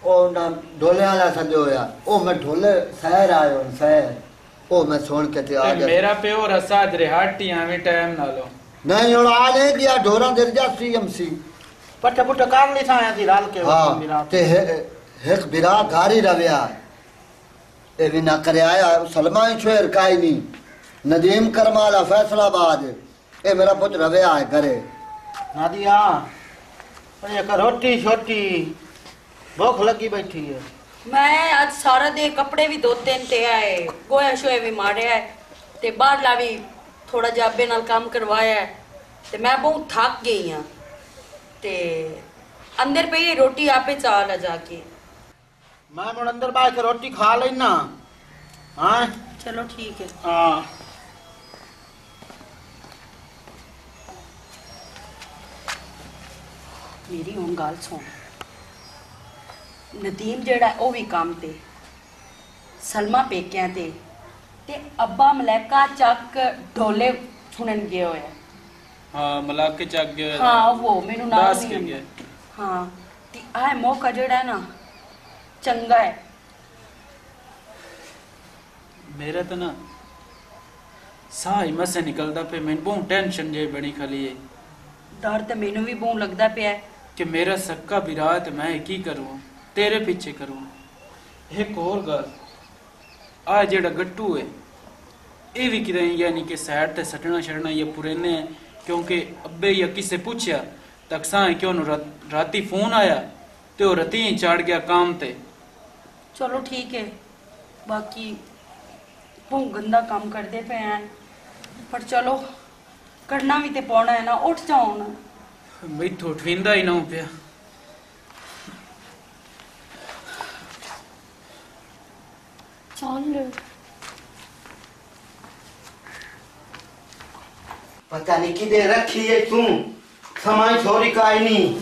ਉਹ ਨਾ ਢੋਲੇ ਵਾਲਾ ਸੱਦੇ ਹੋਇਆ। ਉਹ ਮੈਂ ਢੋਲੇ ਸਹਿਰ ਆਇਓ ਸਹਿਰ। ਉਹ ਮੈਂ ਸੁਣ ਕੇ ਤੇ ਆ ਗਿਆ। ਮੇਰਾ ਪਿਓ ਰਸਾ ਜਰਿਹਾਟੀ ਐਵੇਂ ਟਾਈਮ ਨਾਲੋਂ। ਨਹੀਂ ਹੁਣ ਆ ਨਹੀਂ ਗਿਆ ਢੋਰਾਂ ਦੇ ਰਜਾ ਸੀ। ਐਮਸੀ ਪੱਠੇ ਪੁੱਠੇ ਕਰ ਲਈ ਥਾਂ ਸੀ ਰਲ ਕੇ ਮੇਰਾ ਹਾਂ ਤੇ ਇੱਕ ਬਿਰਾ ਘਾਰੀ ਰਵਿਆ। ਇਹ ਵੀ ਨਾ ਕਰਿਆ ਆਇਆ ਸਲਮਾਨ ਸ਼ੇਰ ਕਾਈ ਨਹੀਂ ਨਦੀਮ ਕਰਮਾਲਾ ਫੈਸਲਾਬਾਦ। ਇਹ ਮੇਰਾ ਪੁੱਤ ਰਵਿਆ ਹੈ ਘਰੇ। ਨਾਦੀਆ ਉਹ ਇੱਕ ਰੋਟੀ ਛੋਟੀ ਭੁੱਖ ਲੱਗੀ ਬੈਠੀ ਹੈ ਮੈਂ ਅੱਜ ਸਾਰਾ ਦੇ ਕੱਪੜੇ ਵੀ ਧੋਤੇ ਨੇ ਤੇ ਆਏ ਗੋਇਆ ਸ਼ੋਏ ਵੀ ਮਾਰਿਆ ਹੈ ਤੇ ਬਾਹਰਲਾ ਵੀ ਥੋੜਾ ਜਿਹਾ ਅੱਬੇ ਨਾਲ ਕੰਮ ਕਰਵਾਇਆ ਹੈ ਤੇ ਮੈਂ ਬਹੁਤ ਥੱਕ ਗਈ ਹਾਂ ਤੇ ਅੰਦਰ ਪਈ ਰੋਟੀ ਆਪੇ ਚਾਹ ਲਾ ਜਾ ਕੇ। ਮੈਂ ਮੁੜ ਅੰਦਰ ਬਾਹਰ ਕੇ ਰੋਟੀ ਖਾ ਲੈਣਾ ਹਾਂ? ਚਲੋ ਠੀਕ ਹੈ। ਹਾਂ। ਮੇਰੀ ਹੁਣ ਗੱਲ ਸੁਣ। ਨਦੀਮ ਜਿਹੜਾ ਉਹ ਵੀ ਕੰਮ ਤੇ ਸਲਮਾ ਪੇਕਿਆਂ ਤੇ ਤੇ ਅੱਬਾ ਮਲੈਕਾ ਚੱਕ ਢੋਲੇ ਸੁਣਨ ਗਏ ਹੋਏ। ਹਾਂ ਮਲਾਕੇ ਚੱਕ ਗਿਆ ਹਾਂ ਉਹ ਮੈਨੂੰ ਨਾਮ ਦੱਸ ਨਹੀਂ ਆਉਂਦਾ। ਹਾਂ ਤੇ ਆਹ ਮੌਕਾ ਜਿਹੜਾ ਹੈ ਨਾ ਚੰਗਾ ਹੈ ਮੇਰਾ ਤਾਂ ਨਾ ਸਾਹ ਹੀ ਮਸੇ ਨਿਕਲਦਾ ਪਿਆ ਮੈਨੂੰ ਬਹੁਤ ਟੈਨਸ਼ਨ ਜੇ ਬਣੀ ਖਲੀ ਹੈ ਡਰ ਤੇ ਮੈਨੂੰ ਵੀ ਬਹੁਤ ਲੱਗਦਾ ਪਿਆ ਹੈ। ਕਿ ਮੇਰਾ ਸੱਕਾ ਵਿਰਾਹ ਤੇ ਮੈਂ ਕੀ ਕਰੂੰ ਤੇਰੇ ਪਿੱਛੇ ਕਰੂੰ। ਇੱਕ ਹੋਰ ਗੱਲ ਆ ਜਿਹੜਾ ਗੱਟੂ ਹੈ ਇਹ ਵੀ ਕਿਤੇ ਯਾਨੀ ਕਿ ਸਾਈਡ ਤੇ ਸੱਟਣਾ ਛੜਨਾ ਇਹ ਪੁਰਾਣੇ ਕਿਉਂਕਿ ਅੱਬੇ ਜਾਂ ਕਿਸੇ ਪੁੱਛਿਆ ਤਾਂ ਸਾਂ ਕਿ ਉਹਨੂੰ ਰਾਤ- ਫੋਨ ਆਇਆ ਤੇ ਉਹ ਰਤੀ ਚੜ ਗਿਆ ਕੰਮ ਤੇ। ਚਲੋ ਠੀਕ ਹੈ ਬਾਕੀ ਬਹੁਤ ਗੰਦਾ ਕੰਮ ਕਰਦੇ ਪਏ ਆ। ਪਰ ਚਲੋ ਕਰਨਾ ਵੀ ਤੇ ਪਾਉਣਾ ਹੈ ਨਾ ਉੱਠ ਜਾਓ ਨਾ ਮੈਥੋਂ ਠਵਿੰਦਾ ਹੀ ਨਾ ਪਿਆ। ਪਤਾ ਨਹੀਂ ਕਿਦੇ ਰੱਖੀ ਏ ਤੂੰ ਸਮਾਂ ਛੋਰੀ ਕਾਇ ਨਹੀਂ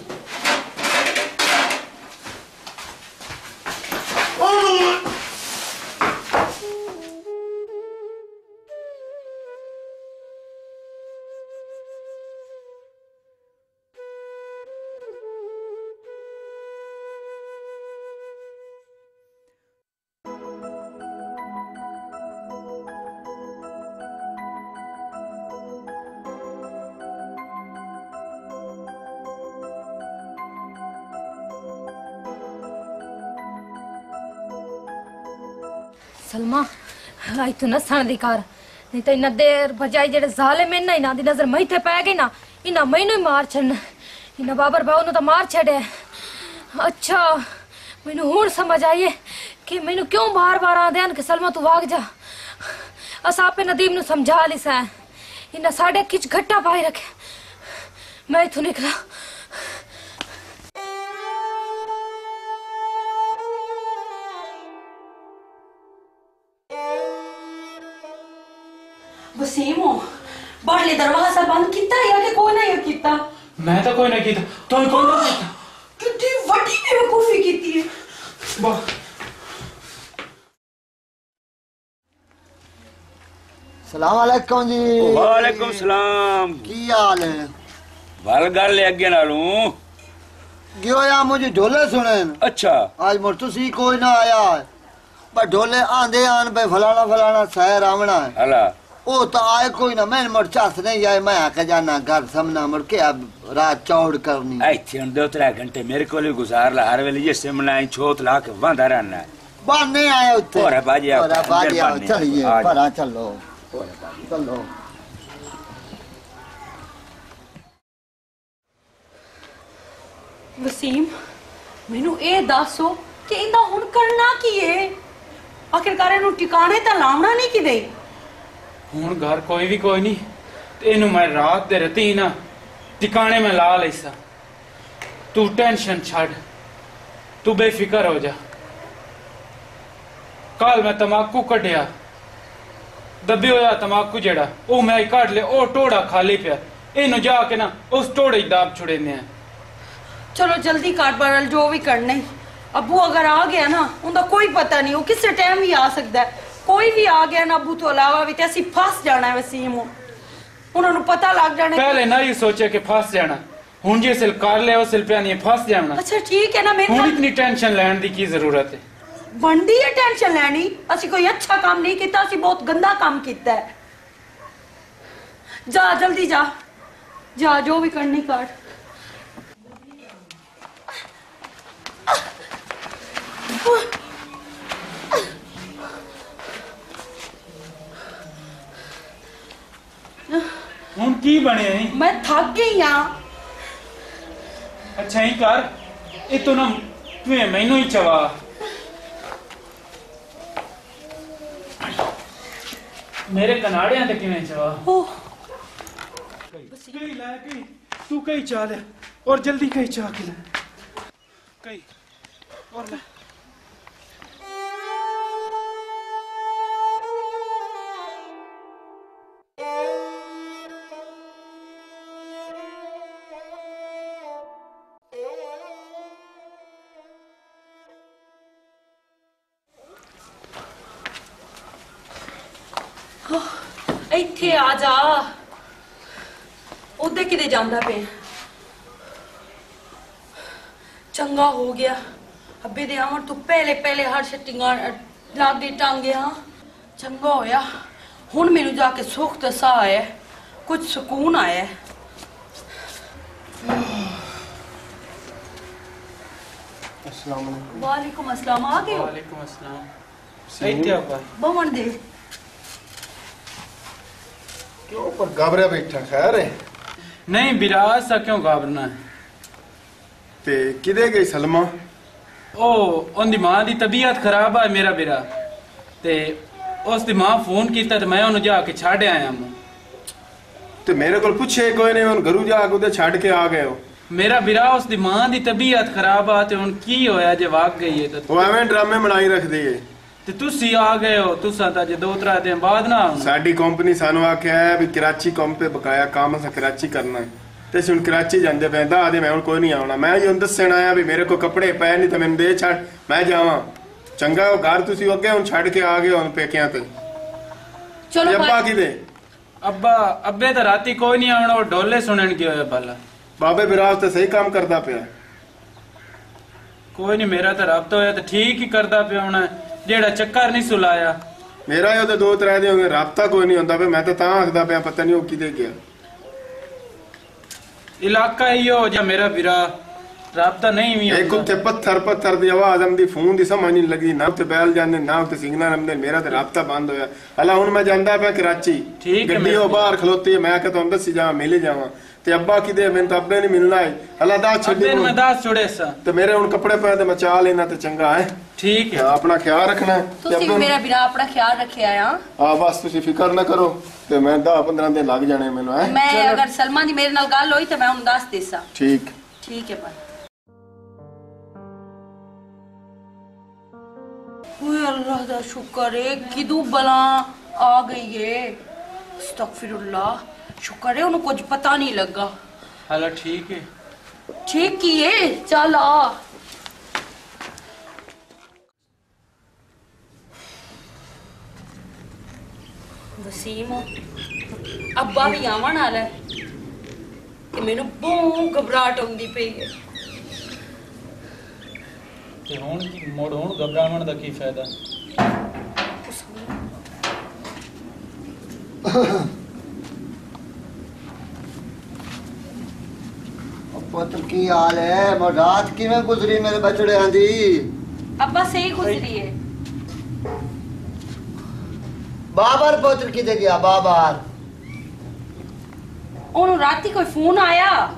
ਆਈ ਤੂੰ ਨਸਣ ਦੀ ਨਹੀਂ ਤਾਂ ਇੰਨਾ ਦੇਰ ਬਜਾਈ ਜਿਹੜੇ ਜ਼ਾਲਿਮ ਇਹਨਾਂ ਇਹਨਾਂ ਦੀ ਨਜ਼ਰ ਮੈਂ ਤੇ ਪੈ ਗਈ ਨਾ, ਇਹਨਾਂ ਮੈਨੂੰ ਹੀ ਮਾਰ ਛੱਡਣ। ਇਹਨਾਂ ਬਾਬਰ ਬਾਉ ਨੂੰ ਤਾਂ ਮਾਰ ਛੱਡਿਆ ਅੱਛਾ, ਮੈਨੂੰ ਹੁਣ ਸਮਝ ਆਈਏ ਕਿ ਮੈਨੂੰ ਕਿਉਂ ਬਾਰ-ਬਾਰ ਆਂਦੇ ਹਨ ਕਿ ਸਲਮਾ ਤੂੰ ਵਾਗ ਜਾ। ਅਸਾਂ ਆਪੇ ਨਦੀਮ ਨੂੰ ਸਮਝਾ ਲਿਸਾ ਇਹਨਾਂ ਸਾਡੇ ਕਿਚ ਘੱਟਾ ਪਾਈ ਰੱਖਿਆ। ਮੈਂ ਇਥੋਂ ਨਿਕਲਾ। ਬਾਹਰਲੇ ਦਰਵਾਜ਼ਾ ਬੰਦ ਕੀਤਾ ਜਾਂ ਕਿ ਕੋਈ ਨਹੀਂ ਕੀਤਾ ਮੈਂ ਤਾਂ ਕੋਈ ਨਾ ਕੀਤਾ ਤੂੰ ਕੋਈ ਨਾ ਕੀਤਾ ਕਿੱਡੀ ਵੱਡੀ ਬੇਵਕੂਫੀ ਕੀਤੀ ਹੈ ਵਾਹ ਸਲਾਮ ਅਲੈਕੁਮ ਜੀ ਵਾਲੇਕੁਮ ਸਲਾਮ ਕੀ ਹਾਲ ਹੈ ਵੱਲ ਗੱਲ ਹੈ ਅੱਗੇ ਨਾਲੋਂ ਗਿਓ ਆ ਮੁਝੇ ਢੋਲੇ ਸੁਣਨ ਅੱਛਾ ਅੱਜ ਮੁਰ ਤੁਸੀਂ ਕੋਈ ਨਾ ਆਇਆ ਪਰ ਢੋਲੇ ਆਂਦੇ ਆਨ ਬਈ ਫਲਾਣਾ ਫਲਾਣਾ ਸਹਿਰ ਆਵਣਾ ਉਹ ਤਾਂ ਆਏ ਕੋਈ ਨਾ ਮੈਂ ਮੁਰ ਚਾਸ ਨਹੀਂ ਆਏ ਮੈਂ ਆ ਕੇ ਜਾਣਾ ਘਰ ਸਮਨਾ ਮੁੜ ਕੇ ਅਬ ਰਾਤ ਚੌੜ ਕਰਨੀ। ਇੱਥੇ ਹੁਣ ਦੋ ਤਰਾ ਘੰਟੇ ਮੇਰੇ ਕੋਲ ਹੀ ਗੁਜ਼ਾਰ ਲਾ ਹਰ ਵੇਲੇ ਇਹ ਸਿਮਲਾ ਛੋਤ ਲਾ ਕੇ ਵਾਂਦਾ ਰਹਿਣਾ ਬਾਨੇ ਆਏ ਉੱਤੇ ਹੋਰੇ ਬਾਜੀ ਆਓ, ਹੋਰੇ ਬਾਜੀ ਆਓ, ਅੰਦਰ ਚਲੀਏ ਆ ਜਾ। ਪਰਾਂ ਚੱਲੋ। ਚੱਲੋ। ਵਸੀਮ ਮੈਨੂੰ ਇਹ ਦੱਸੋ ਕਿ ਇਹਦਾ ਹੁਣ ਕਰਨਾ ਕੀ ਹੈ ਆਖਿਰਕਾਰ ਇਹਨੂੰ ਟਿਕਾਣੇ ਤਾਂ ਲਾਉਣਾ ਨਹੀਂ ਕਿਤੇ। ਹੁਣ ਘਰ ਕੋਈ ਵੀ ਕੋਈ ਨਹੀਂ। ਤੇ ਇਹਨੂੰ ਮੈਂ ਰਾਤ ਦੇ ਰਤੀ ਨਾ ਟਿਕਾਣੇ ਮੈਂ ਲਾ ਲੈਸਾ ਤੂੰ ਟੈਨਸ਼ਨ ਛੱਡ। ਤੂੰ ਬੇਫਿਕਰ ਹੋ ਜਾ। ਕੱਲ ਮੈਂ ਤਮਾਕੂ ਕੱਢਿਆ। ਦੱਬੀ ਹੋਇਆ ਤਮਾਕੂ ਜਿਹੜਾ, ਉਹ ਮੈਂ ਕੱਢ ਲਿਆ। ਉਹ ਟੋੜਾ ਖਾਲੀ ਪਿਆ। ਇਹਨੂੰ ਜਾ ਕੇ ਨਾ ਉਸ ਟੋੜੇ ਦਾਬ ਛੁੜੇਨੇ ਆ। ਚਲੋ ਜਲਦੀ ਕਰ ਬਰਲ ਜੋ ਵੀ ਕਰਨਾ ਹੈ ਅੱਬੂ ਅਗਰ ਆ ਗਿਆ ਨਾ, ਉਹਦਾ ਕੋਈ ਪਤਾ ਨਹੀਂ, ਉਹ ਕਿਸੇ ਟਾਈਮ ਵੀ ਆ ਸਕਦਾ। ਹੈ ਕੋਈ ਵੀ ਆ ਗਿਆ ਨਾ ਤੋਂ ਇਲਾਵਾ ਵੀ ਤੇ ਅਸੀਂ ਫਸ ਜਾਣਾ ਹੈ ਵਸੀਮ ਉਹਨਾਂ ਨੂੰ ਪਤਾ ਲੱਗ ਜਾਣਾ ਪਹਿਲੇ ਨਾ ਇਹ ਸੋਚਿਆ ਕਿ ਫਸ ਜਾਣਾ। ਹੁਣ ਜੇ ਸਿਲ ਕਰ ਲਿਆ ਉਹ ਸਿਲ ਪਿਆ ਨਹੀਂ ਫਸ ਜਾਣਾ। ਅੱਛਾ ਠੀਕ ਹੈ ਨਾ ਮੇਰੇ ਹੁਣ ਨਾਲ ਇਤਨੀ ਟੈਨਸ਼ਨ ਲੈਣ ਦੀ ਕੀ ਜ਼ਰੂਰਤ ਹੈ? ਬਣਦੀ ਹੈ ਟੈਨਸ਼ਨ ਲੈਣੀ। ਅਸੀਂ ਕੋਈ ਅੱਛਾ ਕੰਮ ਨਹੀਂ ਕੀਤਾ ਅਸੀਂ ਬਹੁਤ ਗੰਦਾ ਕੰਮ ਕੀਤਾ ਹੈ। ਜਾ ਜਲਦੀ ਜਾ। ਜਾ ਜੋ ਵੀ ਕਰਨੀ ਕਰ। ਹੁਣ ਕੀ ਬਣਿਆ ਹੈ ਮੈਂ ਥੱਕ ਗਈ ਹਾਂ ਅੱਛਾ ਹੀ ਕਰ ਇਹ ਤੋਂ ਨਾ ਤੂੰ ਇਹ ਮੈਨੂੰ ਹੀ ਚਵਾ ਮੇਰੇ ਕਨਾੜਿਆਂ ਤੇ ਕਿਵੇਂ ਚਵਾ ਓਹ ਕਈ ਲੈ ਕਈ ਤੂੰ ਕਈ ਚਾ ਲੈ ਔਰ ਜਲਦੀ ਕਈ ਚਾ ਕੇ ਲੈ ਕਈ ਔਰ ਲੈ ਇੱਥੇ ਆ ਜਾ ਉਹਦੇ ਕਿਤੇ ਜਾਂਦਾ ਪਿਆ ਚੰਗਾ ਹੋ ਗਿਆ ਅੱਬੇ ਦੇ ਆਉਣ ਤੋਂ ਪਹਿਲੇ ਪਹਿਲੇ ਹਰ ਛੱਟੀਆਂ ਲਾਗੇ ਟਾਂਗਿਆ ਚੰਗਾ ਹੋਇਆ ਹੁਣ ਮੈਨੂੰ ਜਾ ਕੇ ਸੁੱਖ ਤੇ ਸਾਹ ਆਇਆ ਕੁਝ ਸਕੂਨ ਆਇਆ ਅਸਲਾਮ ਅਲੈਕੁਮ ਵਾਲੇਕੁਮ ਅਸਲਾਮ ਆ ਗਏ ਹੋ? ਵਾਲੇਕੁਮ ਅਸਲਾਮ ਇੱਥੇ ਆਪਾਂ ਬਵਣ ਦੇ ਕਿਉਂ ਪਰ ਘਬਰਿਆ ਬੈਠਾ ਖੈਰ ਹੈ ਨਹੀਂ ਵਿਰਾਜ ਸਾ ਕਿਉਂ ਘਾਬਰਨਾ ਹੈ? ਤੇ ਕਿਦੇ ਗਈ ਸਲਮਾ? ਉਹ ਉਹਦੀ ਮਾਂ ਦੀ ਤਬੀਅਤ ਖਰਾਬ ਆ ਮੇਰਾ ਵੀਰਾ ਤੇ ਉਸ ਦੀ ਮਾਂ ਫੋਨ ਕੀਤਾ ਤੇ ਮੈਂ ਉਹਨੂੰ ਜਾ ਕੇ ਛੱਡ ਆਇਆ ਮੈਂ ਤੇ ਮੇਰੇ ਕੋਲ ਪੁੱਛੇ ਕੋਈ ਨਹੀਂ ਹੁਣ ਘਰੂ ਜਾ ਕੇ ਉਹਦੇ ਛੱਡ ਕੇ ਆ ਗਏ ਹੋ। ਮੇਰਾ ਵੀਰਾ ਉਸ ਦੀ ਮਾਂ ਦੀ ਤਬੀਅਤ ਖਰਾਬ ਆ ਤੇ ਹੁਣ ਕੀ ਹੋਇਆ ਜੇ ਵਾਗ ਗਈ ਹੈ ਉਹ ਐਵੇਂ ਡਰਾਮੇ ਬਣਾਈ ਰੱਖਦੀ ਏ। ਤੇ ਤੁਸੀਂ ਆ ਗਏ ਹੋ ਤੁਸੀਂ ਤਾਂ ਜੇ ਦੋ ਤਰਾ ਦਿਨ ਬਾਅਦ ਨਾ ਸਾਡੀ ਕੰਪਨੀ ਸਾਨੂੰ ਆਖਿਆ ਹੈ ਵੀ ਕਰਾਚੀ ਕੰਮ ਤੇ ਬਕਾਇਆ ਕੰਮ ਅਸਾਂ ਕਰਾਚੀ ਕਰਨਾ ਹੈ। ਤੇ ਅਸੀਂ ਹੁਣ ਕਰਾਚੀ ਜਾਂਦੇ ਪਏ ਦਾ ਆਦੇ ਮੈਂ ਹੁਣ ਕੋਈ ਨਹੀਂ ਆਉਣਾ। ਮੈਂ ਜੀ ਹੁਣ ਦੱਸਣ ਆਇਆ ਵੀ ਮੇਰੇ ਕੋਲ ਕੱਪੜੇ ਪਏ ਨਹੀਂ ਤਾਂ ਮੈਨੂੰ ਦੇ ਛੱਡ ਮੈਂ ਜਾਵਾਂ। ਚੰਗਾ ਉਹ ਘਰ ਤੁਸੀਂ ਅੱਗੇ ਹੁਣ ਛੱਡ ਕੇ ਆ ਗਏ ਹੁਣ ਪੇਕਿਆਂ ਤੇ। ਚਲੋ ਅੱਬਾ ਕਿਦੇ ਅੱਬਾ ਅੱਬੇ ਤਾਂ ਰਾਤੀ ਕੋਈ ਨਹੀਂ ਆਉਣਾ ਉਹ ਢੋਲੇ ਸੁਣਨ ਗਿਆ ਹੋਇਆ ਭਲਾ ਬਾਬੇ ਵਿਰਾਜ ਤੇ ਸਹੀ ਕੰਮ ਕਰਦਾ ਪਿਆ। ਕੋਈ ਨਹੀਂ ਮੇਰਾ ਤਾਂ ਰੱਬ ਹੋਇਆ ਤਾਂ ਠੀਕ ਹੀ ਕਰਦਾ ਪਿਆ ਹੁਣ। ਜਿਹੜਾ ਚੱਕਰ ਨਹੀਂ ਸੁਲਾਇਆ। ਮੇਰਾ ਹੀ ਉਹਦੇ ਦੋ ਤਰ੍ਹਾਂ ਦੇ ਹੋ ਗਏ ਰਾਬਤਾ ਕੋਈ ਨਹੀਂ ਹੁੰਦਾ ਪਿਆ ਮੈਂ ਤਾਂ ਤਾਂ ਆਖਦਾ ਪਿਆ ਪਤਾ ਨਹੀਂ ਉਹ ਕਿਦੇ ਗਿਆ। ਇਲਾਕਾ ਹੀ ਹੋ ਜਾਂ ਮੇਰਾ ਵੀਰਾ ਰਾਬਤਾ ਨਹੀਂ ਵੀ ਇੱਕ ਉੱਤੇ ਪੱਥਰ ਪੱਥਰ ਦੀ ਆਵਾਜ਼ ਆਉਂਦੀ ਫੋਨ ਦੀ ਸਮਝ ਨਹੀਂ ਲੱਗੀ ਨਾ ਉੱਤੇ ਬੈਲ ਜਾਂਦੇ ਨਾ ਉੱਤੇ ਸਿਗਨਲ ਆਉਂਦੇ ਮੇਰਾ ਤੇ ਰਾਬਤਾ ਬੰਦ ਹੋਇਆ। ਹਲਾ ਹੁਣ ਮੈਂ ਜਾਂਦਾ ਪਿਆ ਕਰਾਚੀ ਠੀਕ ਹੈ ਗੱਡੀ ਉਹ ਬਾਹਰ ਖਲੋਤੀ ਹੈ ਮੈਂ ਕਿ ਤੁਹਾਨੂੰ ਦੱਸੀ ਜਾਵਾਂ ਮਿਲ ਜਾਵਾਂ। ਤੇ ਅੱਬਾ ਕਿਦੇ ਮੈਨੂੰ ਤਾਂ ਅੱਬੇ ਨਹੀਂ ਮਿਲਣਾ ਹੈ ਹਲਾ ਦਾ ਛੱਡੀ ਨੂੰ ਮੈਂ। ਦੱਸ ਛੁੜੇ ਸਾਂ। ਤੇ ਮੇਰੇ ਹੁਣ ਕੱਪੜੇ ਪਏ ਤੇ ਮੈਂ ਚਾਹ ਲੈਣਾ ਤੇ ਚੰਗਾ ਹੈ। ਠੀਕ ਹੈ। ਆਪਣਾ ਖਿਆਲ ਰੱਖਣਾ ਤੁਸੀਂ ਮੇਰਾ ਵੀਰਾ ਆਪਣਾ ਖਿਆਲ ਰੱਖਿਆ ਆ। ਹਾਂ ਬਸ ਤੁਸੀਂ ਫਿਕਰ ਨਾ ਕਰੋ ਤੇ ਮੈਂ 10 15 ਦਿਨ ਲੱਗ ਜਾਣੇ ਮੈਨੂੰ ਹੈ। ਮੈਂ ਅਗਰ ਸਲਮਾ ਦੀ ਮੇਰੇ ਨਾਲ ਗੱਲ ਹੋਈ ਤਾਂ ਮੈਂ ਉਹਨੂੰ ਦੱਸ ਦੇਸਾਂ। ਠੀਕ। ਠੀਕ ਹੈ ਭਾਈ। ਓਏ ਅੱਲਾਹ ਦਾ ਸ਼ੁਕਰ ਹੈ ਕਿਦੂ ਬਲਾ ਆ ਗਈ ਏ? ਅਸਤਗਫਿਰullah ਸ਼ੁਕਰ ਹੈ ਉਹਨੂੰ ਕੁਝ ਪਤਾ ਨਹੀਂ ਲੱਗਾ। ਹਾਲਾ ਠੀਕ ਹੈ ਠੀਕ ਕੀ ਏ? ਚੱਲ ਆ। ਵਸੀਮ ਅੱਬਾ ਵੀ ਆਵਣ ਵਾਲਾ ਹੈ ਮੈਨੂੰ ਬਹੁਤ ਘਬਰਾਹਟ ਹੁੰਦੀ ਪਈ ਹੈ ਤੇ ਹੁਣ ਕੀ ਮੋੜ ਹੁਣ ਘਬਰਾਵਣ ਦਾ ਕੀ ਫਾਇਦਾ? ਪੁੱਤ ਕੀ ਹਾਲ ਹੈ? ਮੈਂ ਰਾਤ ਕਿਵੇਂ ਗੁਜ਼ਰੀ ਮੇਰੇ ਬਚੜਿਆਂ ਦੀ? ਅੱਬਾ ਸਹੀ ਗੁਜ਼ਰੀ ਹੈ ਬਾਬਰ ਪੁੱਤਰ ਕਿਤੇ ਗਿਆ ਬਾਬਰ? ਉਹਨੂੰ ਰਾਤੀ ਕੋਈ ਫੋਨ ਆਇਆ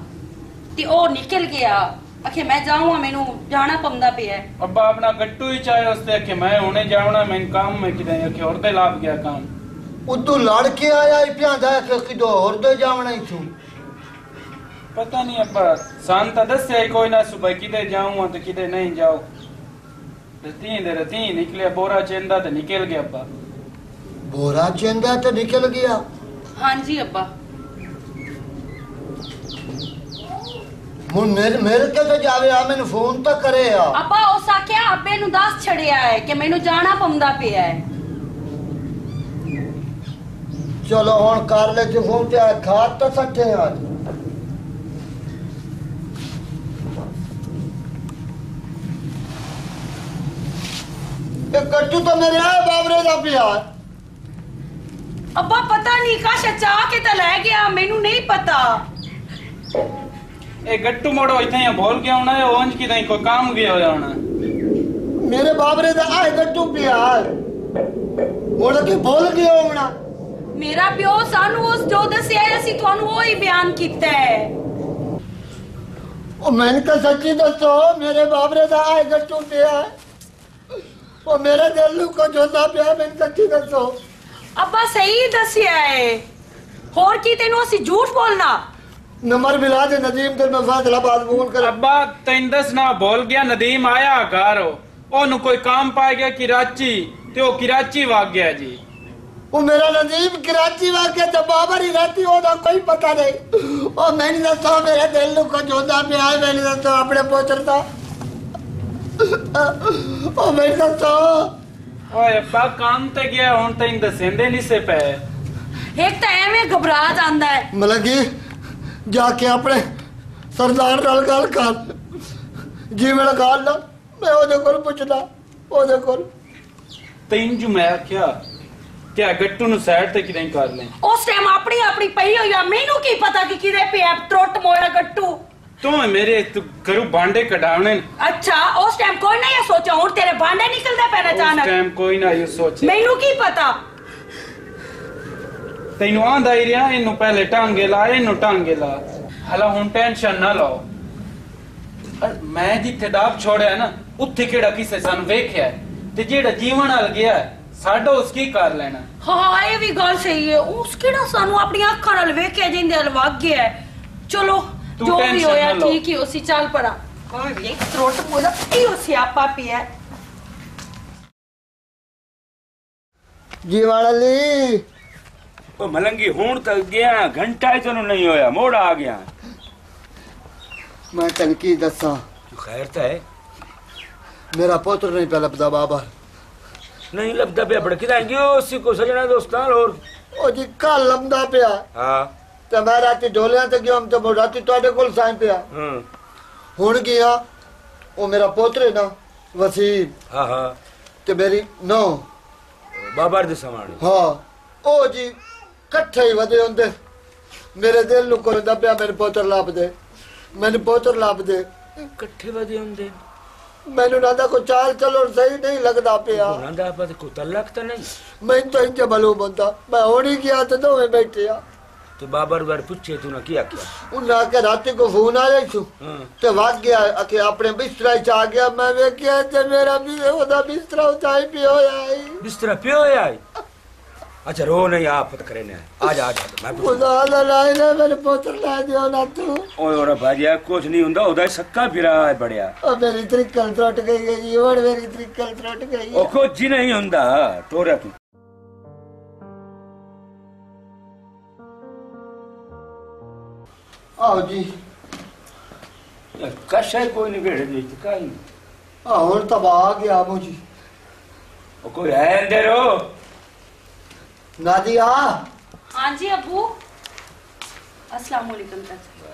ਤੇ ਉਹ ਨਿਕਲ ਗਿਆ। ਅਖੇ ਮੈਂ ਜਾਊਂਗਾ ਮੈਨੂੰ ਜਾਣਾ ਪੰਦਾ ਪਿਆ। ਹੈ। ਅੱਬਾ ਆਪਣਾ ਗੱਟੂ ਹੀ ਚਾਹੇ ਉਸ ਤੇ ਕਿ ਮੈਂ ਹੁਣੇ ਜਾਵਣਾ ਮੈਂ ਕੰਮ ਮੈਂ ਕਿਤੇ। ਕਿ ਹੋਰ ਤੇ ਲੱਭ ਗਿਆ ਕੰਮ। ਉਦੋਂ ਲੜ ਕੇ ਆਇਆ ਹੀ ਪਿਆਂਦਾ ਕਿ ਕਿਦੋਂ ਹੋਰ ਤੇ ਜਾਵਣਾ ਹੀ ਤੂੰ ਪਤਾ ਨਹੀਂ ਅੱਬਾ ਸਾਨ ਤਾਂ ਦੱਸਿਆ ਹੀ ਕੋਈ ਨਾ ਸੁਬਹ ਕਿਤੇ ਜਾਊਂਗਾ ਤੇ ਕਿਤੇ ਨਹੀਂ ਜਾਉ ਰਤੀ ਦੇ ਰਤੀ ਨਿਕਲਿਆ ਬੋਰਾ ਚੇਂਦਾ ਤੇ ਨਿਕਲ ਗਿਆ ਅੱਬਾ। ਬੋਰਾ ਚੰਦਾ ਤੇ ਨਿਕਲ ਗਿਆ? ਹਾਂਜੀ ਅੱਬਾ। ਹੁਣ ਮਿਲ ਕੇ ਤੇ ਜਾਵੇ ਆ ਮੈਨੂੰ ਫੋਨ ਤਾਂ ਕਰੇ ਆ। ਅੱਬਾ ਉਸ ਆਖਿਆ ਅੱਬੇ ਨੂੰ ਦੱਸ ਛੜਿਆ ਹੈ ਕਿ ਮੈਨੂੰ ਜਾਣਾ ਪੰਦਾ ਪਿਆ ਹੈ। ਚਲੋ ਹੁਣ ਕਰ ਲੈ ਜੇ ਫੋਨ ਤੇ ਆ ਖਾਤ ਤਾਂ ਸੱਟੇ ਆ ਇਹ ਕੱਟੂ ਤਾਂ ਮੇਰੇ ਆ ਬਾਬਰੇ ਦਾ ਪਿਆ। ਅੱਬਾ ਪਤਾ ਨਹੀਂ ਕਾਸ਼ ਚਾ ਕੇ ਤਾਂ ਲੈ ਗਿਆ ਮੈਨੂੰ ਨਹੀਂ ਪਤਾ। ਇਹ ਗੱਟੂ ਮੋੜੋ ਇੱਥੇ ਹੀ ਬੋਲ ਗਿਆ ਹੋਣਾ ਇਹ ਉਂਝ ਕਿਤੇ ਕੋਈ ਕੰਮ ਗਿਆ ਹੋਇਆ ਹੋਣਾ। ਮੇਰੇ ਬਾਬਰੇ ਦਾ ਆ ਕੱਟੂ ਪਿਆ ਹੁਣ ਕੀ ਭੁੱਲ ਗਿਆ ਹੋਣਾ ਮੇਰਾ ਪਿਓ ਸਾਨੂੰ ਉਸ ਜੋ ਦੱਸਿਆ ਹੈ, ਅਸੀਂ ਤੁਹਾਨੂੰ ਉਹ ਹੀ ਬਿਆਨ ਕੀਤਾ ਹੈ। ਉਹ ਮੈਨੂੰ ਤਾਂ ਸੱਚੀ ਦੱਸੋ ਮੇਰੇ ਬਾਬਰੇ ਦਾ ਆ ਗੱਟੂ ਪਿਆ ਉਹ ਮੇਰੇ ਦਿਲ ਨੂੰ ਕੁਝ ਹੁੰਦਾ ਪਿਆ ਮੈਨੂੰ ਸੱਚੀ ਦੱਸੋ। ਅੱਬਾ ਸਹੀ ਦੱਸਿਆ ਹੈ ਹੋਰ ਕੀ ਤੈਨੂੰ ਅਸੀਂ ਝੂਠ ਬੋਲਣਾ? ਨੰਬਰ ਮਿਲਾ ਦੇ ਨਦੀਮ ਤੇ ਮੈਂ ਫਾਜ਼ਲਾਬਾਦ ਫੋਨ ਕਰ। ਅੱਬਾ ਤੈਨੂੰ ਦੱਸਣਾ ਭੁੱਲ ਗਿਆ ਨਦੀਮ ਆਇਆ ਘਰ। ਉਹਨੂੰ ਕੋਈ ਕੰਮ ਪਾ ਗਿਆ ਕਿਰਾਚੀ ਤੇ ਉਹ ਕਿਰਾਚੀ ਵਗ ਗਿਆ ਜੀ। ਉਹ ਮੇਰਾ ਨਦੀਮ ਕਰਾਚੀ ਵਾਕੇ ਤੇ ਬਾਬਰ ਰਹਤੀ ਉਹਦਾ ਕੋਈ ਪਤਾ ਨਹੀਂ। ਉਹ ਮੈਨੂੰ ਦੱਸੋ ਮੇਰੇ ਦਿਲ ਨੂੰ ਕੁਝ ਹੁੰਦਾ ਪਿਆ ਮੈਨੂੰ ਦੱਸੋ ਆਪਣੇ ਪੁੱਤਰ ਦਾ। ਉਹ ਮੈਨੂੰ ਦੱਸੋ ਓਏ ਅੱਬਾ ਕੰਮ ਤੇ ਗਿਆ ਹੁਣ ਤੈਨੂੰ ਦੱਸੇਂਦੇ ਨਹੀਂ ਸੇ ਪਏ। ਇੱਕ ਤਾਂ ਐਵੇਂ ਘਬਰਾ ਜਾਂਦਾ ਹੈ। ਮਲੰਗੀ ਜਾ ਕੇ ਆਪਣੇ ਸਰਦਾਰ ਨਾਲ ਗੱਲ ਕਰ। ਜਿਵੇਂ ਗੱਲ ਨਾ ਮੈਂ ਉਹਦੇ ਕੋਲ ਪੁੱਛਦਾ ਉਹਦੇ ਕੋਲ। ਤੈਨੂੰ ਜੋ ਮੈਂ ਆਖਿਆ ਕਿ ਆ ਗੱਟੂ ਨੂੰ ਸਾਈਡ ਤੇ ਕਿਦਾਂ ਕਰ ਲੈ ਉਸ ਟਾਈਮ ਆਪਣੀ ਆਪਣੀ ਪਈ ਹੋਈ ਆ ਮੈਨੂੰ ਕੀ ਪਤਾ ਕਿ ਕਿਹਦੇ ਪਿਆ ਤਰੁੱਟ ਮੋਇਆ ਗੱਟੂ। ਤੂੰ ਮੇਰੇ ਤੂੰ ਘਰੋਂ ਬਾਂਡੇ ਕਢਾਉਣੇ। ਨੇ। ਅੱਛਾ ਉਸ ਟਾਈਮ ਕੋਈ ਨਹੀਂ ਇਹ ਸੋਚਿਆ ਹੁਣ ਤੇਰੇ ਬਾਂਡੇ ਨਿਕਲਦੇ ਨੇ ਉਸ ਅਚਾਨਕ। ਟਾਈਮ ਕੋਈ ਨਾ ਇਹ ਸੋਚੇ। ਮੈਨੂੰ ਕੀ ਪਤਾ? ਤੈਨੂੰ ਆਂਦਾ ਹੀ ਰਿਹਾ ਇਹਨੂੰ ਪਹਿਲੇ ਟਾਂਗੇ ਲਾ ਇਹਨੂੰ ਟਾਂਗੇ ਲਾ। ਹਲਾ ਹੁਣ ਟੈਨਸ਼ਨ ਨਾ ਲਓ। ਅਰ ਮੈਂ ਜਿੱਥੇ ਦਾਬ ਛੋੜਿਆ ਨਾ ਉੱਥੇ ਕਿਹੜਾ ਕਿਸੇ ਸਾਨੂੰ ਵੇਖਿਆ ਹੈ? ਤੇ ਜਿਹੜਾ ਜੀਵਨ ਨਾਲ ਗਿਆ ਹੈ, ਸਾਡਾ ਉਸ ਕੀ ਕਰ ਲੈਣਾ? ਹਾਂ ਇਹ ਵੀ ਗੱਲ ਸਹੀ ਹੈ। ਉਸ ਕਿਹੜਾ ਸਾਨੂੰ ਆਪਣੀਆਂ ਅੱਖਾਂ ਨਾਲ ਵੇਖਿਆ ਜਿੰਦੇ ਹਲ ਵਗ ਗਿਆ ਹੈ। ਚਲੋ ਜੋ ਵੀ ਹੋਇਆ। ਠੀਕ ਹੀ ਉਸੇ ਚੱਲ ਪੜਾ ਕੋਈ ਵੀ ਪਿਆ ਜੀਵਨ ਅਲੀ ਉਹ ਮਲੰਗੀ ਹੁਣ ਤੱਕ ਗਿਆ ਘੰਟਾ ਹੀ ਤੈਨੂੰ ਨਹੀਂ ਹੋਇਆ ਮੋੜ ਆ ਗਿਆ। ਮੈਂ ਤੈਨੂੰ ਕੀ ਦੱਸਾਂ? ਖੈਰ ਤਾਂ ਹੈ। ਮੇਰਾ ਪੁੱਤਰ ਨਹੀਂ ਪਿਆ ਲੱਭਦਾ ਬਾਬਾ। ਨਹੀਂ ਲੱਭਦਾ ਪਿਆ ਬੜ ਕਿਦਾਂ ਗਿਓ ਉਸੇ ਕੋ ਸਜਣਾ ਦੋਸਤਾਂ ਹੋਰ। ਉਹ ਜੀ ਕੱਲ ਲੰਮਦਾ ਪਿਆ। ਹਾਂ। ਤੇ ਮੈਂ ਰਾਤੀ ਢੋਲਿਆਂ ਤੇ ਗਿਆ ਤੇ ਮੈਂ ਰਾਤੀ ਤੁਹਾਡੇ ਕੋਲ ਸਾਂ ਪਿਆ। ਹਾਂ। ਹੁਣ ਗਿਆ ਉਹ ਮੇਰਾ ਪੁੱਤਰ ਨਾ ਵਸੀਮ। ਹਾਂ ਹਾਂ। ਤੇ ਮੇਰੀ ਨੋ ਬਾਬਰ ਦੇ ਸਮਾਣੇ। ਹਾਂ ਉਹ ਜੀ ਇਕੱਠੇ ਹੀ ਵਧੇ ਹੁੰਦੇ। ਮੇਰੇ ਦਿਲ ਨੂੰ ਕਰਦਾ ਪਿਆ ਮੇਰੇ ਪੁੱਤਰ ਲੱਭ ਦੇ ਮੈਨੂੰ ਪੁੱਤਰ ਲੱਭ ਦੇ ਇਕੱਠੇ ਵਧੇ ਹੁੰਦੇ। ਮੈਨੂੰ ਨਾ ਦਾ ਕੋਈ ਚਾਲ ਚੱਲਣ ਸਹੀ ਨਹੀਂ ਲੱਗਦਾ ਪਿਆ। ਉਹਨਾਂ ਦਾ ਪਤ ਕੋ ਤਲਕ ਤਾਂ ਨਹੀਂ। ਮੈਨੂੰ ਤਾਂ ਇੰਜ ਬਲੂ ਬੰਦਾ। ਮੈਂ ਹੁਣ ਗਿਆ ਤੇ ਦੋਵੇਂ ਬੈਠੇ ਆ। ਤੇ ਬਾਬਰ ਵਰ ਪੁੱਛੇ ਤੂੰ ਨਾ ਕੀ ਆਖਿਆ ਉਹਨਾਂ ਕੇ ਰਾਤੀ ਕੋ ਫੋਨ ਆਇਆ ਸੀ ਹਾਂ ਤੇ ਵਗ ਗਿਆ ਅਕੇ ਆਪਣੇ ਬਿਸਤਰਾ ਚ ਆ ਗਿਆ ਮੈਂ ਵੇਖਿਆ ਤੇ ਮੇਰਾ ਵੀ ਉਹਦਾ ਬਿਸਤਰਾ ਉਤਾਈ ਪਿਆ ਹੋਇਆ ਹੈ ਬਿਸਤਰਾ ਪਿਓ ਆਈ ਅੱਛਾ ਰੋ ਨਹੀਂ ਆਫਤ ਕਰੇ ਨੇ ਆ ਜਾ ਆ ਜਾ ਮੈਂ ਉਹਦਾ ਅੱਲਾ ਲਾਇ ਨੇ ਮੇਰੇ ਪੁੱਤਰ ਲੈ ਦਿਓ ਨਾ ਤੂੰ ਓਏ ਓਰਾ ਭਾਜਿਆ ਕੁਝ ਨਹੀਂ ਹੁੰਦਾ ਉਹਦਾ ਸੱਕਾ ਫਿਰਾ ਹੈ ਬੜਿਆ ਉਹ ਮੇਰੀ ਤਰੀਕਲ ਟੁੱਟ ਗਈ ਹੈ ਜੀ ਹੁਣ ਮੇਰੀ ਤਰੀਕਲ ਟੁੱਟ ਗਈ ਉਹ ਹੈ ਕੁਝ ਨਹੀਂ ਹੁੰਦਾ ਟੋਰਾ ਤੂੰ ਆਓ ਜੀ ਕਸ਼ਾ ਕੋਈ ਨਹੀਂ ਘੇੜੇ ਦੇ ਕਾਈ ਆ ਹੁਣ ਤਾਂ ਆ ਗਿਆ ਮੁਝੀ ਉਹ ਕੋਈ ਹੈ ਅੰਦਰ ਹੋ ਨਾਦੀਆ हाँ जी अबू अस्सलाम वालेकुम चाचा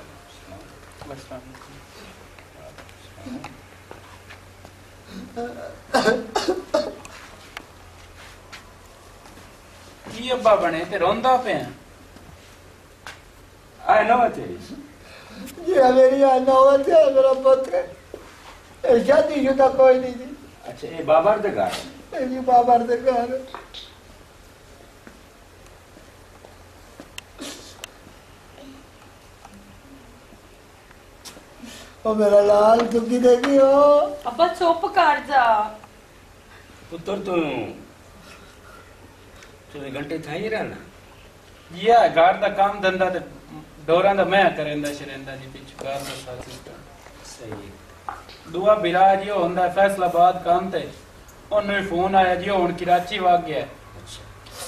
ਕੀ ਅੱਬਾ ਬਣੇ ਤੇ ਰੋਂਦਾ ਪਿਆ ਆ ਨਾ ਤੇਰੀ ये मेरी नौबत है मेरा पुत्र ये शादी शुदा कोई नहीं जी ਅੱਛਾ ਇਹ ਬਾਬਰ ਦੇ ਘਰ ये जी बाबर दे घर ओ मेरा लाल दुखी देखी हो अब्बा चुप कर जा ਪੁੱਤਰ ਤੂੰ ਤੂੰ ਘੰਟੇ ਥਾਈ ਰਹਿਣਾ ਯਾ ਘਰ ਦਾ ਕੰਮ ਧੰਦਾ ਤੇ ਡੋਰਾਂ ਦਾ ਮੈਂ ਕਰੇਂਦਾ ਸ਼ਰੇਂਦਾ ਜੀ ਪਿੱਛੇ ਘਰ ਦਾ ਸਾਰਾ ਸਿਸਟਮ ਸਹੀ ਦੁਆ ਬਿਰਾ ਜੀ ਉਹ ਹੁੰਦਾ ਫੈਸਲਾਬਾਦ ਕੰਮ ਤੇ ਉਹਨੂੰ ਵੀ ਫੋਨ ਆਇਆ ਜੀ ਉਹ ਹੁਣ ਕਰਾਚੀ ਵਗ ਗਿਆ ਹੈ।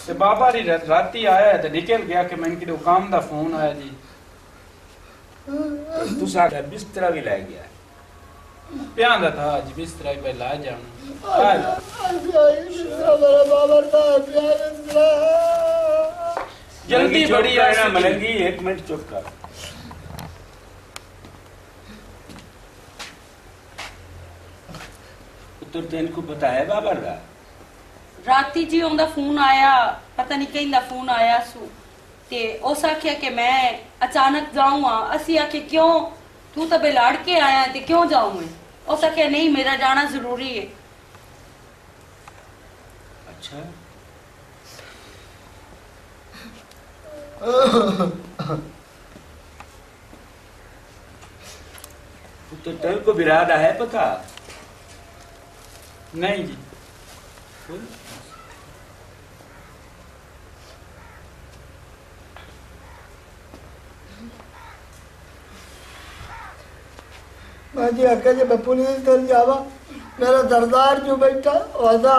ਤੇ ਬਾਬਾ ਦੀ ਰਾ- ਰਾਤੀ ਆਇਆ ਤੇ ਨਿਕਲ ਗਿਆ ਕਿ ਮੈਨੂੰ ਕਿਤੇ ਕੰਮ ਦਾ ਫੋਨ ਆਇਆ ਜੀ ਤੂੰ ਸਾਡਾ ਬਿਸਤਰਾ ਵੀ ਲੈ ਗਿਆ ਪਿਆਂ ਦਾ ਥਾ ਜੀ ਬਿਸਤਰਾ ਹੀ ਪਹਿਲਾਂ ਜਾਣਾ ਆ ਜਾ। मेरा बाबर था प्यार ਜਲਦੀ ਚੁੱਪ ਬੜੀ ਕਰ ਨਾ, ਆ ਮਲੰਗੀ ਇੱਕ ਮਿੰਟ ਚੁੱਪ ਕਰ ਪੁੱਤਰ ਤੈਨੂੰ ਕੋ ਪਤਾ ਹੈ ਬਾਬਰ ਦਾ ਰਾਤੀ ਜੀ ਉਹਦਾ ਫੋਨ ਆਇਆ ਪਤਾ ਨਹੀਂ ਕਿਹਦਾ ਫੋਨ ਆਇਆ ਸੂ ਤੇ ਉਸ ਆਖਿਆ ਕਿ ਮੈਂ ਅਚਾਨਕ ਜਾਊਂਗਾ ਅਸੀਂ ਆਖੇ ਕਿਉਂ ਤੂੰ ਤਾਂ ਬੇ ਕੇ ਆਇਆ ਤੇ ਕਿਉਂ ਜਾਊਂ ਮੈਂ ਉਸ ਆਖਿਆ ਨਹੀਂ ਮੇਰਾ ਜਾਣਾ ਜ਼ਰੂਰੀ ਹੈ ਅੱਛਾ तो तेरे को बिरादा है पता नहीं जी। जी पुलिस कर जावा। मेरा दरदार जो बैठा वैसा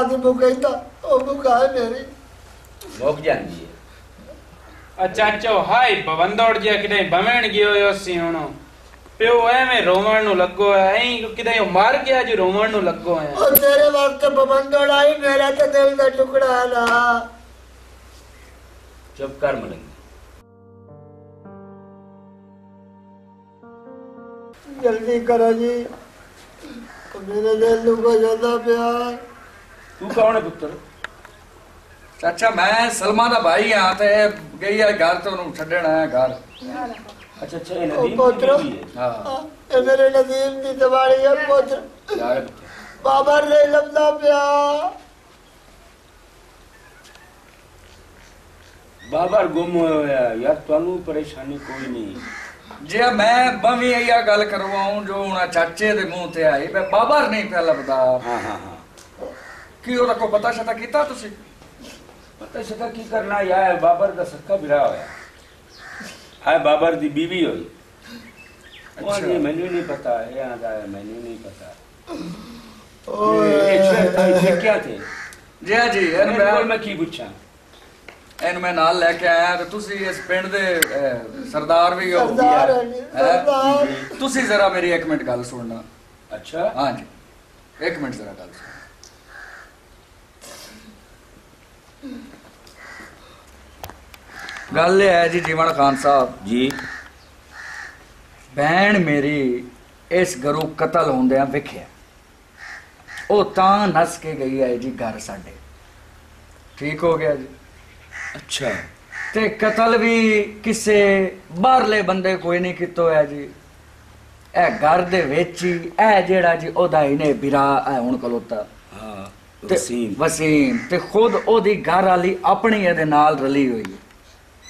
था वो भूखा है मेरी। भूख ਹਾਈ ਬਵੰਦੋੜ ਜਿਹਾ ਕਿਤੇ ਬਵਣ ਗਿਓ ਯੋ ਸੀ ਹੁਣ ਪਿਓ ਐਵੇਂ ਰੋਵਣ ਨੂੰ ਲੱਗੋ ਐਂ ਕਿਤੇ ਉਹ ਮਰ ਗਿਆ ਜੀ ਰੋਵਣ ਨੂੰ ਲੱਗੋ ਹੈ ਉਹ ਤੇਰੇ ਵਾਸਤੇ ਬਮੰਦੜ ਆਈ ਮੇਰਾ ਤੇ ਦਿਲ ਦਾ ਟੁਕੜਾ ਨਾ। ਚੁੱਪ ਕਰ ਮਲੰਗੀ। ਜਲਦੀ ਕਰੋ ਜੀ। ਮੇਰੇ ਦਿਲ ਨੂੰ ਕੋ ਜਾਂਦਾ ਪਿਆ। ਤੂੰ ਕੌਣ ਹੈ ਪੁੱਤਰ? ਚਾਚਾ ਮੈਂ ਸਲਮਾ ਦਾ ਭਾਈ ਆ ਤੇ ਗਈ ਹੈ ਘਰ ਤੇ ਉਹਨੂੰ ਛੱਡਣ ਆਇਆ ਘਰ। ਅੱਛਾ ਅੱਛਾ ਇਹ ਉਹ ਨਦੀਮ ਪੁੱਤਰ। ਦੀ ਬੀਵੀ ਹੈ। ਹਾਂ। ਇਹ ਮੇਰੇ ਨਦੀਮ ਦੀ ਦਿਵਾਲੀ ਹੈ ਪੁੱਤਰ। ਜਾ ਰੇ ਪੁੱਤਰ ਬਾਬਾ ਨੇ ਲੰਦਾ ਪਿਆ ਬਾਬਰ ਗੁੰਮ ਹੋਇਆ ਹੋਇਆ ਯਾਰ ਤੁਹਾਨੂੰ ਪਰੇਸ਼ਾਨੀ ਕੋਈ ਨਹੀਂ। ਜੇ ਮੈਂ ਬਵੀ ਇਹ ਗੱਲ ਕਰਵਾਉਂ ਜੋ ਹੁਣ ਚਾਚੇ ਦੇ ਮੂੰਹ ਤੇ ਆਈ ਮੈਂ ਬਾਬਰ ਨਹੀਂ ਪਿਆ ਲੱਭਦਾ। ਹਾਂ ਹਾਂ ਹਾਂ। ਕੀ ਉਹਦਾ ਕੋ ਪਤਾ ਸ਼ਤਾ ਕੀਤਾ ਤੁਸੀਂ? ਪਤਾ ਸ਼ਤਾ ਕੀ ਕਰਨਾ ਯਾਰ ਬਾਬਰ ਦਾ ਸੱਕਾ ਵਿਰਾ ਹੋਇਆ। ਆ ਬਾਬਰ ਦੀ ਬੀਵੀ ਹੋਈ। ਉਹ ਅੱਛਾ। ਮੈਨੂੰ ਨਹੀਂ ਪਤਾ ਇਹ ਆਂਦਾ ਹੈ, ਮੈਨੂੰ ਨਹੀਂ ਪਤਾ। ਓਏ। ਇਹ ਛੇ ਤਾਂ? ਜੀ ਹਾਂ ਜੀ ਇਹਨੂੰ ਮੈਂ ਮੈਂ ਕੀ ਪੁੱਛਾਂ? ਇਹਨੂੰ ਮੈਂ ਨਾਲ ਲੈ ਕੇ ਆਇਆ ਤੇ ਤੁਸੀਂ ਇਸ ਪਿੰਡ ਦੇ ਸਰਦਾਰ ਵੀ ਹੋ। ਤੁਸੀਂ ਜ਼ਰਾ ਮੇਰੀ ਇੱਕ ਮਿੰਟ ਗੱਲ ਸੁਣਨਾ। ਅੱਛਾ। ਹਾਂ ਜੀ। ਇੱਕ ਮਿੰਟ ਜ਼ਰਾ ਗੱਲ ਸੁਣੋ। ਗੱਲ ਇਹ ਹੈ ਜੀ ਜੀਵਨ ਖਾਨ ਸਾਹਿਬ। ਜੀ। ਭੈਣ ਮੇਰੀ ਇਸ ਘਰੋਂ ਕਤਲ ਹੁੰਦਿਆਂ ਵਿਖਿਆ। ਉਹ ਤਾਂ ਨਸ ਕੇ ਗਈ ਹੈ ਜੀ ਘਰ ਸਾਡੇ। ਠੀਕ ਹੋ ਗਿਆ ਜੀ। ਅੱਛਾ। ਤੇ ਕਤਲ ਵੀ ਕਿਸੇ ਬਾਹਰਲੇ ਬੰਦੇ ਕੋਈ ਨਹੀਂ ਕੀਤਾ ਹੋਇਆ ਜੀ। ਇਹ ਘਰ ਦੇ ਵਿੱਚ ਹੀ ਇਹ ਜਿਹੜਾ ਜੀ ਉਹਦਾ ਇਹਨੇ ਬਿਰਾ ਹੁਣ ਕਲੋਤਾ ਹਾਂ ਵਸੀਮ। ਵਸੀਮ ਤੇ ਖੁਦ ਉਹਦੀ ਘਰ ਵਾਲੀ ਆਪਣੀ ਇਹਦੇ ਨਾਲ ਰਲੀ ਹੋਈ ਹੈ।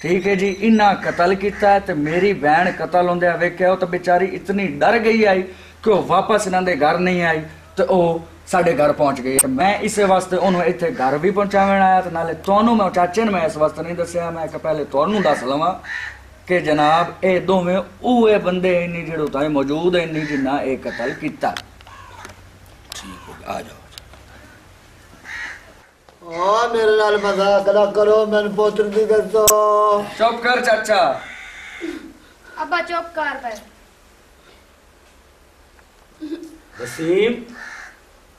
ਠੀਕ ਹੈ ਜੀ, ਇਨਾ ਕਤਲ ਕੀਤਾ ਹੈ ਤੇ ਮੇਰੀ ਭੈਣ ਕਤਲ ਹੁੰਦਿਆਂ ਵੇਖਿਆ, ਉਹ ਤਾਂ ਵਿਚਾਰੀ ਇਤਨੀ ਡਰ ਗਈ ਆਈ ਕਿ ਉਹ ਵਾਪਸ ਇਹਨਾਂ ਦੇ ਘਰ ਨਹੀਂ ਆਈ ਤੇ ਉਹ ਸਾਡੇ ਘਰ ਪਹੁੰਚ ਗਈ। ਮੈਂ ਇਸੇ ਵਾਸਤੇ ਉਹਨੂੰ ਇੱਥੇ ਘਰ ਵੀ ਪਹੁੰਚਾਉਣ ਆਇਆ ਤੇ ਨਾਲੇ ਤੁਹਾਨੂੰ ਮੈਂ ਚਾਚੇ ਨੂੰ ਮੈਂ ਇਸ ਵਾਸਤੇ ਨਹੀਂ ਦੱਸਿਆ, ਮੈਂ ਕਿ ਪਹਿਲੇ ਤੁਹਾਨੂੰ ਦੱਸ ਲਵਾਂ ਕਿ ਜਨਾਬ, ਇਹ ਦੋਵੇਂ ਉਹੇ ਬੰਦੇ ਇੰਨੀ ਜਿਹੜੇ ਉਤਾਂ ਮੌਜੂਦ ਹੈ ਇੰਨੀ ਜਿੰਨਾ ਇਹ ਕਤਲ ਕੀਤਾ। ਠੀਕ ਹੋ ਆ ਜਾਓ। हाँ मेरे नाल मज़ाक ना करो मैंने पोत्र दी कर दो चुप कर चाचा। अब्बा चुप कर पर वसीम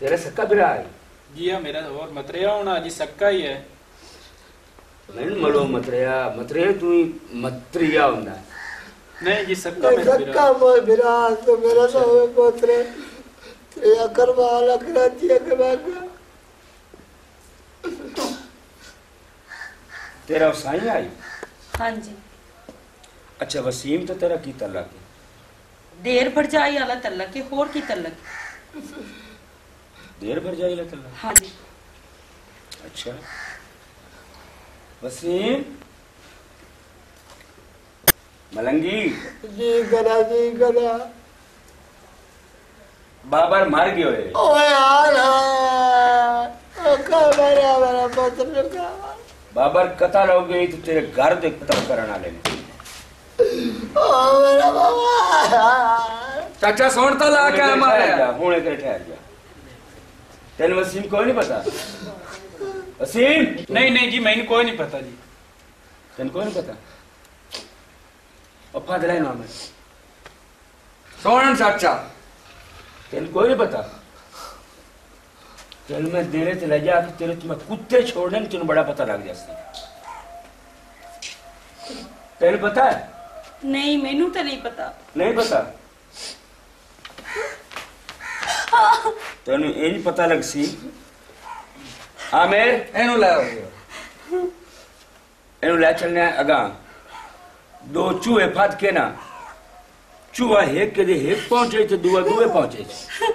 तेरा सक्का बिरा है जी हाँ मेरा और मतरिया होना जी सक्का ही है। नहीं मलो मतरिया मतरिया तू ही मतरिया होना है। नहीं जी सक्का मेरा सक्का मोय बिरा तो मेरा तो पोत्र तेरा करवा लग रहा जी अगर तेरा साई आई? हाँ जी। अच्छा वसीम तो तेरा की तला की? देर भर जाई वाला तला के और की तला की? देर भर जाई वाला तला हाँ जी। अच्छा। वसीम? मलंगी? जी गला जी गला बाबर मार गयो है ओ यार हाँ। मेरा पुत्र बाबर कतल हो गई तो तेरे घर दे कतल करने वाले ओ मेरा बाबा चाचा सोन तो ला के मारे हुणे तेरे ठहर जा तेन वसीम कोई नहीं पता वसीम नहीं नहीं जी मैंने कोई नहीं पता जी तेन कोई नहीं पता अफा दिलाई नाम है सोन चाचा तेन कोई नहीं पता तेन मैं देने ते ले जा के तेरे तुम्हें कुत्ते छोड़ने में तेन बड़ा पता लग जाता तेन पता है ਨਹੀਂ ਮੈਨੂੰ ਤਾਂ ਨਹੀਂ ਪਤਾ नहीं पता तेन ये नहीं पता लग सी आमेर ਇਹਨੂੰ ਲੈ ਆਓ ਇਹਨੂੰ ਲੈ ਚੱਲਨੇ ਆ ਅਗਾ ਦੋ ਚੂਹੇ ਫੜ ਕੇ ਨਾ ਚੂਹਾ ਇੱਕ ਦੇ ਇੱਕ ਪਹੁੰਚੇ ਤੇ ਦੂਆ ਦੂਏ ਪਹੁੰਚੇ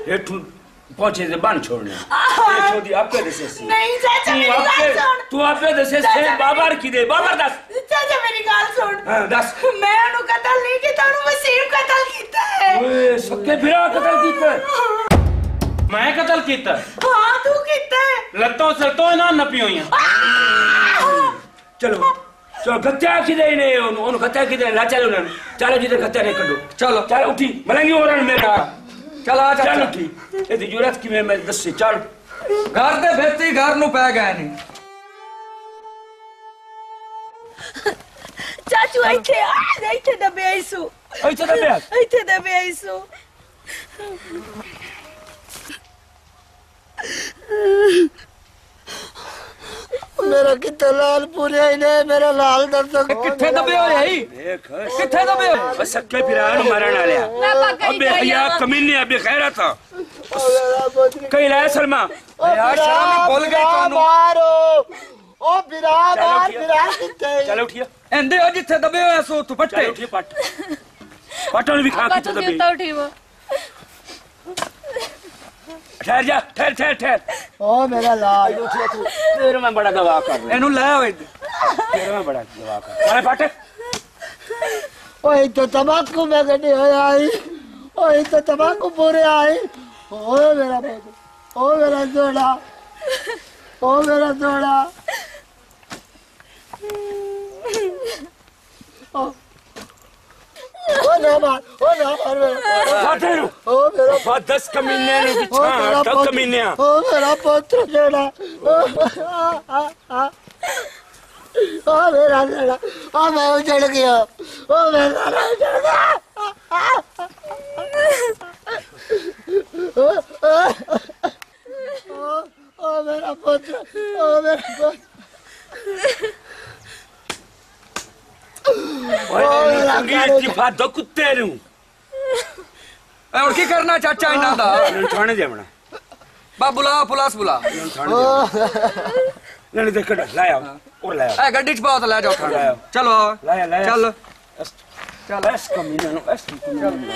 ਹੇਠੋਂ ਪਹੁੰਚੇ ਤੇ ਬੰਨ ਛੋੜਨੇ ਇਹ ਛੋਦੀ ਆਪੇ ਦੱਸੇ ਸੀ ਨਹੀਂ ਚਾਚਾ ਤੂੰ ਮੇਰੀ ਗੱਲ ਆਪੇ ਸੁਣ ਤੂੰ ਆਪੇ ਦੱਸੇ ਚਾਚਾ, ਸੇ ਮੇਰੀ- ਬਾਬਰ ਕੀ ਦੇ ਬਾਬਰ ਦੱਸ ਚਾਚਾ ਮੇਰੀ ਗੱਲ ਸੁਣ ਹਾਂ ਦੱਸ ਮੈਂ ਉਹਨੂੰ ਕਤਲ ਨਹੀਂ ਕੀਤਾ ਉਹਨੂੰ ਵਸੀਮ ਕਤਲ ਕੀਤਾ ਹੈ ਓਏ ਸੱਕੇ ਫਿਰਾ ਕਤਲ ਕੀਤਾ ਮੈਂ ਕਤਲ ਕੀਤਾ ਹਾਂ ਤੂੰ ਕੀਤਾ ਲੱਤੋਂ ਸਲਤੋਂ ਇਹਨਾਂ ਨੱਪੀ ਹੋਈਆਂ ਚਲੋ ਚਲੋ ਗੱਤਿਆ ਕਿਦੇ ਨੇ ਉਹਨੂੰ ਉਹਨੂੰ ਗੱਤਿਆ ਕਿਦੇ ਲਾ ਚੱਲ ਉਹਨਾਂ ਨੂੰ ਚੱਲ ਜਿੱਦੇ ਗੱਤਿਆ ਨੇ ਕੱਢੋ ਚਲੋ ਚੱਲ ਉੱਠੀ ਮਲੰਗੀ ਹੋਰਾਂ ਨੂੰ ਮੇਰਾ ਚਲ ਆ ਚੱਲ ਚਾਚਾ ਉੱਠੀ ਇਹਦੀ ਜੁਰਤ ਕਿਵੇਂ ਮੈਂ ਦੱਸੀ? ਚੱਲ। ਘਰ ਦੇ ਫਿਰਤੀ ਘਰ ਨੂੰ ਪੈ ਗਏ ਨਹੀਂ ਚਾਚੂ ਇੱਥੇ ਆ। ਇੱਥੇ ਦਬੇ ਆਈਸੂ ਇੱਥੇ ਦੱਬਿਆ ਇੱਥੇ ਦੱਬਿਆ ਇਸੋ ਮੇਰਾ ਕਿੱਥੇ ਲਾਲ ਪੂਰੇ ਹੀ ਨੇ ਮੇਰਾ ਲਾਲ ਦਰਦ ਕਿੱਥੇ ਦਬੇ ਹੋਏ ਆਈ ਦੇਖ। ਕਿੱਥੇ ਦਬੇ ਹੋਏ ਬਸ ਸੱਕੇ ਫਿਰਾਂ ਨੂੰ ਮਰਨ ਵਾਲਿਆ। ਹੀ ਅਬੇ ਹਯਾ ਕਮੀਨੇ ਅਬੇ ਖੈਰਤ ਕਈ ਲੈ ਸਲਮਾ। ਯਾਰ ਸ਼ਰਮ ਭੁੱਲ ਗਈ ਤੁਹਾਨੂੰ। ਮਾਰੋ। ਉਹ ਬਿਰਾ ਚਲੋ ਮਾਰ ਹੈ। ਬਿਰਾ ਕਿੱਥੇ ਚਲ ਉਠੀਏ ਐਂਦੇ ਹੋ ਜਿੱਥੇ ਦਬੇ ਹੋਏ ਸੋ ਤੂੰ ਪੱਟੇ। ਉਠੀਏ ਪੱਟ। ਪਟਣ ਵੀ ਖਾ ਤੂੰ ਦਬੀ? ਕਿੱਥੇ ਉਠੀ ਵਾ। ਠਹਿਰ ਜਾ ਠਹਿਰ ਠਹਿਰ ਠਹਿਰ ਓ ਮੇਰਾ ਲਾਲ ਤੇਰੇ ਮੈਂ ਬੜਾ ਗਵਾ ਕਰ ਰਿਹਾ ਇਹਨੂੰ ਲੈ ਓਏ ਤੇਰੇ ਮੈਂ ਬੜਾ ਗਵਾ ਕਰ ਮਾਰੇ ਫਟ ਓਏ ਤਾਂ ਤਮਾਕੂ ਮੈਂ ਗੱਡੀ ਹੋਇਆ ਆਈ ਓਏ ਤਾਂ ਤਮਾਕੂ ਪੂਰੇ ਆਈ ਓਏ ਮੇਰਾ ਪੁੱਤ ਓ ਮੇਰਾ ਜੋੜਾ ਓ ਮੇਰਾ ਜੋੜਾ ਓ ਉਹ ਨਾ ਮਾਰ ਉਹ ਨਾ ਮਾਰ ਫਾਟੇ ਨੂੰ ਉਹ ਮੇਰਾ ਫਾ 10 ਕਮੀਨੇ ਨੂੰ ਵਿਛਾਂ ਤੱਕ ਕਮੀਨਿਆ ਉਹ ਮੇਰਾ ਪੁੱਤ ਜਿਹੜਾ। ਉਹ ਮੇਰਾ ਜਿਹੜਾ। ਉਹ ਮੈਂ ਜੜ ਗਿਆ। ਉਹ ਮੇਰਾ ਜੜ ਗਿਆ। ਸੰਗੀਤ ਦੀ ਕੁੱਤੇ ਨੂੰ। ਐ ਹੁਣ ਕੀ ਕਰਨਾ ਚਾਚਾ ਇਹਨਾਂ ਦਾ? ਇਹਨੂੰ ਥਾਣੇ ਜਾਵਣਾ ਬਾ ਬੁਲਾ ਪੁਲਿਸ ਬੁਲਾ। ਇਹਨੂੰ ਥਾਣੇ ਜਾਵਣਾ ਨਹੀਂ ਦੇਖ ਕੱਢ ਲਾਇਆ ਉਹ ਲਾਇਆ ਐ ਗੱਡੀ ਚ ਪਾਓ ਤੇ ਲੈ ਜਾਓ ਥਾਣੇ। ਚਲੋ। ਲਾਇਆ ਲਾਇਆ ਚੱਲ। ਚੱਲ ਐਸ ਕਮੀਨੇ ਨੂੰ ਐਸ ਕਮੀਨੇ ਨੂੰ।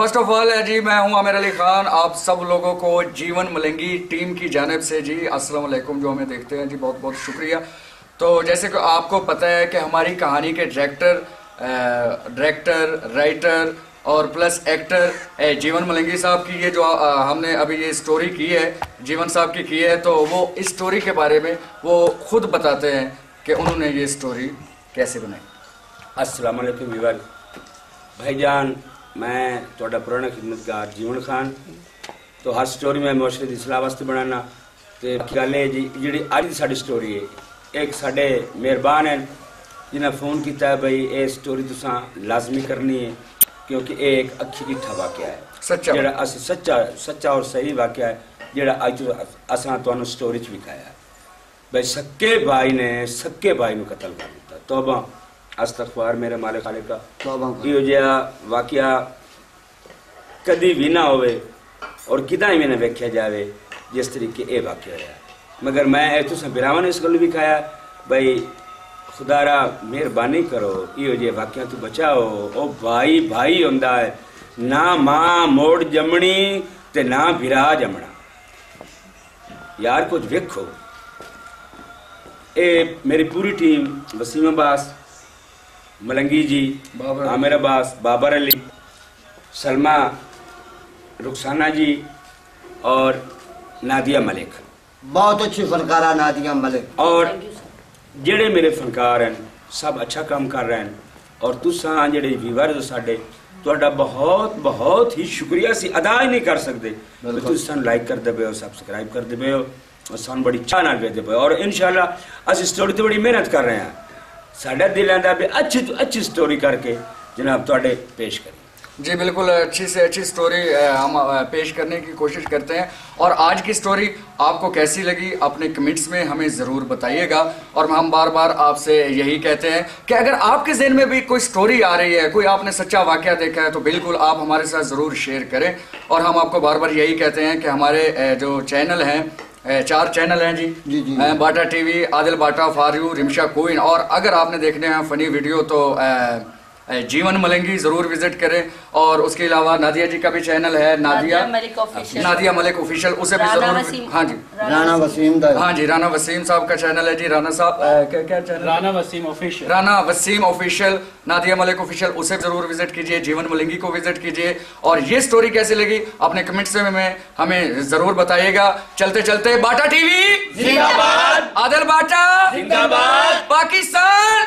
फ़र्स्ट ऑफ़ ऑल है जी मैं हूँ आमिर अली खान। आप सब लोगों को जीवन मलेंगी टीम की जानब से जी। अस्सलाम वालेकुम जो हमें देखते हैं जी बहुत बहुत शुक्रिया। तो जैसे कि आपको पता है कि हमारी कहानी के डायरेक्टर डायरेक्टर राइटर और प्लस एक्टर जीवन मलंगी साहब की। ये जो आ, हमने अभी ये स्टोरी की है जीवन साहब की की है तो वो इस स्टोरी के बारे में वो खुद बताते हैं कि उन्होंने ये स्टोरी कैसे बनाई। अस्सलाम भाई जान भाईजान ਮੈਂ ਤੁਹਾਡਾ ਪੁਰਾਣਾ ਖਿਦਮਤਗਾਰ ਜੀਵਨ ਖਾਨ। ਤੋਂ ਹਰ ਸਟੋਰੀ ਮੈਂ ਮੁਸ਼ਕਿਲ ਦੀ ਇਸਲਾਹ ਵਾਸਤੇ ਬਣਾਉਣਾ ਤੇ ਗੱਲ ਇਹ ਜੀ ਜਿਹੜੀ ਅੱਜ ਦੀ ਸਾਡੀ ਸਟੋਰੀ ਹੈ ਇੱਕ ਸਾਡੇ ਮਿਹਰਬਾਨ ਹੈ ਜਿਨ੍ਹਾਂ ਫੋਨ ਕੀਤਾ ਬਈ ਇਹ ਸਟੋਰੀ ਤੁਸੀਂ ਲਾਜ਼ਮੀ ਕਰਨੀ ਹੈ ਕਿਉਂਕਿ ਇਹ ਇੱਕ ਅੱਖੀ ਡਿੱਠਾ ਵਾਕਿਆ ਹੈ। ਸੱਚਾ। ਜਿਹੜਾ ਅਸੀਂ ਸੱਚਾ ਸੱਚਾ ਔਰ ਸਹੀ ਵਾਕਿਆ ਹੈ ਜਿਹੜਾ ਅੱਜ ਅਸਾਂ ਤੁਹਾਨੂੰ ਸਟੋਰੀ ਚ ਵਿਖਾਇਆ ਬਈ ਸੱਕੇ ਭਾਈ ਨੇ ਸੱਕੇ ਭਾਈ ਨੂੰ ਕਤਲ ਕਰ ਦਿੱਤਾ। ਤੋਬਾ। ਅਸਤਗਫਾਰ ਮੇਰੇ ਮਾਲਿਕ ਖਾਲਿਕਾ ਤੋਬਾ ਇਹੋ ਜਿਹਾ ਵਾਕਿਆ ਕਦੀ ਵੀ ਨਾ ਹੋਵੇ ਔਰ ਕਿਦਾਂ ਵੀ ਨਾ ਵੇਖਿਆ ਜਾਵੇ ਜਿਸ ਤਰੀਕੇ ਇਹ ਵਾਕਿਆ ਹੋਇਆ। ਮਗਰ ਮੈਂ ਇਹ ਤੁਸੀਂ ਬਿਰਾਵਾਂ ਨੇ ਇਸ ਗੱਲ ਵੀ ਖਾਇਆ ਬਈ ਖੁਦਾਰਾ ਮਿਹਰਬਾਨੀ ਕਰੋ ਇਹੋ ਜਿਹੇ ਵਾਕਿਆ ਤੋਂ ਬਚਾਓ। ਉਹ ਭਾਈ ਭਾਈ ਹੁੰਦਾ ਹੈ ਨਾ ਮਾਂ ਮੋੜ ਜੰਮਣੀ ਤੇ ਨਾ ਵਿਰਾ ਜੰਮਣਾ। ਯਾਰ ਕੁਝ ਵੇਖੋ। ਇਹ ਮੇਰੀ ਪੂਰੀ ਟੀਮ ਵਸੀਮ ਅਬਾਸ मलंगी जी आमिर अब्बास बाबर अली सलमा रुखसाना जी और नादिया मलिक। बहुत अच्छे फनकार नादिया मलिक। और जेड़े मेरे फनकार हैं सब अच्छा काम कर रहे हैं। और तुसा जेड़े हो साढ़े थोड़ा बहुत बहुत ही शुक्रिया। से अदा ही नहीं कर सकते तो सू लाइक कर दे पे सबसक्राइब कर दे पे और सू बड़ी चाह ना दे पे और इन शाला अस स्टोरी तो बड़ी मेहनत कर रहे हैं। ਸਾਡਾ ਦਿਲ ਆਂਦਾ ਵੀ ਅੱਛੀ ਤੋਂ ਅੱਛੀ ਸਟੋਰੀ ਕਰਕੇ ਜਨਾਬ ਤੁਹਾਡੇ ਪੇਸ਼ ਕਰੀਏ जी बिल्कुल अच्छी से अच्छी स्टोरी अ, हम अ, पेश करने की कोशिश करते हैं और आज की स्टोरी आपको कैसी लगी अपने कमेंट्स में हमें ज़रूर बताइएगा और हम बार बार आपसे यही कहते हैं कि अगर आपके जहन में भी कोई स्टोरी आ रही है कोई आपने सच्चा वाक़ देखा है तो बिल्कुल आप हमारे साथ ज़रूर शेयर करें और हम आपको बार बार यही कहते हैं कि हमारे अ, जो चैनल हैं अ, चार चैनल हैं जी जी, जी। अ, Bata TV Adil Bata for you Rimsha coin और अगर आपने देखने हैं फनी वीडियो तो अ, अ, जीवन मलंगी ज़रूर विज़िट करें। और उसके अलावा नादिया जी का भी चैनल है नादिया नादिया मलिक ऑफिशियल उसे भी ज़रूर हाँ जी। राणा वसीम। हाँ जी राणा वसीम साहब का चैनल है जी। राणा साहब क्या channel? Rana Waseem official Rana Waseem official Nadia Malik official उसे ज़रूर विज़िट कीजिए जीवन मलंगी को विज़िट कीजिए। और ये स्टोरी कैसी लगी? अपने कमेंट्स में हमें ज़रूर बताइएगा। चलते चलते बाटा टीवी। जिंदाबाद। आदर बाटा। पाकिस्तान।